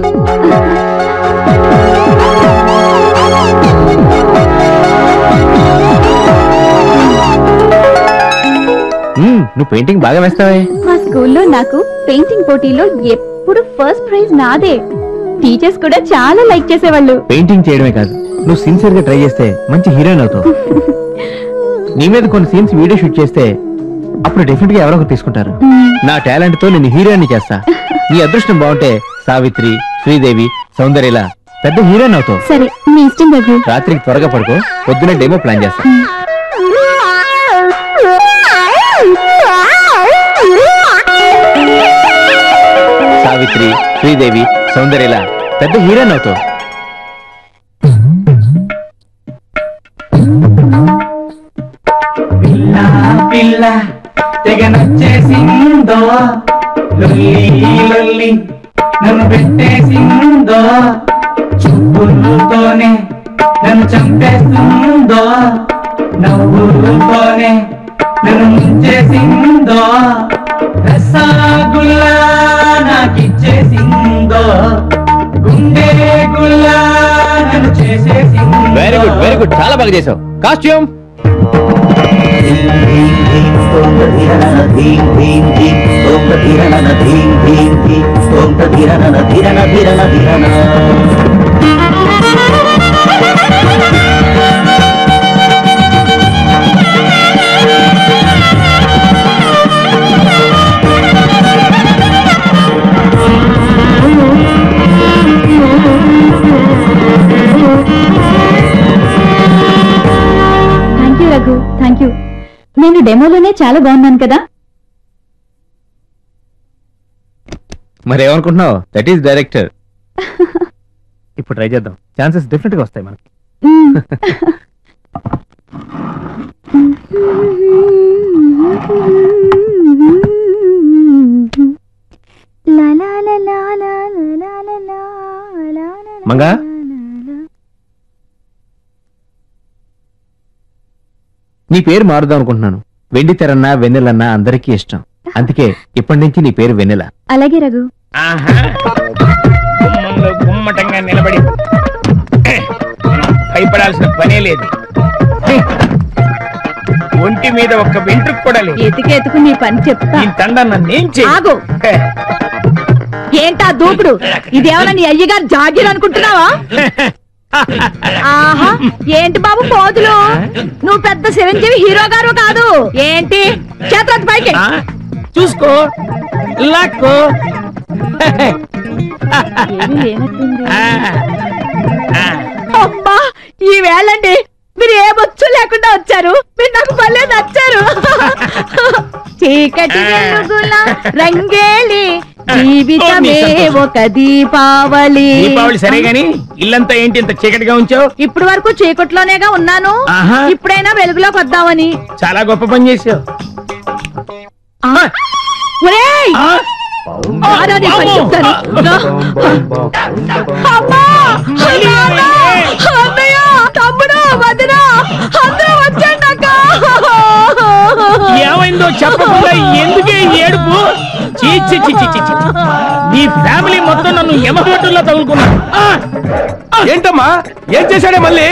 నువ్వు పెయింటింగ్ బాగా వేస్తావే. మా స్కూల్లో నాకు పెయింటింగ్ పోటీలో ఎప్పుడు ఫస్ట్ ప్రైజ్ నాదే. టీచర్స్ కూడా చాలా లైక్ చేసేవాళ్ళు. పెయింటింగ్ చేయడమే కాదు నువ్వు సిన్సియర్గా ట్రై చేస్తే మంచి హీరోయిన్ అవుతావు. *laughs* నీ మీద కొన్ని సీన్స్ వీడియో షూట్ చేస్తే అప్పుడు డెఫినెట్గా ఎవరో ఒకరు తీసుకుంటారు. నా టాలెంట్తో నేను హీరోయిన్ చేస్తా. నీ అదృష్టం బాగుంటే సావిత్రి శ్రీదేవి సౌందర్యలా పెద్ద హీరోయిన్ అవుతావు. సరే మీ ఇష్టం రాత్రికి త్వరగా పడుకో పొద్దునే డెమో ప్లాన్ చేస్తా. సావిత్రి శ్రీదేవి సౌందర్యలా పెద్ద హీరోయిన్ అవుతావు. తెగ నచ్చేసిందో లొల్లి లొల్లి నన్ను పెట్టేసిందో చూపులతోనే నన్ను చంపేస్తుందో నవ్వులతోనే నన్ను ముంచేసిందో రసాగుల్లా నాకిచ్చేసిందో గుండె గుల్లా నన్ను చేసేసిందో వెరీ గుడ్ వెరీ గుడ్ చాలా బాగా చేసావు. కాస్ట్యూమ్? భీం భీం భీం స్తోత్ర ధిరణన భీం భీం భీం స్తోత్ర ధిరణన ధిరణ ధిరణ ధిరణ నేను డెమోలోనే చాలా బాగున్నాను కదా. మరేమనుకుంటున్నావు? దట్ ఈస్ డైరెక్టర్ ఇప్పుడు ట్రై చేద్దాం. ఛాన్సెస్ డిఫరెంట్గా వస్తాయి మనకి. *laughs* *laughs* మంగా? నీ పేరు మారుదాం అనుకుంటున్నాను. వెండి తెరన్నా వెన్నెలన్నా అందరికీ ఇష్టం. అందుకే ఇప్పటి నుంచి నీ పేరు వెన్నెల. అలాగే రఘు. ఆహా. గుమ్మంలో గుమ్మటంగా నిలబడి. భయపడాల్సిన పనే లేదు. ఒంటి మీద ఒక్క వెంట్రుకు కూడా లేదు. ఎతికి ఎతుకు నీ పని చెప్తా. ఈ తండ నన్నేం చేయి. ఆగు. ఏంటా దూకుడు? *laughs* ఇదేమన్నా నీ అయ్యగారు జాగీర్ అనుకుంటున్నావా? ఆహా ఏంటి బాబు పోతులు? నువ్వు పెద్ద చిరంజీవి హీరో గారు కాదు. ఏంటి? చేతులెత్తి పైకి. చూసుకో. లాక్కో. అమ్మా ఈ వేళండి. మీరు ఏ బొచ్చు లేకుండా వచ్చారు? మీరు నాకు భలే నచ్చారు. *laughs* చీకటి రంగేలి జీవితమే ఒక దీపావళి దీపావళి సరే గాని ఇల్లంతా ఏంటి ఇంత చీకటిగా ఉంచావు ఇప్పుడు వరకు చీకట్లోనేగా ఉన్నాను ఆహా. ఇప్పుడైనా వెలుగులోకి వద్దామని చాలా గొప్ప పని చేసావు ఒరేయ్! ఆరా నీ పని చెప్తాను. రా. అమ్మా! నాన్న! అన్నయ్య! తమ్ముడు! వదిన! అందరూ వచ్చేయండి అక్క! ఏమైందో చెప్పకుండా ఎందుకే ఏడుపు? చీ చీ చీ చీ, చీ, చీ. నీ ఫ్యామిలీ మొత్తం నన్ను యమగట్టుల్లో తగులుకున్నా ఏంటమ్మా? ఏం చేశాడే మళ్ళీ?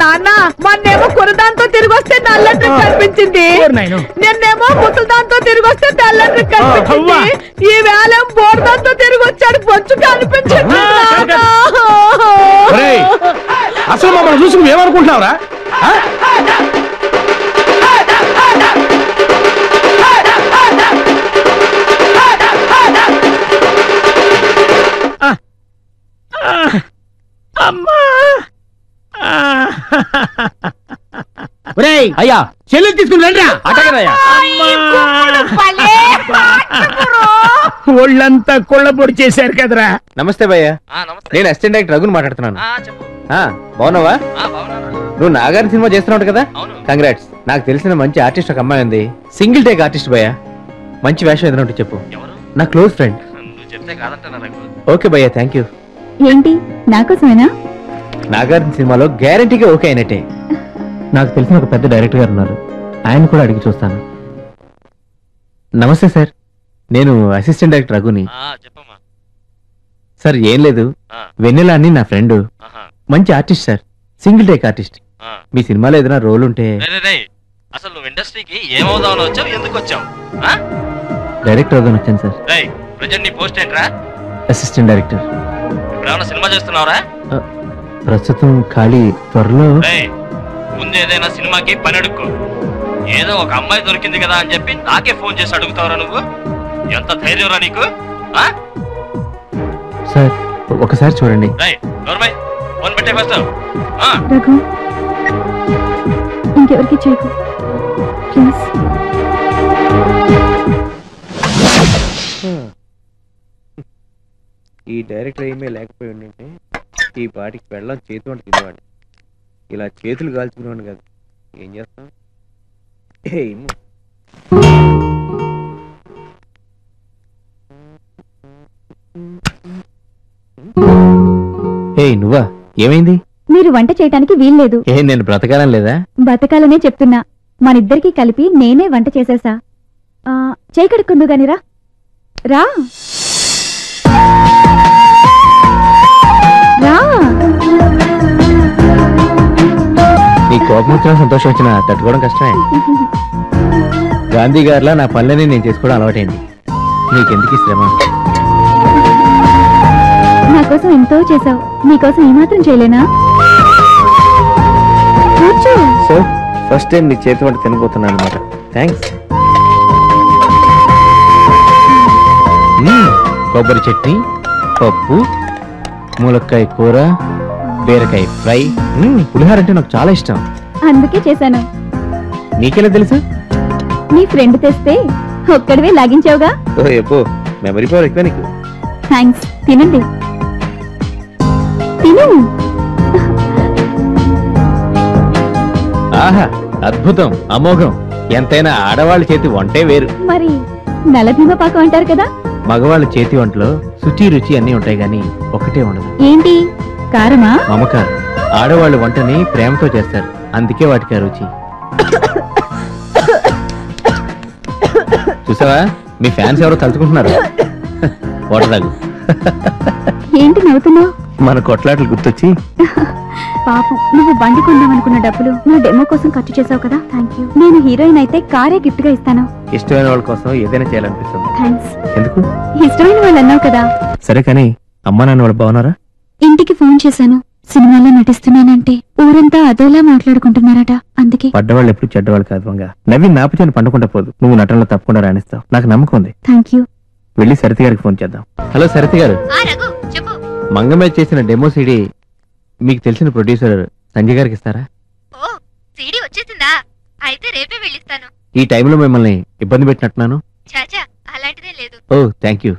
నాన్న మొన్నేమో కురదాంతో తిరిగి వస్తే నల్ల ట్రిక్ కనిపించింది. నిన్నేమో ముసలిదాంతో తిరిగి వస్తే తెల్ల ట్రిక్ కనిపించింది. ఈ వేళ బోర్దాంతో తిరిగి వచ్చాడు బొచ్చు కనిపించింది అసలు మమ్మల్ని చూసి నువ్వేమనుకుంటున్నావురా? అమ్మా ఒరేయ్ అయ్యా చెల్లి తీసుకుని రండి అటగదయ్యా ఒళ్ళంతా కుళ్ళబొడి చేశారు కదరా. నమస్తే భయ్య. నేను అసిస్టెంట్ డైరెక్టర్ రఘుని మాట్లాడుతున్నాను. ఆ, బాగున్నావా? నువ్వు నాగార్జున సినిమా చేస్తున్నావు కదా? కంగ్రాట్స్ నాకు తెలిసిన మంచి ఆర్టిస్ట్ ఒక అమ్మాయి ఉంది. సింగిల్ టేక్ ఆర్టిస్ట్ భయ్య. మంచి వేషం ఏదైనా ఉంటే చెప్పు. నా క్లోజ్ ఫ్రెండ్ ఓకే భయ్య థ్యాంక్ యూ ఏంటి? నాకోసమేనా? నాగార్జున సినిమాలో గ్యారంటీగా ఓకే అయినట్టే. నాకు తెలిసిన ఒక పెద్ద డైరెక్టర్ గారు ఉన్నారు. ఆయన కూడా అడిగి చూస్తాను. నమస్తే సార్. నేను అసిస్టెంట్ డైరెక్టర్ రఘుని. సార్ ఏం లేదు. వెన్నెల అని నా ఫ్రెండ్. మంచి artist sir. Single take artist. మీ సినిమాలో ఏదైనా రోల్ ఉంటే. అసలు నువ్వు ఇండస్ట్రీకి ఏమవుదామని వచ్చావు? ఎందుకు వచ్చావు? ఆ? డైరెక్టర్ అవుదాని వచ్చాను సార్. రేయ్ ప్రజెంట్ నీ పోస్ట్ ఏంట్రా? Assistant director. ఏమైనా సినిమా చేస్తున్నావురా? ప్రస్తుతం ఖాళీ త్వరలో. రేయ్ ముందు ఏదైనా సినిమాకి పని అడుక్కో. ఏదో ఒక అమ్మాయి దొరికింది కదా అని చెప్పి నాకే ఫోన్ చేసి అడుగుతావురా నువ్వు? ఎంత ధైర్యంరా నీకు? ఆ? సార్ ఒకసారి చూడండి. ఫోన్ పెట్టే ఫస్ట్ ఇంకెవరికి చేయకు? ప్లీజ్. ఈ డైరెక్టర్ ఏమీ లేకపోయి ఉండింటే ఈ పాటికి వెళ్ళం చేతి వంట తినేవాడు ఇలా చేతులు కాల్చుకునేవాడు కదా. ఏం చేస్తాం? ఏమో. ఏయ్ నువ్వా? ఏమైంది? మీరు వంట చేయటానికి వీల్లేదు. ఏ నేను బ్రతకాలం లేదా? బతకాలనే చెప్తున్నా. మనిద్దరికి కలిపి నేనే వంట చేసేసా. ఆ, చేయి కడుక్కుందు గాని రా. నీ కోపం వచ్చినా సంతోషం వచ్చినా తట్టుకోవడం కష్టమే. గాంధీ గారిలా నా పనులని నేను చేసుకోవడం అలవాటైంది. నీకెందుకు ఈ శ్రమ? నా కోసం ఎంతో చేసావు నీకోసం ఏమాత్రం చేయలేనా? కూర్చో. సో ఫస్ట్ టైం నీ చేతి వంట తినబోతున్నాను అనమాట థ్యాంక్స్. కొబ్బరి చట్నీ పప్పు ములక్కాయ కూర బీరకాయ ఫ్రై. పులిహోర అంటే నాకు చాలా ఇష్టం. అందుకే చేశాను. నీకెలా తెలుసు? నీ ఫ్రెండ్ తెస్తే ఒక్కడివే లాగించావుగా. ఓ ఎప్పో మెమరీ పవర్ ఎక్కువ నీకు. థ్యాంక్స్ తినండి. తిను. ఆహా అద్భుతం అమోఘం. ఎంతైనా ఆడవాళ్ళ చేతి వంటే వేరు. మరి నలభీమ పాకం అంటారు కదా మగవాళ్ళ చేతి వంటలో శుచి రుచి అన్నీ ఉంటాయి గాని ఒకటే ఉండదు. ఏంటి? కారమా? మమకారం. ఆడవాళ్ళు వంటని ప్రేమతో చేస్తారు. అందుకే వాటికి ఆ రుచి. చూసావా? మీ ఫ్యాన్స్ ఎవరో తలుచుకుంటున్నారు. *laughs* ఓటదాగు ఏంటి నవ్వుతున్నావు? మన కొట్లాటలు గుర్తొచ్చి? *laughs* పాపం నువ్వు బండి కొందామనుకున్న డబ్బులు నా డెమో కోసం ఖర్చు చేసావు కదా? థ్యాంక్ యూ నేను హీరోయిన్ అయితే కారే గిఫ్ట్గా ఇస్తాను. ఇష్టమైన వాళ్ళ కోసం ఏదైనా చేయాలనిపిస్తుంది. థ్యాంక్స్ ఎందుకు? ఇష్టమైన వాళ్ళు అన్నావు కదా. సరే కానీ అమ్మా నాన్న వాళ్ళు బాగున్నారా? ఇంటికి ఫోన్ చేశాను. సినిమాలో నటిస్తున్నానంటే ఊరంతా అదోలా మాట్లాడుకుంటున్నారట. అందుకే. పడ్డవాళ్ళు ఎప్పుడు చెడ్డవాళ్ళు కాదు వంగ. నవ్వి నాపచాన్ని పండుకుంటా పోదు. నువ్వు నటనలో తప్పకుండా రాణిస్తావు. నాకు నమ్మకం ఉంది. థ్యాంక్ యూ వెళ్ళి సరితి గారికి ఫోన్ చేద్దాం. హలో సరితి గారు. ఆ రఘు. మంగమే చేసిన డెమో సిడి మీకు తెలిసిన ప్రొడ్యూసర్ సంజయ్ గారికి ఇస్తారా? ఓ సీడీ వచ్చేసిందా? అయితే రేపే వెళ్ళిస్తాను. ఈ టైంలో మిమ్మల్ని ఇబ్బంది పెట్టినట్టున్నాను. చాచా అలాంటిదే లేదు. Oh thank you.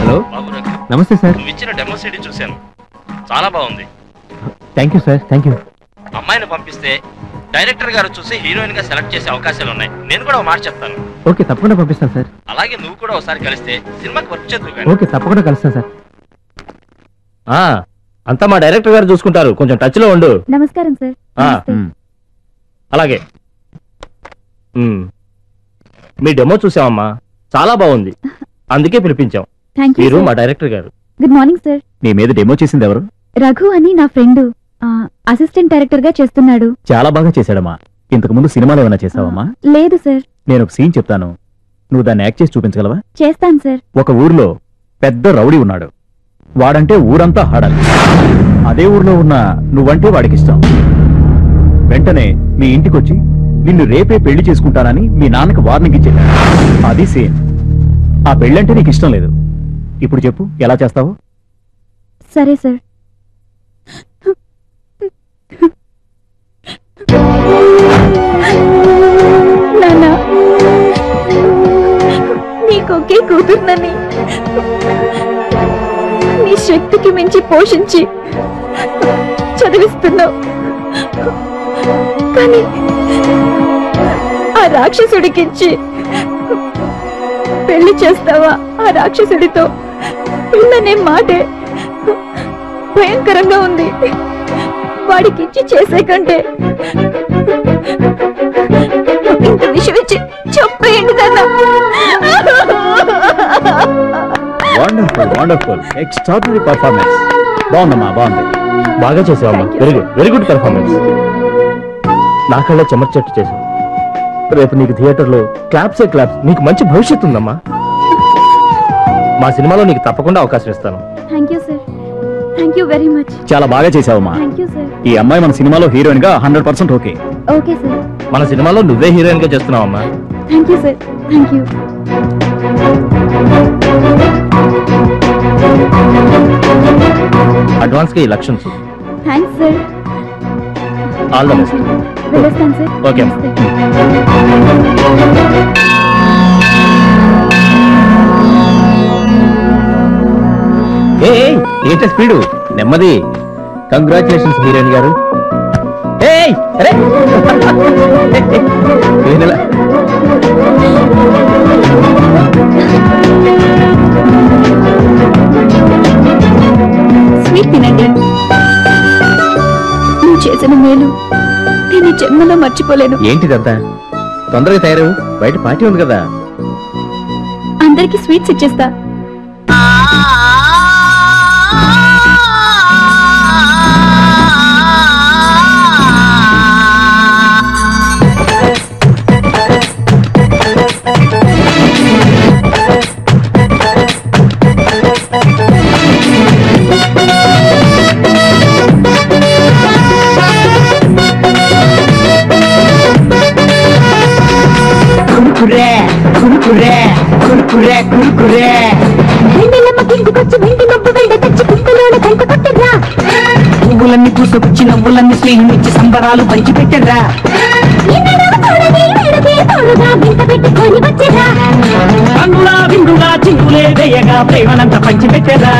హలో. బాబు నమస్తే సార్. నువ్వు ఇచ్చిన డెమో సిడీ చూశాను. చాలా బాగుంది. Thank you sir thank you అమ్మాయిని పంపిస్తే డైరెక్టర్ గారు చూసి హీరోయిన్గా సెలెక్ట్ చేసే అవకాశాలు ఉన్నాయి. నేను కూడా మాట చెప్తాను. ఓకే తప్పకుండా పంపిస్తాను సార్ అలాగే నువ్వు కూడా ఒకసారి కలిస్తే సినిమాకి వర్క్ చేద్దు ఓకే తప్పకుండా కలుస్తాను సార్ ఆ, అంతా మా డైరెక్టర్ గారు చూసుకుంటారు. కొంచెం టచ్లో ఉండు. నమస్కారం సార్ అలాగే. మీ. డెమో చూసామమ్మా చాలా బాగుంది. *laughs* అందుకే పిలిపించాం. మీరు. మా డైరెక్టర్ గారు. గుడ్ మార్నింగ్ సార్ నీ మీద డెమో చేసింది ఎవరు? రఘు అని నా ఫ్రెండ్ అసిస్టెంట్ డైరెక్టర్గా చేస్తున్నాడు. చాలా బాగా చేశాడమ్మా. ఇంతకు ముందు సినిమాలు ఏమైనా చేసావమ్మా? లేదు సార్. నేను ఒక సీన్ చెప్తాను. నువ్వు దాన్ని యాక్ట్ చేసి చూపించగలవా? చేస్తాను సార్. ఒక ఊర్లో పెద్ద రౌడీ ఉన్నాడు. వాడంటే ఊరంతా హాడాలి. అదే ఊర్లో ఉన్న నువ్వంటే వాడికి ఇష్టం వెంటనే మీ ఇంటికొచ్చి నిన్ను రేపే పెళ్ళి చేసుకుంటానని మీ నాన్నకి వార్నింగ్ ఇచ్చేట అది సేమ్ ఆ పెళ్ళంటే నీకు ఇష్టం లేదు. ఇప్పుడు చెప్పు ఎలా చేస్తావు? సరే సార్. ఒకే కూతుర్నని. నీ శక్తికి మించి పోషించి చదివిస్తున్నావు. కానీ ఆ రాక్షసుడికిచ్చి పెళ్ళి చేస్తావా? ఆ రాక్షసుడితో పిల్లనే మాటే భయంకరంగా ఉంది. వాడికిచ్చి చేసే కంటే ఇంత విషయం ఇచ్చి చెప్పేయండి నాన్న. వండర్ఫుల్ వండర్ఫుల్ ఎక్స్ట్రాడినరీ పర్ఫార్మెన్స్ బాగుందమ్మా బాగుంది. బాగా చేసావమ్మా. Very good very good performance నా కళ్ళ చెమర్చెట్టు చేసావు. రేపు నీకు థియేటర్లో క్లాప్సే క్లాప్స్. నీకు మంచి భవిష్యత్తు ఉందమ్మా. మా సినిమాలో నీకు తప్పకుండా అవకాశం ఇస్తాను. Thank you sir thank you very much చాలా బాగా చేసావమ్మా. థ్యాంక్ యూ సార్ ఈ అమ్మాయి మన సినిమాలో హీరోయిన్గా hundred percent okay. Okay sir మన సినిమాలో నువ్వే హీరోయిన్గా చేస్తున్నావమ్మా. Thank you sir thank you అడ్వాన్స్గా ఈ లక్షన్స్ thanks sir. All the best వెళ్ళొస్తాను సార్. ఓకే ఏ ఏంట స్పీడు? నెమ్మది. కంగ్రాచులేషన్స్ హీరోయిన్ గారు. ఏయ్, అరే! స్వీట్ తినండి. నువ్వు చేసిన మేలు నేను ఈ జన్మలో మర్చిపోలేను. ఏంటిదంతా? తొందరగా తయారు బయట పార్టీ ఉంది కదా. అందరికి స్వీట్స్ ఇచ్చేస్తా. కురుకురే కురుకురే కురుకురే. వెన్నెలమ్మ కిందికొచ్చి వెండి మబ్బు వెళ్ళ తెచ్చి కుక్కలోన కంట కొట్టరా పువ్వులన్నీ పూసుకొచ్చి నవ్వులన్నీ స్నేహం ఇచ్చి సంబరాలు పంచి పెట్టరా అందులా విందుగా చిందులే వేయగా ప్రేమనంత పంచి పెట్టరా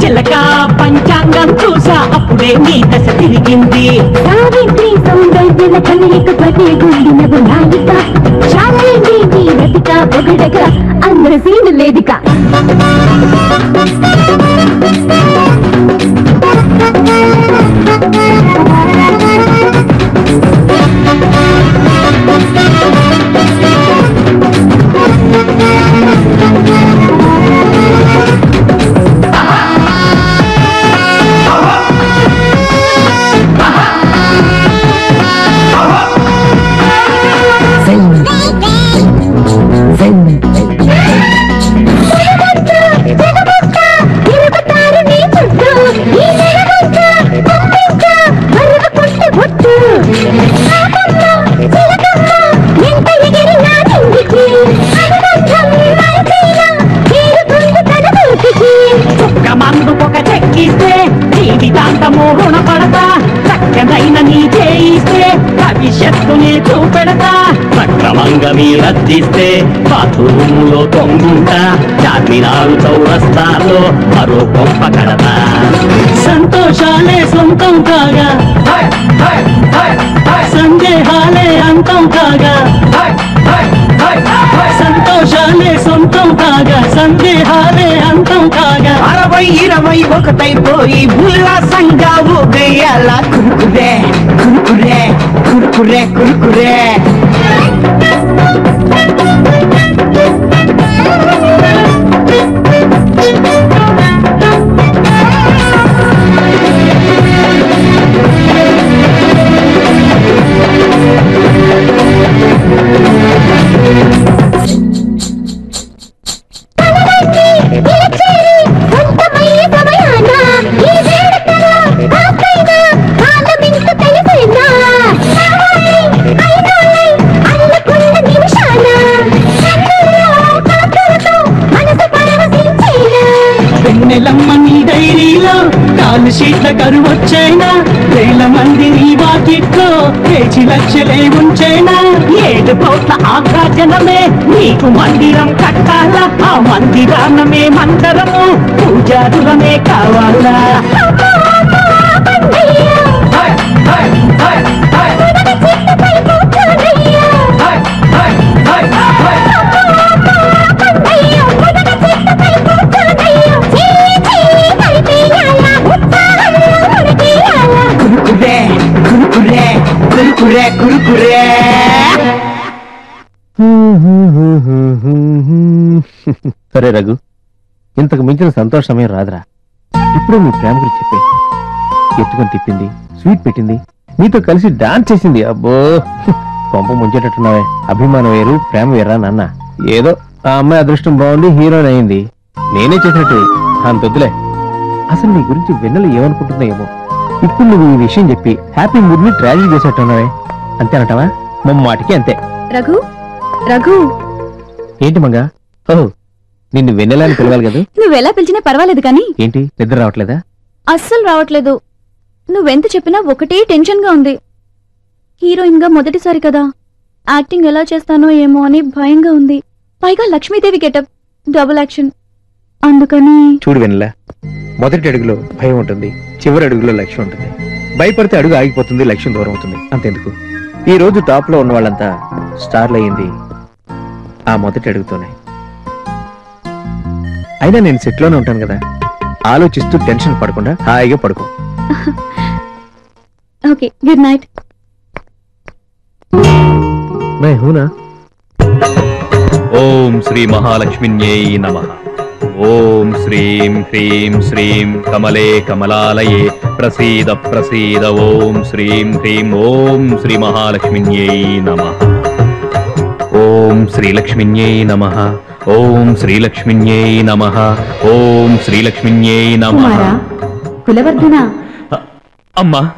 చిలక పంచాంగం చూసా అప్పుడే నీ దశ తిరిగింది. సావిత్రి సౌందర్యల కలయిక ప్రతి గుండిన నాయిక. చాలండి నీ రతిక పొగడగా అందరి సీను లేదిక. మీరద్దిస్తే బాత్రూమ్లో తొంగుంటా చార్మినారు చౌరస్తాలో మరో గొప్ప కడత సంతోషాలే సొంతం కాగా సందేహాలే అంతం కాగా సంతోషాలే సొంతం కాగా సందేహాలే అంతం కాగా. అరవై ఇరవై ఒకటైపోయి ఉల్లాసంగా ఊగేయాల? కురుకురే కురుకురే కురుకురే కురుకురే. లక్షలే ఉంచైనా? ఏడు కోట్ల ఆగ్రాజనమే నీకు మందిరం కట్టాలా? ఆ మందిరానమే మందరము. పూజారులమే కావాలా? కురుకురే కురుకురే. సరే రఘు ఇంతకు మించిన సంతోషమే రాదురా. ఇప్పుడే మీ ప్రేమ గురించి చెప్పే ఎత్తుకొని తిప్పింది స్వీట్ పెట్టింది నీతో కలిసి డాన్స్ చేసింది. అబ్బో పంప ముంచేటట్టున్నావే. అభిమానం వేరు ప్రేమ వేరా నాన్న. ఏదో ఆ అమ్మాయి అదృష్టం బాగుంది హీరోయిన్ అయింది. నేనే చేసినట్టు. అంతొద్దులే. అసలు నీ గురించి వెన్నెలు ఏమనుకుంటుందో ఏమో ఇప్పుడు నువ్వు ఈ విషయం చెప్పి హ్యాపీ మూడ్ని ట్రాజెడీ చేసేట్టున్నావే అంతేనటవా మమ్మాటికి అంతే. రఘు రఘు. ఏంటి మంగా? ఓహో నిన్ను వెన్నెలా అని పిలవాలి కదా? నువ్వెలా పిలిచినా పర్వాలేదు కానీ ఏంటి నిద్ర రావట్లేదా? అస్సలు రావట్లేదు. నువ్వెంత చెప్పినా ఒకటే టెన్షన్గా ఉంది. హీరోయిన్గా మొదటిసారి కదా. యాక్టింగ్ ఎలా చేస్తానో ఏమో అని భయంగా ఉంది. పైగా లక్ష్మీదేవి గెటప్ డబుల్ యాక్షన్. అందుకని చూడు వెన్నెలా మొదటి అడుగులో భయం ఉంటుంది చివరి అడుగులో లక్ష్యం ఉంటుంది. భయపడితే అడుగు ఆగిపోతుంది లక్ష్యం దూరం అవుతుంది. అంతెందుకు? ఈ రోజు టాప్లో ఉన్న వాళ్ళంతా స్టార్లు అయ్యింది ఆ మొదటి అడుగుతోనే. అయినా నేను సెట్లోనే ఉంటాను కదా? ఆలోచిస్తూ టెన్షన్ పడకుండా హాయిగా పడుకో. *laughs* Okay good night. మే హూనా? ఓం శ్రీ మహాలక్ష్మిన్యై నమ. ఓం శ్రీం హ్రీం శ్రీం కమలే కమలాలయే ప్రసీద ప్రసీద ఓం శ్రీం హ్రీం ఓం శ్రీ మహాలక్ష్మిన్యై నమ. ఓం శ్రీలక్ష్మిన్యై నమ. ఓం శ్రీలక్ష్మిన్యై నమ. ఓం శ్రీలక్ష్మిన్యై నమ. కులవర్ధన. అమ్మా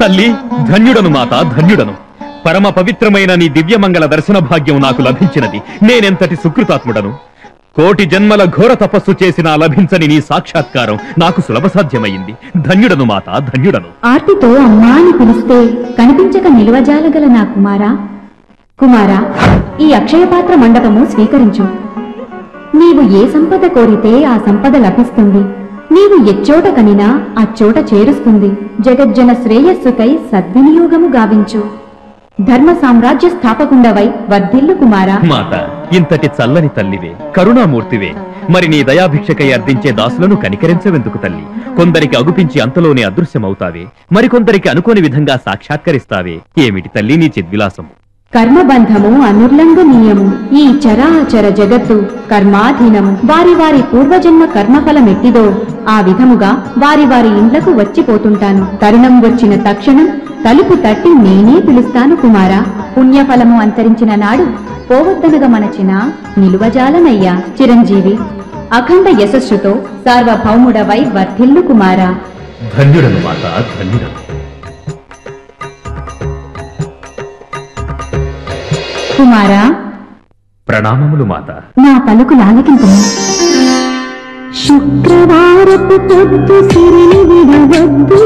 తల్లి ధన్యుడను మాత ధన్యుడను. పరమ పవిత్రమైన నీ దివ్యమంగళ దర్శన భాగ్యం నాకు లభించినది. నేనెంతటి సుకృతాత్ముడను? కోటి జన్మల ఘోర తపస్సు చేసినా లభించని నీ సాక్షాత్కారం నాకు సులభ సాధ్యమైంది ధన్యుడను మాత ధన్యుడను. ఆర్తితో అమ్మా అని పిలిస్తే కనిపించక నిలువజాలగల నా కుమారా. కుమారా ఈ అక్షయపాత్ర మండపము స్వీకరించు. నీవు ఏ సంపద కోరితే ఆ సంపద లభిస్తుంది. నీవు ఎచ్చోట కనినా అచ్చోట చేరుస్తుంది. జగజ్జన శ్రేయస్సుకై సద్వినియోగము గావించు. ధర్మ సామ్రాజ్య స్థాపకుండవై వర్ధిల్లు కుమారా. మాత ఇంతటి చల్లని తల్లివే కరుణామూర్తివే. మరి నీ దయాభిక్షకై అర్థించే దాసులను కనికరించవెందుకు తల్లి? కొందరికి అగుపించి అంతలోనే అదృశ్యమవుతావే. మరికొందరికి అనుకోని విధంగా సాక్షాత్కరిస్తావే. ఏమిటి తల్లి నీ చిద్విలాసము? కర్మబంధము అనుర్లంఘనీయము ఈ చరాచర జగత్తు కర్మాధీనము వారి వారి పూర్వజన్మ కర్మఫలమెట్టిదో ఆ విధముగా వారి వారి ఇండ్లకు వచ్చిపోతుంటాను. తరుణం వచ్చిన తక్షణం తలుపు తట్టి నేనే పిలుస్తాను కుమారా. పుణ్యఫలము అంతరించిన నాడు పోవద్దనగమనచిన నిలువజాలనయ్యా. చిరంజీవి అఖండ యశస్సుతో సార్వభౌముడవై వర్ధిల్లు కుమారా. ధన్యుడను మాత ధన్యుడను. కుమారా ప్రణామములు మాత. నా పలుకు లాలకింపు శుక్రవారపు పొద్దు సిరిని విడవద్దు.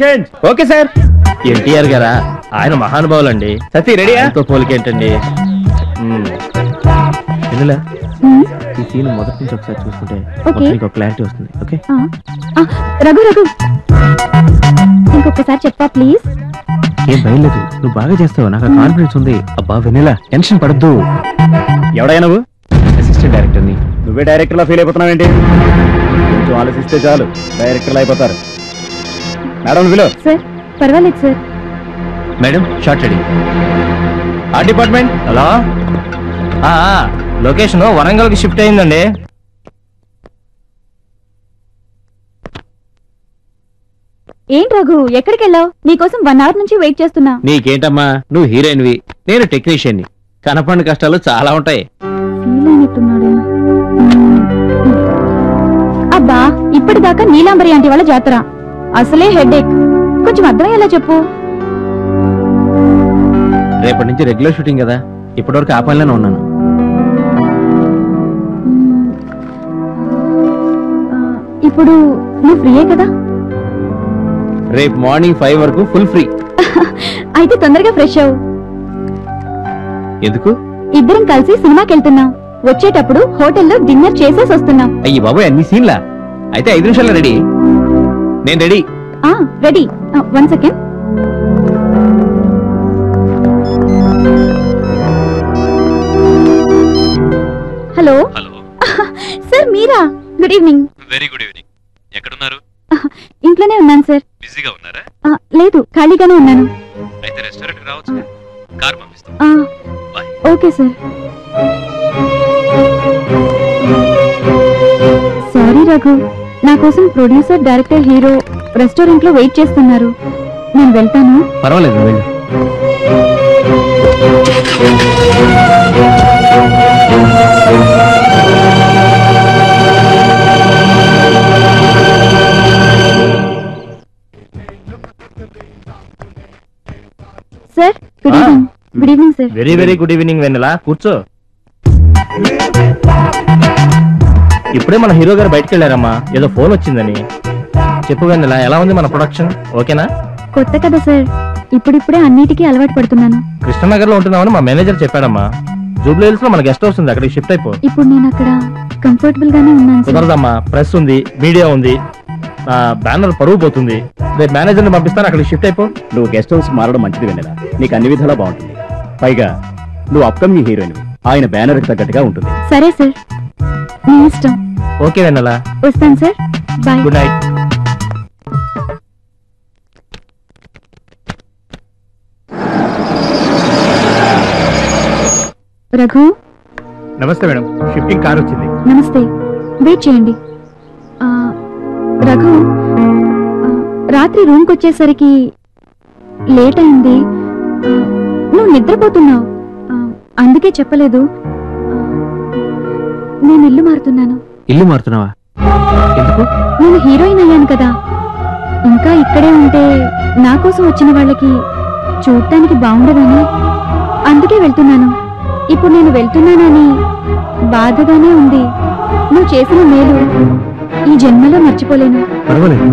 చేంజ్ ఓకే సార్ ఎన్టీఆర్ గారా? ఆయన మహానుభావులండి. సతీ రెడీయా తో పోలికేంటండి? వెన్నెల ఈ సీన్ మొదటి నుంచి ఒకసారి చూసుకుంటే మొత్తం నీకు క్లారిటీ వస్తుంది. ఓకే రఘు రఘు. ఇంకొకసారి చెప్పా ప్లీజ్ ఏం భయం లేదు. నువ్వు బాగా చేస్తావు. నాకు కాన్ఫిడెన్స్ ఉంది. అబ్బా వెన్నెల టెన్షన్ పడద్దు. ఎవడైనా నువ్వు? అసిస్టెంట్ డైరెక్టర్ని. నువ్వే డైరెక్టర్ లా ఫీల్ అయిపోతున్నావేంటి? కొంచెం ఆలోచిస్తే చాలు. డైరెక్టర్లు అయిపోతారు. మేడం విలో సార్ పర్వాలేదు సార్. మేడం షార్ట్ రెడీ ఆ డిపార్ట్మెంట్? హలో? లొకేషన్ వరంగల్కి షిఫ్ట్ అయిందండి. ఏంటి రఘు ఎక్కడికి వెళ్ళావు? నీకోసం వన్ అవర్ నుంచి వెయిట్ చేస్తున్నా. నీకేంటమ్మా నువ్వు హీరోయిన్వి. నేను టెక్నీషియన్ని. కనపడిన కష్టాలు చాలా ఉంటాయి. అబ్బా ఇప్పటిదాకా నీలాంబరి ఆంటీ వాళ్ళ జాతర. అసలే హెడేక్. కొంచెం అర్థమయ్యేలా చెప్పు. రేపటి నుంచి రెగ్యులర్ షూటింగ్ కదా. ఇప్పటివరకు ఆ పనిలోనే ఉన్నాను. ఇప్పుడు నువ్వు ఫ్రీయే కదా? రేపు మార్నింగ్ ఫైవ్ వరకు ఫుల్ ఫ్రీ. *laughs* అయితే తొందరగా ఫ్రెష్ అవ్వు. ఎందుకు? ఇద్దరం కలిసి సినిమాకి వెళ్తున్నాం. వచ్చేటప్పుడు హోటల్లో డిన్నర్ చేసేసి వస్తున్నాం. అయ్యి బాబోయ్ అన్ని సీన్లా? అయితే ఐదు నిమిషాల్లో రెడీ. నేను రెడీ. ఆ ready. One second. Hello. Hello. *laughs* Sir మీరా? Good evening. Very good evening. ఎక్కడున్నారు? ఇంట్లోనే ఉన్నాను సార్. బిజీగా ఉన్నారా? లేదు ఖాళీగానే ఉన్నాను. అయితే రెస్టారెంట్ రావచ్చు కార్ పంపిస్తాం. ఆ, ఓకే సార్. సారీ రఘు. నా కోసం ప్రొడ్యూసర్ డైరెక్టర్ హీరో రెస్టారెంట్లో వెయిట్ చేస్తున్నారు. నేను వెళ్తాను. పర్వాలేదు వెళ్ళు. Sir good evening good evening sir very very good evening వెన్నెలా కూర్చో. ఇప్పుడే మన హీరో గారు బయటకు వెళ్ళారమ్మా ఏదో ఫోన్ వచ్చిందని. చెప్పు వెన్నెలా ఎలా ఉంది మన ప్రొడక్షన్? ఓకేనా? కొత్త కదా సార్. ఇప్పుడిప్పుడే అన్నిటికీ అలవాటు పడుతున్నాను. కృష్ణనగర్లో ఉంటున్నామని మా మేనేజర్ చెప్పాడమ్మా. జూబ్లీ హిల్స్లో మన గెస్ట్ హౌస్ ఉంది అక్కడికి షిఫ్ట్ అయిపో. ఇప్పుడు నేను అక్కడ కంఫర్టబుల్ గానే ఉన్నాను సార్. కుదరదమ్మా ప్రెస్ ఉంది మీడియా ఉంది నా బ్యానర్ పరువు పోతుంది. రేపు మేనేజర్ని పంపిస్తాను అక్కడికి షిఫ్ట్ అయిపో. నువ్వు గెస్ట్ హౌస్ మారడం మంచిది వెన్నెల. నీకు అన్ని విధాలా బాగుంటుంది. పైగా నువ్వు అప్కమింగ్ హీరోయిన్. ఆయన బ్యానర్కి తగ్గట్టుగా ఉంటుంది. సరే సార్. మీ ఇష్టం. ఓకే వెన్నెలా. వస్తాను sir. Bye. Good night. Raghu. నమస్తే మేడం. షిఫ్టింగ్ కార్ వచ్చింది. నమస్తే. వెయిట్ చేయండి. ఆ, రఘు ఆ, రాత్రి రూమ్కి వచ్చేసరికి లేట్ అయింది. ఆ, నువ్వు నిద్రపోతున్నావు. ఆ, అందుకే చెప్పలేదు. నేను ఇల్లు మారుతున్నాను. ఇల్లు మారుతున్నావా? ఎందుకు? నేను హీరోయిన్ అయ్యాను కదా. ఇంకా ఇక్కడే ఉంటే నా కోసం వచ్చిన వాళ్ళకి చూడటానికి బాగుండదని అందుకే వెళ్తున్నాను. ఇప్పుడు నేను వెళ్తున్నానని బాధగానే ఉంది. నువ్వు చేసిన మేలు ఈ జన్మలో మర్చిపోలేను. పర్వాలేదు.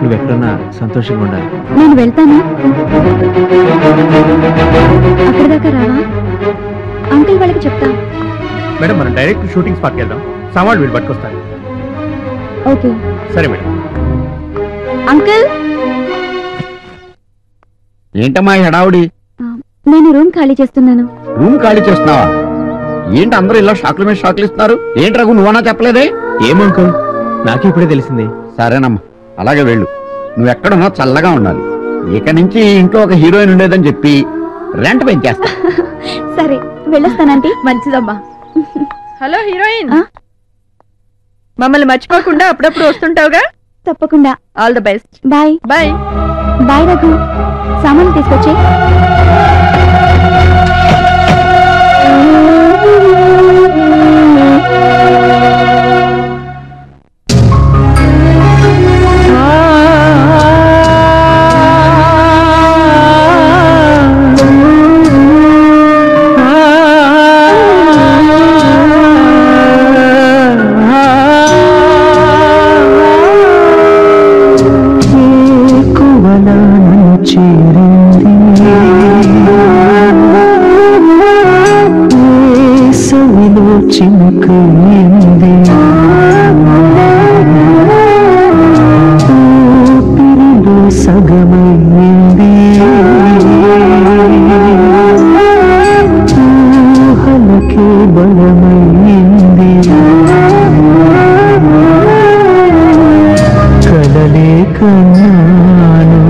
నువ్వు ఎక్కడన్నా సంతోషంగా ఉండాలి. నేను వెళ్తాను. అక్కడిదాకా రావా? అంకుల్ వాళ్ళకి చెప్తా. మేడం మనం డైరెక్ట్ షూటింగ్ స్పాట్కి వెళ్దాం. సామాన్లు వీళ్ళు పట్టుకొస్తారు. ఓకే. సరే మేడం. అంకుల్? ఏంటమ్మా ఈ హడావుడి? నేను రూమ్ ఖాళీ చేస్తున్నాను. రూమ్ ఖాళీ చేస్తున్నావా? ఏంటి అందరూ ఇలా షాక్ల మీద షాక్లు ఇస్తున్నారు? ఏంటి రఘు నువ్వన్నా చెప్పలేదే? ఏమంకు నాకే ఇప్పుడే తెలిసింది. సరేనమ్మా అలాగే వెళ్ళు. నువ్వు ఎక్కడున్నా చల్లగా ఉండాలి. ఇక నుంచి ఇంట్లో ఒక హీరోయిన్ ఉండేదని చెప్పి రెంట్ పెంచేస్తా. *laughs* సరే వెళ్ళొస్తానంటీ మంచిదమ్మా. Hello heroine. మమ్మల్ని మర్చిపోకుండా అప్పుడప్పుడు వస్తుంటావుగా? తప్పకుండా. All the best bye. Bye bye Raghu. సామాన్లు తీసుకొచ్చి. చేరింది చినుకైంది ఊపిరిలో సగమైంది. ఊహలకే బలమైంది. కలలే కన్నాను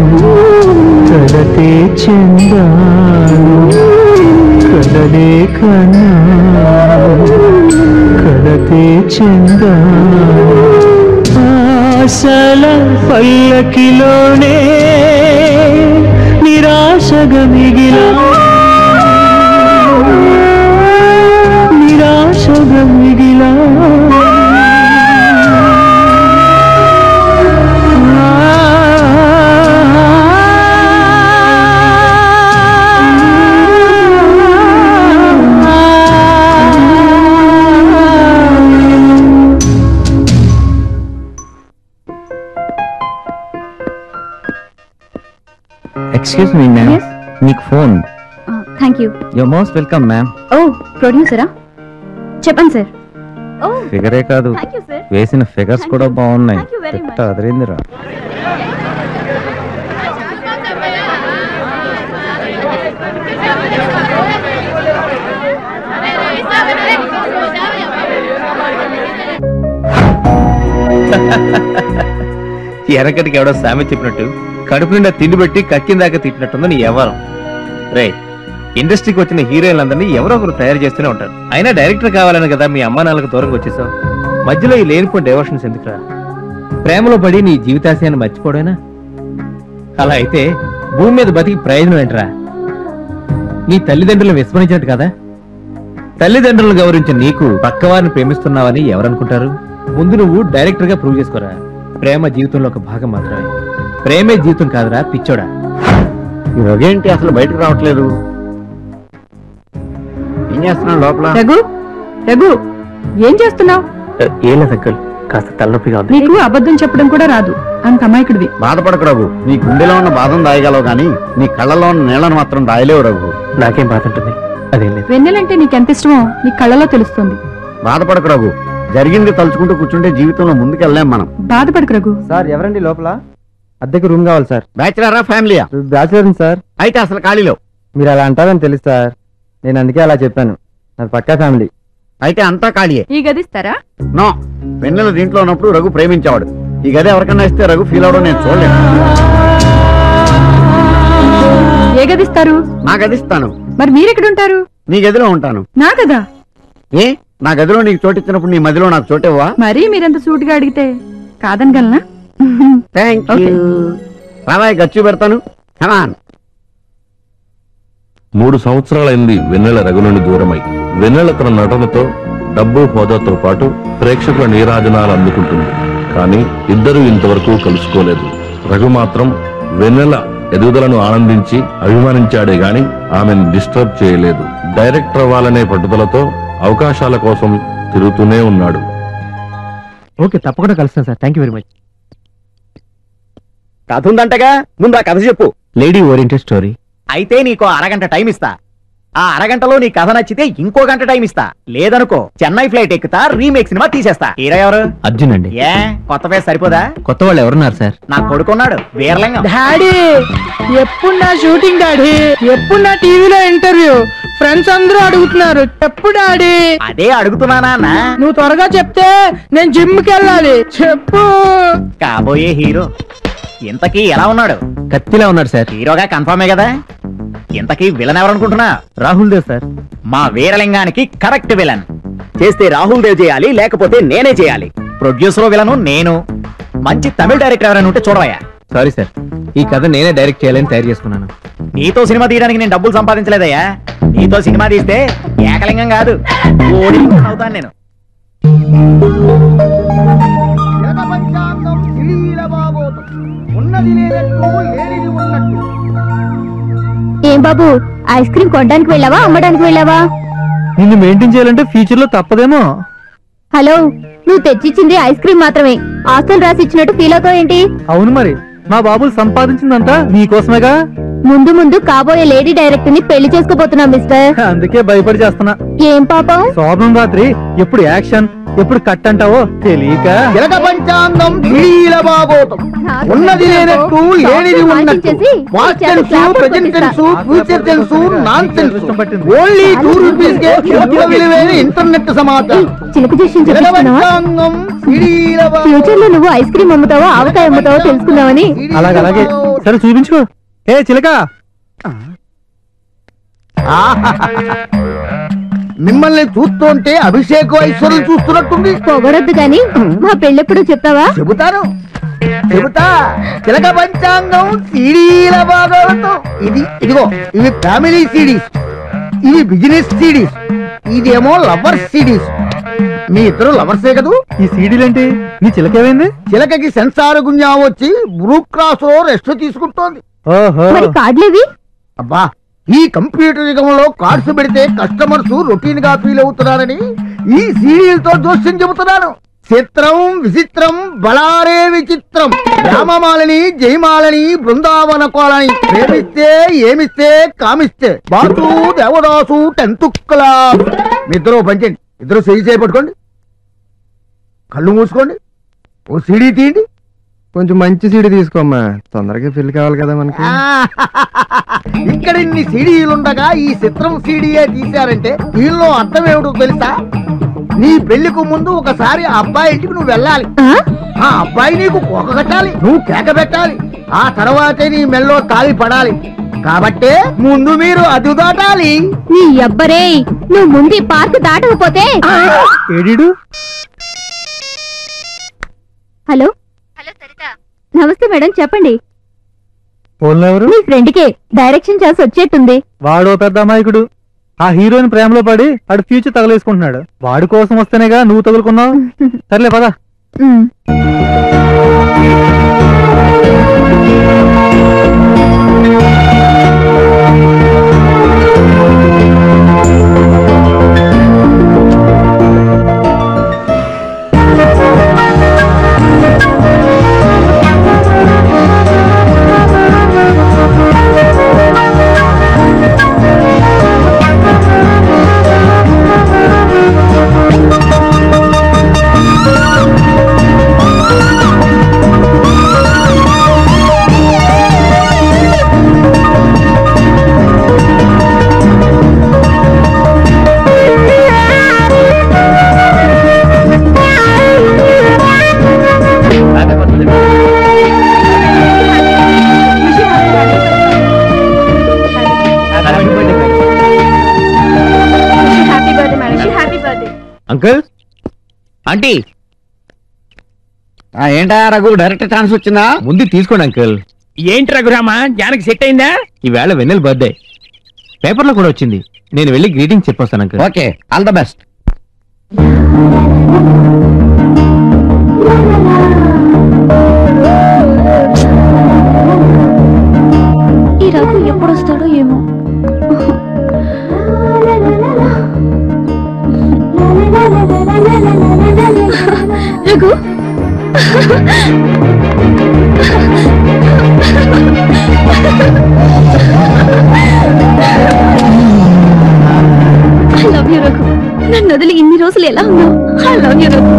కలతే చెందాను. కలలే కన్నా చందా? ఆశల పల్లకిలోనే నిరాశగా మిగిలా ఎక్స్క్యూజ్ మీ మ్యామ్ మీకు phone thank you you most welcome ma'am ఓ ప్రొడ్యూసరా చెప్పండి సార్ ఓ ఫిగరే కాదు. Thank you, sir. వేసిన ఫిగర్స్ Thank కూడా you. బాగున్నాయి. Thank you very తిట్ట అదిరిందిరా ఎనకటికి ఎవడో సామె చెప్పినట్టు కడుపు నిండా తిండి పెట్టి కక్కిన దాకా తిట్టినట్టుంది నీ ఎవరం రే ఇండస్ట్రీకి వచ్చిన హీరోయిన్లందరినీ ఎవరో ఒకరు తయారు చేస్తూనే ఉంటారు. అయినా డైరెక్టర్ కావాలని కదా మీ అమ్మా నాన్నలకు దూరంగా వచ్చేసావు? మధ్యలో ఈ లేనిపోయిన డైవర్షన్స్ ఎందుకురా? ప్రేమలో పడి నీ జీవితాశయాన్ని మర్చిపోవడేనా అలా అయితే భూమి మీద బతికి ప్రయోజనం ఏంట్రా? నీ తల్లిదండ్రులను విస్మరించినట్టు కదా? తల్లిదండ్రులను గౌరవించిన నీకు పక్కవారిని ప్రేమిస్తున్నావని ఎవరనుకుంటారు? ముందు నువ్వు డైరెక్టర్గా ప్రూవ్ చేసుకోరా. ప్రేమ జీవితంలో ఒక భాగం మాత్రమే. ప్రేమే జీవితం కాదురా పిచ్చోడా. ఇదేంటి అసలు బయటకు రావట్లేదు? ఏం చేస్తున్నాడు లోపల? రఘు రఘు ఏం చేస్తున్నావు? ఏం లేదు అంకుల్ కాస్త తలనొప్పిగా ఉంది. నీకు అబద్ధం చెప్పడం కూడా రాదు అంత అమాయకుడివి. బాధపడకు రఘు నీ గుండెలో ఉన్న బాధను దాయగలవు గాని నీ కళ్ళలో ఉన్న నీళ్ళను మాత్రం దాయలేవు రఘు. నాకేం బాధ ఉంటుంది? అదేం లేదు. వెన్నెలంటే నీకెంత ఇష్టమో నీ కళ్ళలో తెలుస్తుంది. బాధపడకు రఘు జరిగింది తలుచుకుంటూ కూర్చుంటే జీవితంలో ముందుకెళ్ళలేం మనం. బాధపడకు రఘు. సార్ ఎవరండి లోపల? అద్దెకి రూమ్ కావాలి సార్. బ్యాచిలరా ఫ్యామిలీయా బ్యాచులర్ సార్. అయితే అసలు ఖాళీలో? మీరు అలా అంటారని తెలుసు సార్. నేను అందుకే అలా చెప్పాను. నాది పక్కా ఫ్యామిలీ అయితే అంతా ఖాళీయే. ఈ గదిస్తారా నో. వెన్నెల దీంట్లో ఉన్నప్పుడు రఘు ప్రేమించేవాడు. ఈ గది ఎవరికన్నా ఇస్తే రఘు ఫీల్ అవడం నేను చూడలేను ఏ గదిస్తారు నా గది ఇస్తాను. మరి మీరెక్కడుంటారు? నీ గదిలో ఉంటాను. నా కదా ఏ? నా గదిలో నీకు చోటు ఇచ్చినప్పుడు నీ మదిలో నాకు చోటివ్వా మరీ మీరెంత సూటిగా అడిగితే కాదనగలనా? థ్యాంక్ యూ రావాయి గచ్చు పెడతాను. కమాన్ మూడు సంవత్సరాలైంది వెన్నెల రఘు నుండి దూరమై. వెన్నెల తన నటనతో డబ్బు హోదాతో పాటు ప్రేక్షకుల నీరాజనాలు అందుకుంటుంది. కానీ ఇద్దరు ఇంతవరకు కలుసుకోలేదు. రఘు మాత్రం వెన్నెల ఎదుగుదలను ఆనందించి అభిమానించాడే గాని ఆమెను డిస్టర్బ్ చేయలేదు. డైరెక్టర్ అవ్వాలనే పట్టుదలతో అవకాశాల కోసం తిరుగుతూనే ఉన్నాడు. ఓకే తప్పకుండా కలుస్తాను sir. Thank you very much కథ ఉందంటగా ముందు ఆ కథ చెప్పు. Lady oriented story. అయితే నీకు అరగంట టైం ఇస్తా. ఆ అరగంటలో నీ కథ నచ్చితే ఇంకో గంట టైం ఇస్తా. లేదనుకో చెన్నై ఫ్లైట్ ఎక్కుతా రీమేక్ సినిమా తీసేస్తా. హీరో ఎవరు? అర్జున్ అండి. ఏ కొత్త పేరు సరిపోదా? కొత్త వాళ్ళు ఎవరున్నారు సార్? నా కొడుకున్నాడు వీరలింగం. డాడీ ఎప్పుడు నా షూటింగ్ డాడీ? ఎప్పుడు నా టీవీలో ఇంటర్వ్యూ ఫ్రెండ్స్ అందరూ అడుగుతున్నారు చెప్పు డాడీ. అదే అడుగుతున్నానా అన్న నువ్వు త్వరగా చెప్తే నేను జిమ్కి వెళ్ళాలి. చెప్పు. కాబోయే హీరో. ఇంతకీ ఎలా ఉన్నాడు? కత్తిలా ఉన్నాడు సార్. హీరోగా కన్ఫర్మే కదా? ఇంతకీ విలన్ ఎవరనుకుంటున్నా రాహుల్ దేవ్ సార్. మా వీరలింగానికి కరెక్ట్ విలన్ చేస్తే రాహుల్ దేవ్ చేయాలి లేకపోతే నేనే చేయాలి. ప్రొడ్యూసర్ విలను నేను. మంచి తమిళ డైరెక్టర్ ఎవరైనా ఉంటే చూడవయ్యా. Sorry sir. ఈ కథ నేనే డైరెక్ట్ చేయాలని తయారు చేసుకున్నాను. నీతో సినిమా తీయడానికి నేను డబ్బులు సంపాదించలేదయ్యా. నీతో సినిమా తీస్తే ఏకలింగం కాదు. ఓడి అవుతాను నేను. ఉన్నది లేనట్టు లేనిది ఉన్నట్టు. ఏం బాబు ఐస్ క్రీమ్ కొనడానికి వెళ్ళావా అమ్మడానికి వెళ్ళావా? నిన్ను మెయింటైన్ చేయాలంటే ఫ్యూచర్లో తప్పదేమో. హలో నువ్వు తెచ్చిచ్చింది ఐస్ క్రీమ్ మాత్రమే. ఆస్తులు రాసి ఇచ్చినట్టు ఫీల్ అవుతావు ఏంటి అవును మరి మా బాబులు సంపాదించిందంతా నీకోసమేగా? ముందు ముందు కాబోయే లేడీ డైరెక్టర్ని పెళ్ళి చేసుకోబోతున్నాం మిస్టర్. అందుకే భయపడి చేస్తున్నా. ఏం పాపం? శోభనం రాత్రి ఎప్పుడు యాక్షన్ ఎప్పుడు కట్ అంటావో తెలియక. జలక పంచాంగం భాగోతం. ఉన్నది లేనట్టు లేనిది ఉన్నట్టు. Present future non only two rupees కే విలువైన ఇంటర్నెట్ సమాచారం. చిలుక చేసి జలక చూపిస్తున్నావా పంచాంగం శ్రీల ఫ్యూచర్లో నువ్వు ఐస్ క్రీమ్ అమ్ముతావో ఆవకాయ అమ్ముతావో తెలుసుకుందామని. అలాగే అలాగే. సరే చూపించుకో. ఏ చిలక! మిమ్మల్ని చూస్తుంటే అభిషేక్ ఐశ్వర్యం చూస్తున్నట్టుంది. పొగడొద్దు గాని మా పెళ్ళెప్పుడు చెప్తావా? చెబుతాను. చెబుతా. చిలక పంచాంగం సీడీల భాగాలతో. ఇది ఇదిగో ఇవి ఫ్యామిలీ సిడీస్. ఇవి బిజినెస్ సిడీస్. ఇదేమో లవర్స్ సిడీస్. మీ ఇద్దరు లవర్సే కదూ? ఈ సీడీలేంటి నీ చిలక ఏమైంది చిలకకి సెన్సార్ గుంజా వచ్చి బ్రూ క్రాస్లో రెస్ట్ తీసుకుంటోంది. ఓహో. మరి కార్డులేవి అబ్బా ఈ కంప్యూటర్ యుగంలో కార్డ్స్ పెడితే కస్టమర్స్ రొటీన్గా ఫీల్ అవుతున్నారని ఈ సీరియల్తో జోస్యం చెబుతున్నాను. చిత్రం విచిత్రం బళారే విచిత్రం. రామమాలని జయమాలని బృందావన కోలని. ప్రేమిస్తే ఏమిస్తే కామిస్తే. బాసు దేవదాసు టెన్త్ క్లాస్ ఇద్దరు పంచండి ఇద్దరు చేయి చేపట్టుకోండి కళ్ళు మూసుకోండి. ఓ సీడీ తీయండి. కొంచెం మంచి సీడీ తీసుకోమ్మా. తొందరగా పెళ్ళి కావాలి కదా మనకి. ఇక్కడ ఇన్ని సీడీలుండగా ఈ చిత్రం సీడీయే తీశారంటే దీనిలో అర్థం ఏమిటో తెలుసా? నీ పెళ్ళికి ముందు ఒకసారి ఆ అబ్బాయి ఇంటికి నువ్వు వెళ్ళాలి. ఆ? అబ్బాయి నీకు కోక కట్టాలి. నువ్వు కేక పెట్టాలి. ఆ తర్వాతే నీ మెల్లో తాళి పడాలి. కాబట్టే ముందు మీరు అదు దాటాలి. నీ అబ్బరే నువ్వు ముందు పార్క్ దాటకపోతే? ఏడీడు? హలో నమస్తే మేడం చెప్పండి. ఎవరు మీ ఫ్రెండ్ కే డైరెక్షన్ చేసి వచ్చేట్టుంది. వాడు పెద్ద అమాయకుడు. ఆ హీరోయిన్ ప్రేమలో పడి ఆడు ఫ్యూచర్ తగలేసుకుంటున్నాడు. వాడి కోసం వస్తేనేగా నువ్వు తగులుకున్నావు. సర్లే పదా. అంకుల్? ఆంటీ. ఏంటా రఘు డైరెక్ట్ ఛాన్స్ వచ్చిందా? ముందు తీసుకోండి అంకుల్. ఏంటి రఘురామ జానకి సెట్ అయిందా? ఈవేళ వెన్నెల బర్త్డే పేపర్లో కూడా వచ్చింది. నేను వెళ్ళి greeting చెప్పొస్తాను uncle. Okay all the best ఈ రఘు ఎప్పుడు వస్తాడో ఏమో. Raghu I love you Raghu నన్ను వదిలి ఇన్ని రోజులు ఎలా ఉన్నావు? ఐ లవ్ యూ రఘు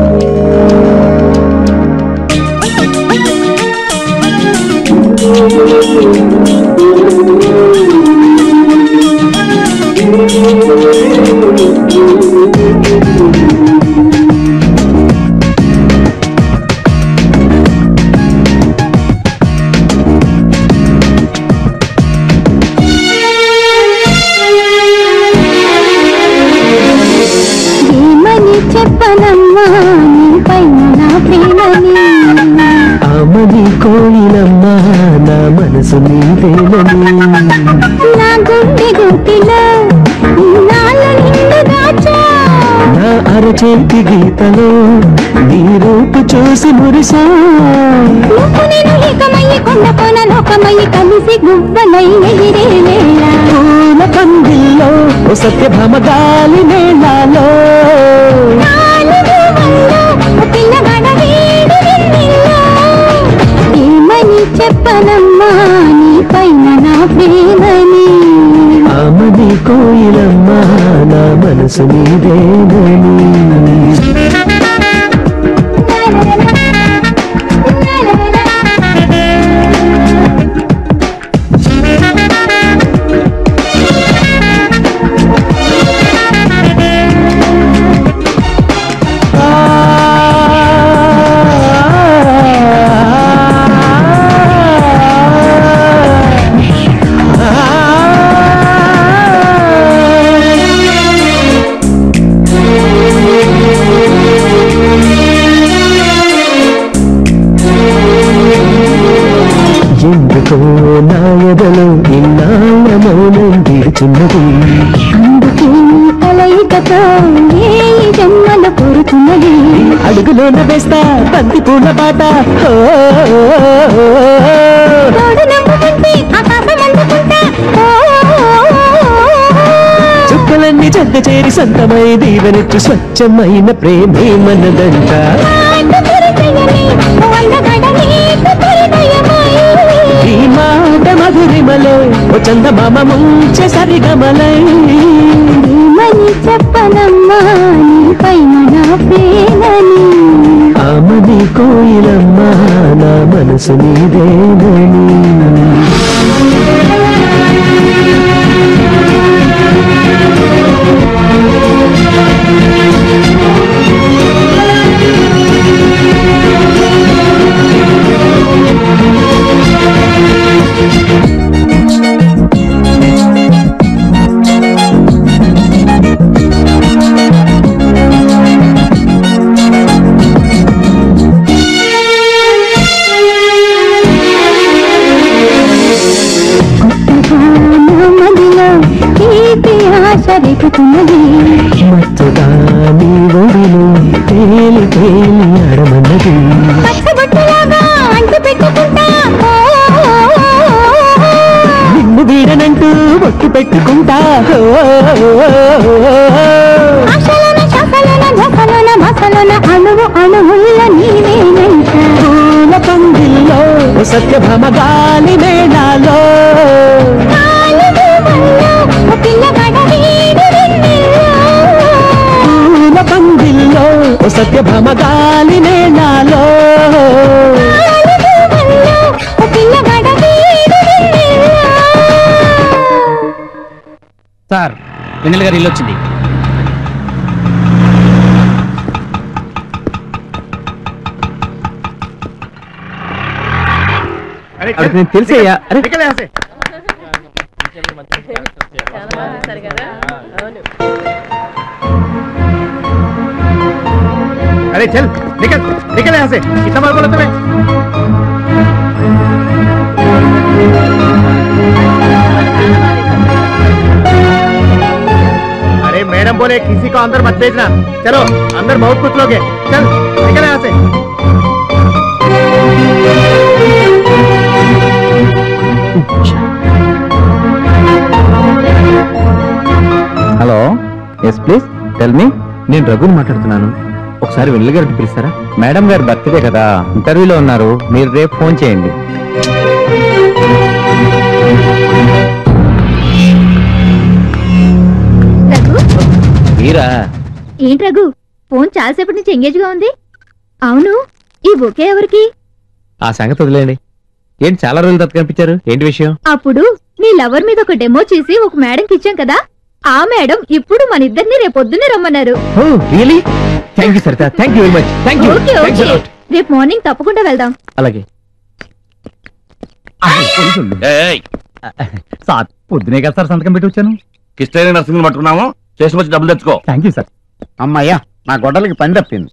అరచేతి గీతలో నీ రూపు చూసి మురిసా. పూల పందిల్లో సత్యభామ గాలి ఏమని చెప్పనమ్మా నీ పైన నా ప్రేమని? కోయిలమ్మ నా మనసు నీదేనని ఎదలో ఇన్నాళ్ళ మౌనం విడుచున్నది అందుకే కలయికతో ఏ జన్మల కోరుతున్నది. అడుగులోన వేస్తా బంతి పూల పాట చుక్కలన్నీ చెద్ద చేరి సొంతమై దీవెనొచ్చు స్వచ్ఛమైన ప్రేమే మనదంట. మాట మధురిమలో ఓ చందమామ ముంచె సరిగమలై. ఏమని చెప్పనమ్మా నీ పైన నా ప్రేమని? ఆమని కోయిలమ్మ నా మనసు నీదేనని. సత్యభామ గాలి మేళాలో. పూల పందిల్లో ఓ సత్యభామ గాలి మేళాలో. సార్ వెన్నెల గారు ఇల్లు వచ్చింది. అక్కడికి నేను తెలిసేయ్యా అరే अरे चल निकल निकल यहाँ से कितना बार बोला तुम्हें अरे मैडम बोले किसी को अंदर मत भेजना चलो अंदर बहुत कुछ लोग हैं चल ఎస్ ప్లీజ్ టెల్ మీ నేను రఘుని మాట్లాడుతున్నాను. ఒకసారి వెళ్ళి గారికి పిలుస్తారా? మేడం గారు బర్త్డే కదా. ఇంటర్వ్యూలో ఉన్నారు. మీరు రేపు ఫోన్ చేయండి. రఘు? మీరా? ఏంటి రఘు? ఫోన్ చాలాసేపటి నుంచి ఎంగేజ్గా ఉంది. అవును. ఈ బొకే ఎవరికి? ఆ సంగతి వదిలేండి ఏంటి చాలా రోజులు తప్ప కనిపించారు? ఏంటి విషయం? అప్పుడు నీ లవర్ మీద ఒక డెమో చేసి ఒక మేడంకి ఇచ్చాం కదా. ఆ మేడం ఇప్పుడు మన ఇద్దరిని రేపొద్దునే రమ్మన్నారు really thank you Saritha thank you very much thank you okay okay. రేపు మార్నింగ్ తప్పకుండా వెళ్దాం. అలాగే. సార్ పొద్దునే కదా సార్ సంతకం పెట్టి వచ్చాను. కిష్టైన నర్సింగ్ పట్టుకున్నాము. చేసి వచ్చి డబ్బులు తెచ్చుకో. థ్యాంక్ యూ సార్ అమ్మయ్యా నా గొడ్డలకి పని తప్పింది.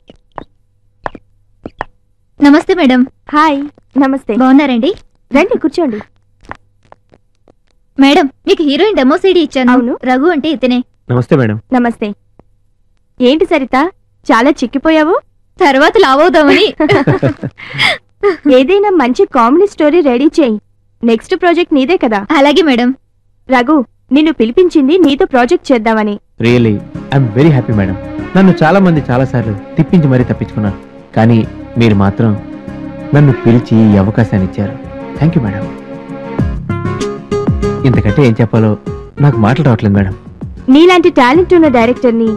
నమస్తే మేడం. హాయ్ నమస్తే. బాగున్నారండి? రండి కూర్చోండి. మేడం మీకు హీరోయిన్ డెమో సీడీ ఇచ్చాను. రఘు అంటే ఇతనే. నమస్తే మేడం. నమస్తే. ఏంటి సరిత చాలా చిక్కిపోయావు? తర్వాత లావవుదామని *laughs* ఏదైనా మంచి కామెడీ స్టోరీ రెడీ చేయి. నెక్స్ట్ ప్రాజెక్ట్ నీదే కదా. అలాగే మేడం. రఘు నిన్ను పిలిపించింది నీతో ప్రాజెక్ట్ చేద్దామని. Really I'm very happy madam. నన్ను చాలా మంది చాలా సార్లు తిప్పించి మరీ తప్పించుకున్నారు. కానీ మీరు మాత్రం నన్ను పిలిచి ఈ అవకాశాన్ని ఇచ్చారు. థ్యాంక్ యూ మేడం ఇంతకంటే ఏం చెప్పాలో నాకు మాటలు రావట్లేదు మేడం. నీలాంటి టాలెంట్ ఉన్న డైరెక్టర్ని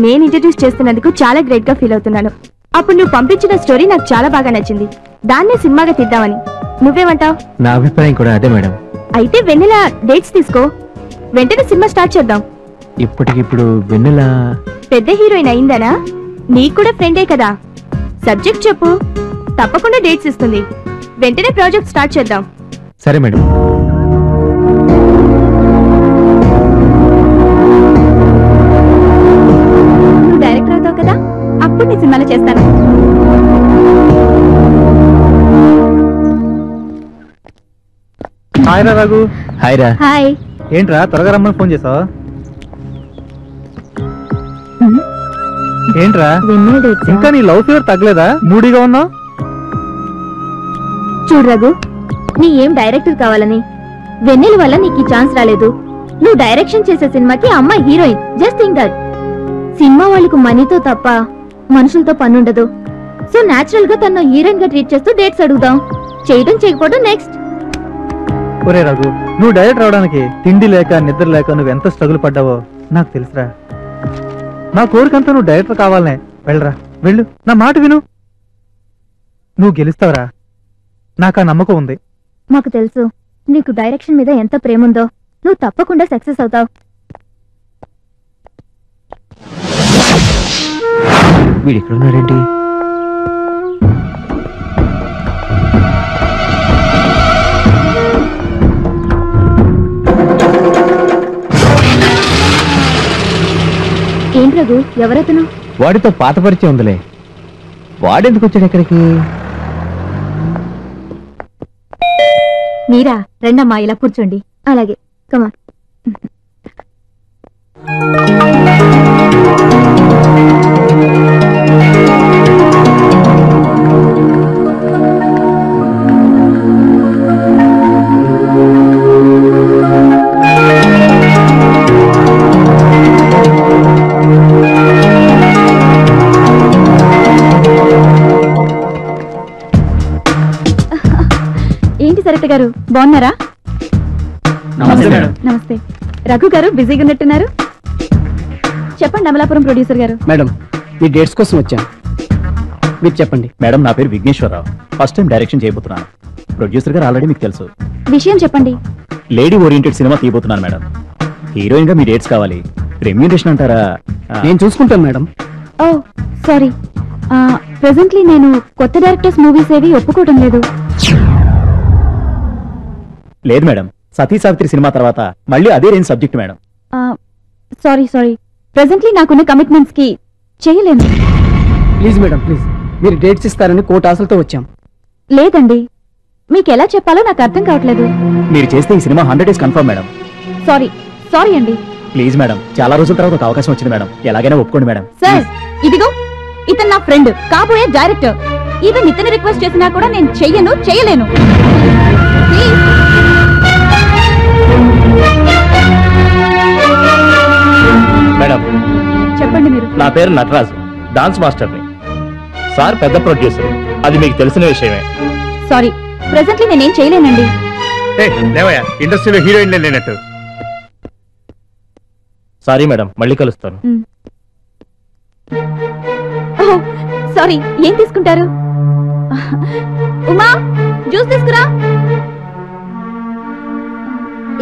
నేను ఇంట్రడ్యూస్ చేస్తున్నందుకు చాలా గ్రేట్గా ఫీల్ అవుతున్నాను. అప్పుడు నువ్వు పంపించిన స్టోరీ నాకు చాలా బాగా నచ్చింది. దాన్నే సినిమాగా తీద్దామని. నువ్వేమంటావ్? నా అభిప్రాయం కూడా అదే మేడం. అయితే వెన్నెల డేట్స్ తీసుకో. వెంటనే సినిమా స్టార్ట్ చేద్దాం. ఇప్పటికిప్పుడు వెన్నెల పెద్ద హీరోయిన్ అయిందనా? నీకు కూడా ఫ్రెండే కదా. సబ్జెక్ట్ చెప్పు. తప్పకుండా డేట్స్ ఇస్తుంది. వెంటనే ప్రాజెక్ట్ స్టార్ట్ చేద్దాం. సరే మేడం. హాయ్ రా రఘు. హాయ్ రా. హాయ్. ఏంట్రా త్వరగా రమ్మని ఫోన్ చేసావా? ఏంట్రా? ఇంకా నీ లవ్ ఫీవర్ తగ్గలేదా? మూడీగా ఉన్నావు? చూడు రఘు నీ ఏం డైరెక్టర్ కావాలని? వెన్నెల వల్ల నీకు ఈ ఛాన్స్ రాలేదు. నువ్వు డైరెక్షన్ చేసే సినిమాకి అమ్మ heroine. Just think that. Cinema వాళ్ళకు మనీతో తప్ప మనుషులతో పనుండదు. సో నాచురల్గా తను హీరోయిన్గా ట్రీట్ చేస్తూ డేట్స్ అడుగుదాం. చేయడం చేయకపోవడం నెక్స్ట్ ఒరే రఘు నువ్వు డైరెక్ట్ రావడానికి తిండి లేక నిద్ర లేక నువ్వు ఎంత స్ట్రగుల్ పడ్డావో నాకు తెలుసురా. నా కోరికంతా నువ్వు డైరెక్టర్ కావాలనే. వెళ్ళరా వెళ్ళు. నా మాట విను. నువ్వు గెలుస్తావురా? నాకు ఆ నమ్మకం ఉంది. మాకు తెలుసు. నీకు డైరెక్షన్ మీద ఎంత ప్రేమ ఉందో. నువ్వు తప్పకుండా సక్సెస్ అవుతావు. వీడు ఇక్కడ రఘు ఎవరతను? వాడితో పాత పరిచయం ఉందిలే. వాడెందుకు వచ్చాడు ఇక్కడికి? మీరా రండమ్మా ఇలా కూర్చోండి. అలాగే కమా గారు బాగున్నారా? నమస్తే మేడం. నమస్తే. రఘు గారు బిజీగా ఉన్నట్టున్నారు? చెప్పండి అమలాపురం ప్రొడ్యూసర్ గారు. మేడం మీ డేట్స్ కోసం వచ్చాను. మీరు చెప్పండి. మేడం నా పేరు విఘ్నేశ్వరరావు. ఫస్ట్ టైం డైరెక్షన్ చేయబోతున్నాను. ప్రొడ్యూసర్ గారు ఆల్రెడీ మీకు తెలుసు. విషయం చెప్పండి. లేడీ ఓరియంటెడ్ సినిమా తీయబోతున్నాను మేడం. హీరోయిన్గా మీ డేట్స్ కావాలి. రెమ్యూనరేషన్ అంటారా? నేను చూసుకుంటాను మేడం. ఓ సారీ ప్రెసెంట్లీ నేను కొత్త డైరెక్టర్స్ మూవీస్ ఏవి ఒప్పుకోవడం లేదు. లేదు మేడం. సతీ సావిత్రి సినిమా తర్వాత మళ్ళీ అదే range subject madam. Sorry sorry. Presently నాకున్న కమిట్మెంట్స్కి చేయలేను. ప్లీజ్ మేడం ప్లీజ్ మీరు డేట్స్ ఇస్తారని కోట ఆశలతో వచ్చాం. లేదండి. మీకు ఎలా చెప్పాలో నాకు అర్థం కావట్లేదు. మీరు చేస్తే ఈ cinema hundred days confirm madam sorry sorry అండి. ప్లీజ్ మేడం చాలా రోజుల తర్వాత ఒక అవకాశం వచ్చింది మేడం ఎలాగైనా ఒప్పుకోండి మేడం సార్ ఇదిగో ఇతను నా ఫ్రెండ్ కాబోయే డైరెక్టర్ ఈవెన్ ఇతను రిక్వెస్ట్ చేసినా కూడా నేను చెయ్యను చేయలేను. మేడం నా పేరు నటరాజు డాన్స్ మాస్టర్ని. సార్ పెద్ద ప్రొడ్యూసర్ అది మీకు తెలిసిన విషయమే. సారీ ప్రెసెంట్లీ నేనేం చేయలేనండి. లేవయ్యా ఇండస్ట్రీలో హీరోయిన్ లేనట్టు. సారీ మేడం మళ్ళీ కలుస్తాను. సారీ ఏం తీసుకుంటారు? ఉమా జ్యూస్ తీసుకురా.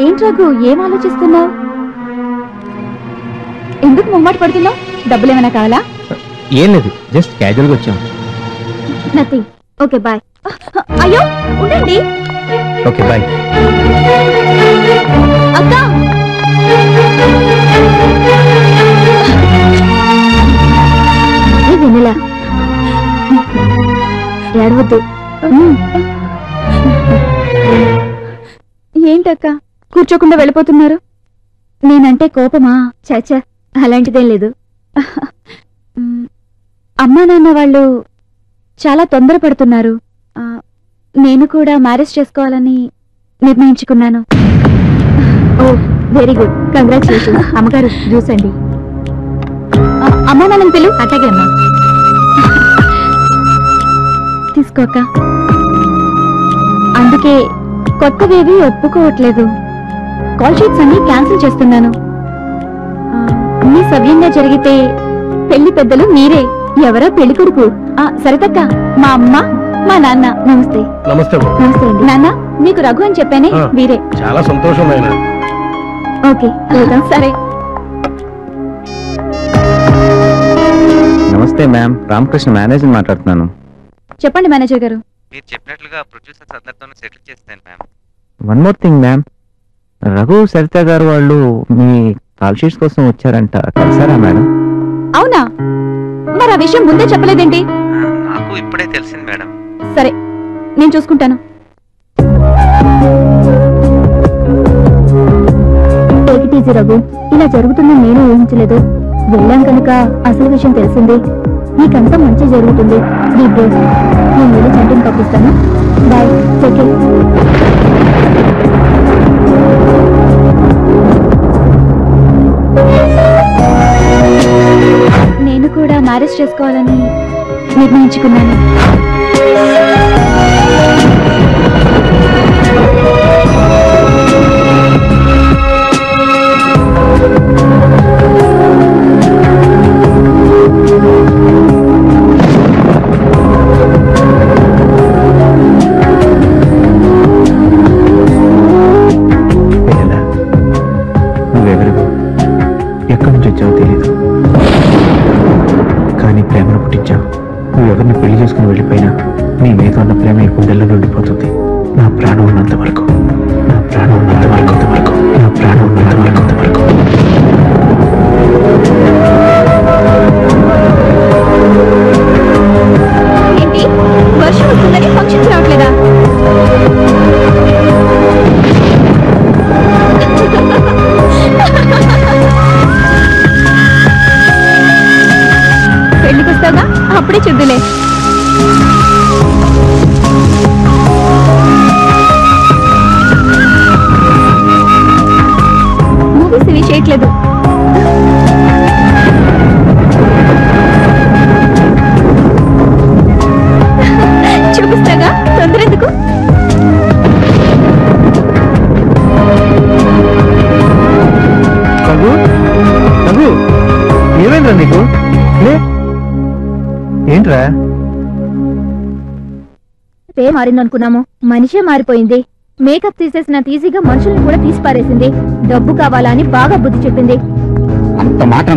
ఏంటి రఘు ఏం ఆలోచిస్తున్నావు? ఎందుకు మొమ్మాట పడుతున్నావు? డబ్బులు ఏమైనా కావాలా? ఏం లేదు జస్ట్ క్యాజువల్గా వచ్చాం నథింగ్ ఓకే బాయ్ అయ్యో ఉండండి. ఓకే బాయ్ అక్క! వెన్నెల. ఏడవద్దు. ఏంటక్క? కూర్చోకుండా వెళ్ళిపోతున్నారు. నేనంటే కోపమా? చాచా అలాంటిదేం లేదు. *laughs* అమ్మా నాన్న వాళ్ళు చాలా తొందరపడుతున్నారు. నేను కూడా మ్యారేజ్ చేసుకోవాలని నిర్ణయించుకున్నాను. ఓ వెరీ గుడ్. కంగ్రాచులేషన్ *laughs* అమ్మగారు జ్యూస్ అండి. అమ్మా పిలు. అట్లాగే అమ్మా. *laughs* తీసుకోక అందుకే కొత్తవేవి ఒప్పుకోవట్లేదు. కాల్ షీట్స్ అన్ని క్యాన్సిల్ చేస్తున్నాను. అన్ని సవ్యంగా జరిగితే పెళ్ళి పెద్దలు మీరే. ఎవరో పెళ్ళి కొడుకు. ఆ, సరితక్క మా అమ్మ మా నాన్న నమస్తే. నమస్తే. నమస్తే అండి. నాన్న మీకు రఘు అని చెప్పానే. వీరే చాలా సంతోషం ఓకే వెళ్దాం. సరే. నమస్తే మ్యామ్. రామకృష్ణ మేనేజర్ మాట్లాడుతున్నాను. చెప్పండి మేనేజర్ గారు. మీరు చెప్పినట్లుగా ప్రొడ్యూసర్స్ అందరితోనూ సెటిల్ చేస్తాను ma'am. One more thing ma'am. Raghu Saritha garu వాళ్ళు మీ కాల్ షీట్స్ కోసం వచ్చారంట. కలిసారా మేడం? అవునా? మరి ఆ విషయం ముందే చెప్పలేదేంటి? నాకు ఇప్పుడే తెలిసింది మేడం. సరే నేను చూసుకుంటాను. Take it easy Raghu. ఇలా జరుగుతుందని నేను ఊహించలేదు. వెళ్ళాం కనుక అసలు విషయం తెలిసింది. నీకంతా మంచి జరుగుతుంది. బీ బ్రేవ్ నేను వెళ్ళి చంటిని పంపిస్తాను. బాయ్ టేక్ కూడా మ్యారేజ్ చేసుకోవాలని నిర్ణయించుకున్నాను. మారిందనుకున్నాము. మనిషే మారిపోయింది. మేకప్ తీసేసినంత ఈజీగా మనుషుల్ని కూడా తీసి పారేసింది. డబ్బు కావాలా అని బాగా బుద్ధి చెప్పింది. అంత మాట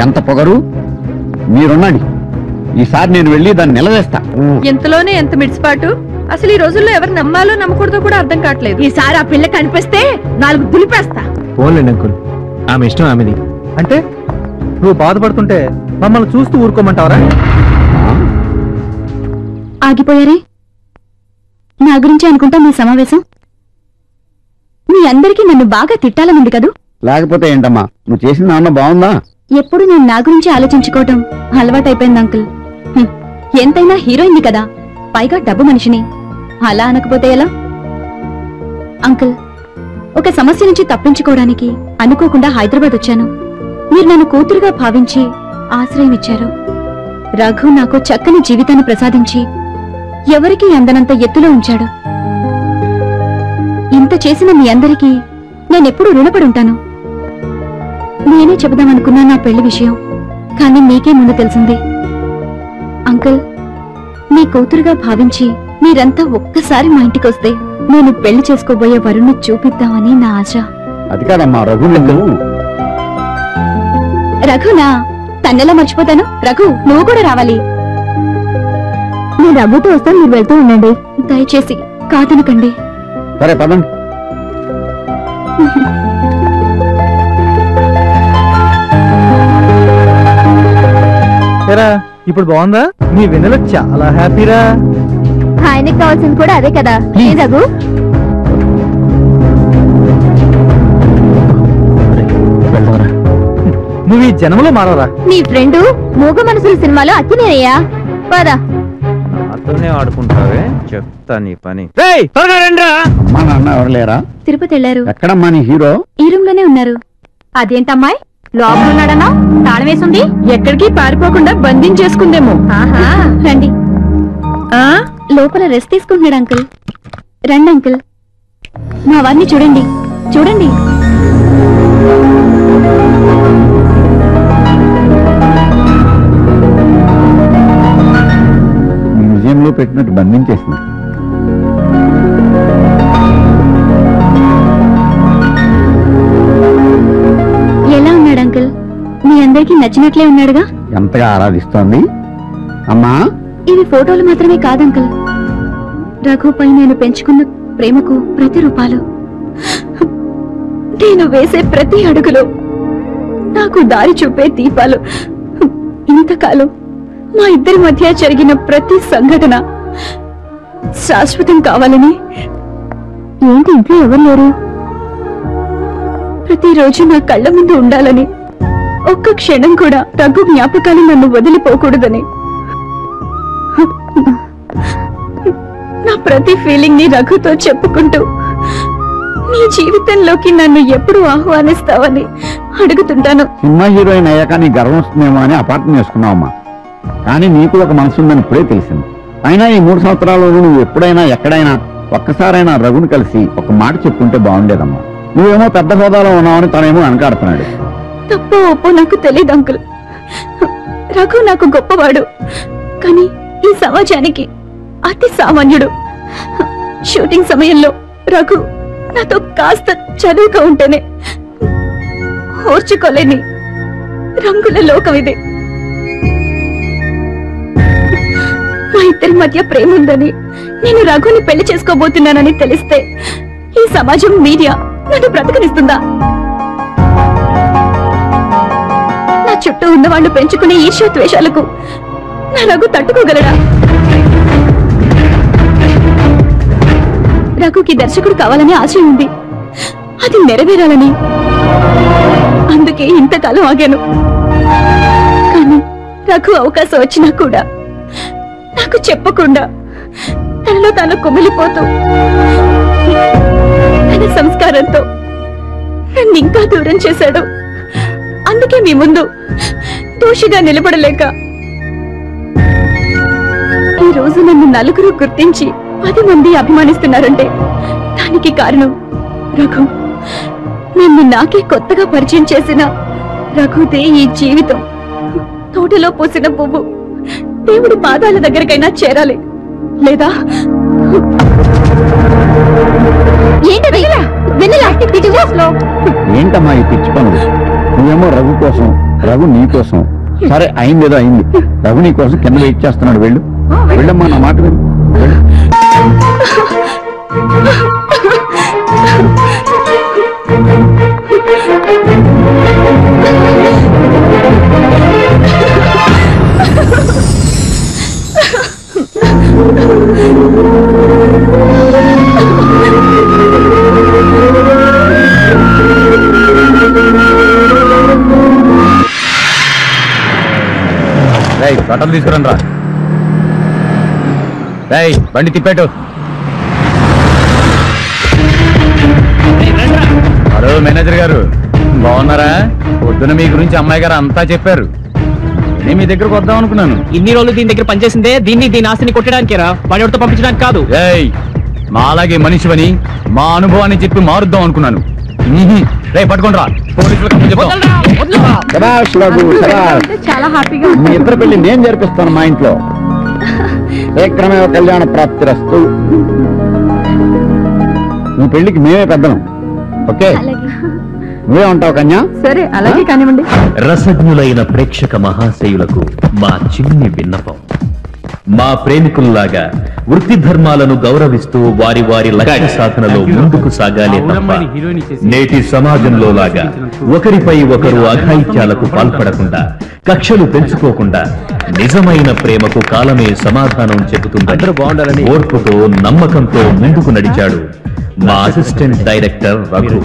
ఎంత పొగరు? మీరున్నాడి ఈసారి నేను వెళ్ళి దాన్ని నిలవేస్తా. ఎంతలోనే ఎంత మిడిసిపాటు. అసలు ఈ రోజుల్లో ఎవరు నమ్మాలో నమ్మకూడదో కూడా అర్థం కావట్లేదు. ఈసారి ఆ పిల్ల కనిపిస్తే నాలుగు దులిపేస్తా. పోన్లేండి అంకుల్. ఆమె ఇష్టం ఆమెది. అంటే నువ్వు బాధపడుతుంటే మమ్మల్ని చూస్తూ ఊరుకోమంటావరా? ఆగిపోయారే? నా గురించి అనుకుంటా మీ సమావేశం? మీ అందరికీ నన్ను బాగా తిట్టాలనుంది కదూ? లేకపోతే ఏంటమ్మా? నువ్వు చేసిన నాన్న బాగుందా? ఎప్పుడు నేను నా గురించి ఆలోచించుకోవటం అలవాటైపోయింది అంకుల్. హ్మ్, ఎంతైనా హీరోయిన్ని కదా? పైగా డబ్బు మనిషిని. అలా అనకపోతే ఎలా? అంకుల్ ఒక సమస్య నుంచి తప్పించుకోవడానికి అనుకోకుండా హైదరాబాద్ వచ్చాను. మీరు నన్ను కూతురుగా భావించి ఆశ్రయం ఇచ్చారు. రఘు నాకు చక్కని జీవితాన్ని ప్రసాదించి ఎవరికీ అందనంత ఎత్తులో ఉంచాడు. ఇంత చేసిన మీ అందరికీ నేనెప్పుడు రుణపడి ఉంటాను. నేనే చెబుదామనుకున్నా నా పెళ్ళి విషయం కానీ మీకే ముందు తెలిసింది. అంకుల్ మీ కూతురుగా భావించి మీరంతా ఒక్కసారి మా ఇంటికి వస్తే నేను పెళ్ళి చేసుకోబోయే వరుణ్ణి చూపిద్దామని నా ఆశ. అది కాదమ్మా రఘునా? తన్నెలా మర్చిపోతాను? రఘు నువ్వు కూడా రావాలి. నేను రఘుతో వస్తాను మీరు వెళ్తూ ఉండండి. దయచేసి కాదనకండి. సరే పదండి. ఏరా ఇప్పుడు బాగుందా? మీ వెన్నెల చాలా హ్యాపీరా. ఆయనకి కావాల్సింది కూడా అదే కదా. ఏ రఘు వెళ్దాంరా నువ్వు ఈ జన్మలో మారవరా. నీ ఫ్రెండు మూగ మనసుల సినిమాలో అక్కినేనయ్యా. పదా. నాతోనే ఆడుకుంటావే. చెప్తా నీ పని. త్వరగా రండిరా. అమ్మా నాన్న ఎవరు లేరా? తిరుపతి వెళ్ళారు ఎక్కడమ్మా నీ హీరో? ఈ రూమ్లోనే ఉన్నారు. అదేంటమ్మాయి? లోపల ఉన్నాడనా? తాళం వేసుంది? ఎక్కడికి పారిపోకుండా బంధించేసుకుందేమో. ఆహా రండి. ఆ? లోపల రెస్ట్ తీసుకుంటున్నాడు అంకుల్. రండి అంకుల్. మా వారిని చూడండి. చూడండి. పెట్టినట్టు బంధించేసింది. ఎలా ఉన్నాడు అంకుల్? మీ అందరికీ నచ్చినట్లే ఉన్నాడుగా? ఎంతగా ఆరాధిస్తోంది? అమ్మా? ఇవి ఫోటోలు మాత్రమే కాదు అంకుల్ రఘుపై నేను పెంచుకున్న ప్రేమకు ప్రతిరూపాలు నేను వేసే ప్రతి అడుగులో నాకు దారి చూపే దీపాలు ఇంతకాలం మా ఇద్దరి మధ్య జరిగిన ప్రతి సంఘటన శాశ్వతం కావాలని ఏంటి ఇంట్లో ఎవరు లేరు. ప్రతిరోజు నా కళ్ళ ముందు ఉండాలని ఒక్క క్షణం కూడా రఘు జ్ఞాపకాలు నన్ను వదిలిపోకూడదని. నా ప్రతి ఫీలింగ్ని రఘుతో చెప్పుకుంటూ నీ జీవితంలోకి నన్ను ఎప్పుడు ఆహ్వానిస్తావని అడుగుతుంటాను. సినిమా హీరోయిన్ అయ్యాక నీ గర్వం వస్తుందేమో అని అపార్థం చేసుకున్నావమ్మా. కానీ నీకు ఒక మనసుందని ఇప్పుడే తెలిసింది. అయినా ఈ మూడు సంవత్సరాల్లోనూ నువ్వు ఎప్పుడైనా ఎక్కడైనా ఒక్కసారైనా రఘుని కలిసి ఒక మాట చెప్పుకుంటే బాగుండేదమ్మా. నువ్వేమో పెద్ద హోదాలో ఉన్నావని తనేమో అనకాడుతున్నాడు తప్పు ఒప్పు నాకు తెలియదు అంకుల్. రఘు నాకు గొప్పవాడు. కానీ ఈ సమాజానికి అతి సామాన్యుడు. షూటింగ్ సమయంలో రఘు నాతో కాస్త చదువుగా ఉంటేనే ఓర్చుకోలేని రంగుల లోకం ఇది. మా ఇద్దరి మధ్య ప్రేమ ఉందని నేను రఘుని పెళ్ళి చేసుకోబోతున్నానని తెలిస్తే ఈ సమాజం మీడియా నన్ను బ్రతకనిస్తుందా? నా చుట్టూ ఉన్న వాళ్ళు పెంచుకునే ఈర్ష్య ద్వేషాలకు నా రఘు తట్టుకోగలడా? రఘుకి దర్శకుడు కావాలని ఆశయం ఉంది. అది నెరవేరాలని. అందుకే ఇంతకాలం ఆగాను. కానీ రఘు అవకాశం వచ్చినా కూడా నాకు చెప్పకుండా తనలో తాను కుమిలిపోతూ తన సంస్కారంతో నన్ను ఇంకా దూరం చేశాడు. అందుకే మీ ముందు దోషిగా నిలబడలేక ఈ రోజు నన్ను నలుగురు గుర్తించి పది మంది అభిమానిస్తున్నారంటే దానికి కారణం రఘు. నిన్ను నాకే కొత్తగా పరిచయం చేసిన రఘుదే ఈ జీవితం. తోటలో పోసిన పువ్వు. దేవుడి పాదాల దగ్గరకైనా చేరాలి. లేదా? ఏంటి ఏంటమ్మా ఈ పిచ్చి పనులు? నువ్వేమో రఘు కోసం రఘు నీ కోసం. సరే అయింది ఏదో అయింది. రఘు నీ కోసం కింద వెయిట్ చేస్తున్నాడు వెళ్ళు. వెళ్ళమ్మా నా మాట వెళ్ళు. బట్టలు తీసుకురండి రా బండి తిప్పెట్టు హలో మేనేజర్ గారు. బాగున్నారా? పొద్దున మీ గురించి అమ్మాయి గారు అంతా చెప్పారు. నేను మీ దగ్గరకు వద్దాం అనుకున్నాను. ఇన్ని రోజులు దీని దగ్గర పనిచేసిందే దీన్ని దీని ఆస్తిని కొట్టడానికి రా వాడితో పంపించడానికి కాదు. రేయ్ మా అలాగే మనిషివని మా అనుభవాన్ని చెప్పి మారుద్దాం అనుకున్నాను. రే పట్టుకోండి రా పోలీసులకు చాలా హ్యాపీగా మీ ఇద్దరు పెళ్ళి నేను జరిపిస్తాను మా ఇంట్లో కళ్యాణ ప్రాప్తిరస్తు నీ పెళ్ళికి మేమే పెద్దలం ఓకే నువ్వే ఉంటావు కన్యా సరే అలాగే కానివ్వండి రసజ్ఞులైన ప్రేక్షక మహాశయులకు మా చిన్ని విన్నపం మా ప్రేమికుల్లాగా వృత్తి ధర్మాలను గౌరవిస్తూ వారి వారి లక్ష్య సాధనలో ముందుకు సాగాలి తప్ప నేటి సమాజంలో లాగా ఒకరిపై ఒకరు అఘాయిత్యాలకు పాల్పడకుండా కక్షలు పెంచుకోకుండా నిజమైన ప్రేమకు కాలమే సమాధానం చెబుతుంది ఓర్పుతో నమ్మకంతో ముందుకు నడిచాడు మా అసిస్టెంట్ డైరెక్టర్ రఘు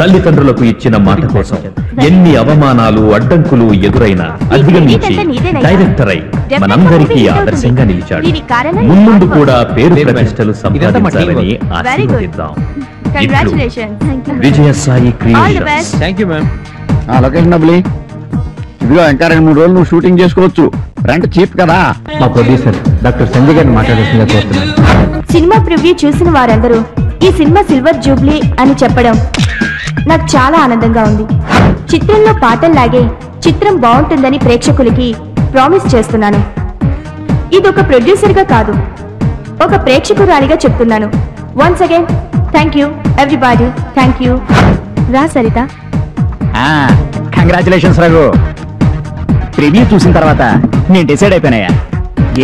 తల్లిదండ్రులకు ఇచ్చిన మాట కోసం ఎన్ని అవమానాలు అడ్డంకులు ఎదురైనా అధిగమించి డైరెక్టర్ అయి మనందరికీ ఆదర్శంగా నిలిచాడు. ముందు కూడా పేరు ప్రతిష్టలు సంపాదించాలని ఆశీర్వదిద్దాం. Vijaya Sai creations. Thank you ma'am location డబ్బులు ఇదిగో ఇంకా రెండు మూడు రోజులు నువ్వు షూటింగ్ చేసుకోవచ్చు. రెంట్ చీప్ కదా. మా ప్రొడ్యూసర్ డాక్టర్ సంజయ్ గారిని మాట్లాడాల్సిందిగా కోరుతున్నాను సినిమా ప్రివ్యూ చూసిన వారందరూ ఈ సినిమా సిల్వర్ జూబ్లీ అని చెప్పడం నాకు చాలా ఆనందంగా ఉంది. చిత్రంలో పాటల్లాగే చిత్రం బాగుంటుందని ప్రేక్షకులకి ప్రామిస్ చేస్తున్నాను. ఇది ఒక ప్రొడ్యూసర్గా కాదు ఒక ప్రేక్షకురాలిగా చెప్తున్నాను. Once again thank you everybody thank you రా సరిత. కంగ్రాచులేషన్స్ రఘు. ప్రివ్యూ చూసిన తర్వాత నేను డిసైడ్ అయిపోయినాయా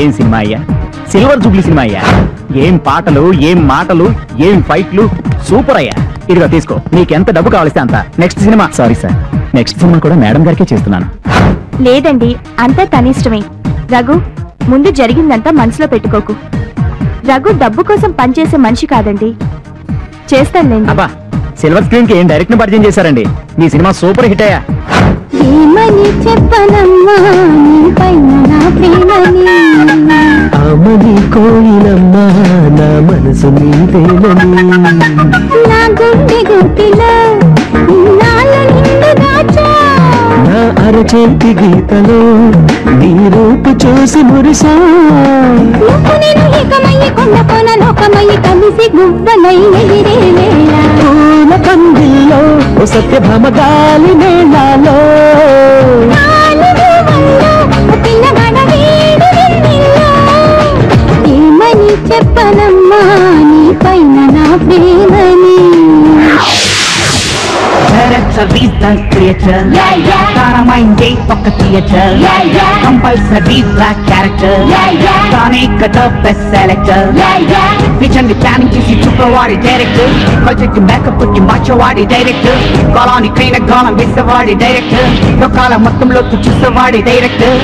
ఏం సినిమా అయ్యా? సిల్వర్ జూబ్లీ సినిమా అయ్యా. ఏం పాటలు ఏం మాటలు ఏం ఫైట్లు సూపర్ అయ్యా. ఇదిగో తీసుకో నీకెంత డబ్బు కావలిస్తే అంత. Next cinema. Sorry sir next cinema కూడా మేడం గారికే చేస్తున్నాను. లేదండి అంతా తనిష్టమే రఘు ముందు జరిగిందంతా మనసులో పెట్టుకోకు. రఘు డబ్బు కోసం పనిచేసే మనిషి కాదండి. చేస్తానులేండి. అబ్బా సిల్వర్ స్క్రీన్కి ఏం డైరెక్ట్ పరిచయం చేశారండి? మీ సినిమా సూపర్ హిట్ అయ్యా. ఏమని చెప్పనమ్మా నీ పైన నా ప్రేమని. అమని కోయిలమ్మా నా మనసు నీదేనని. నా గుండె గుట్టిలో నాల నిండు దాచా. అరచేతి గీతలో నీ రూపు చూసి మురిసా. పూల పందిల్లో సత్యభామ గాలి మేళాలో. చెప్పనమ్మా నీ పైన నా ప్రేమని. Is the creator. Yeah, yeah. Taraminde Paka theater. Yeah, yeah. Compulsory black character. Yeah, yeah. Sonic the best selector. Yeah, yeah. Vision the planning to see Chuprawadi director. Project makeup put Machawadi director. Colony cleaner gone with the Wadi director. Lokala మొత్తంలో చూసేవాడి director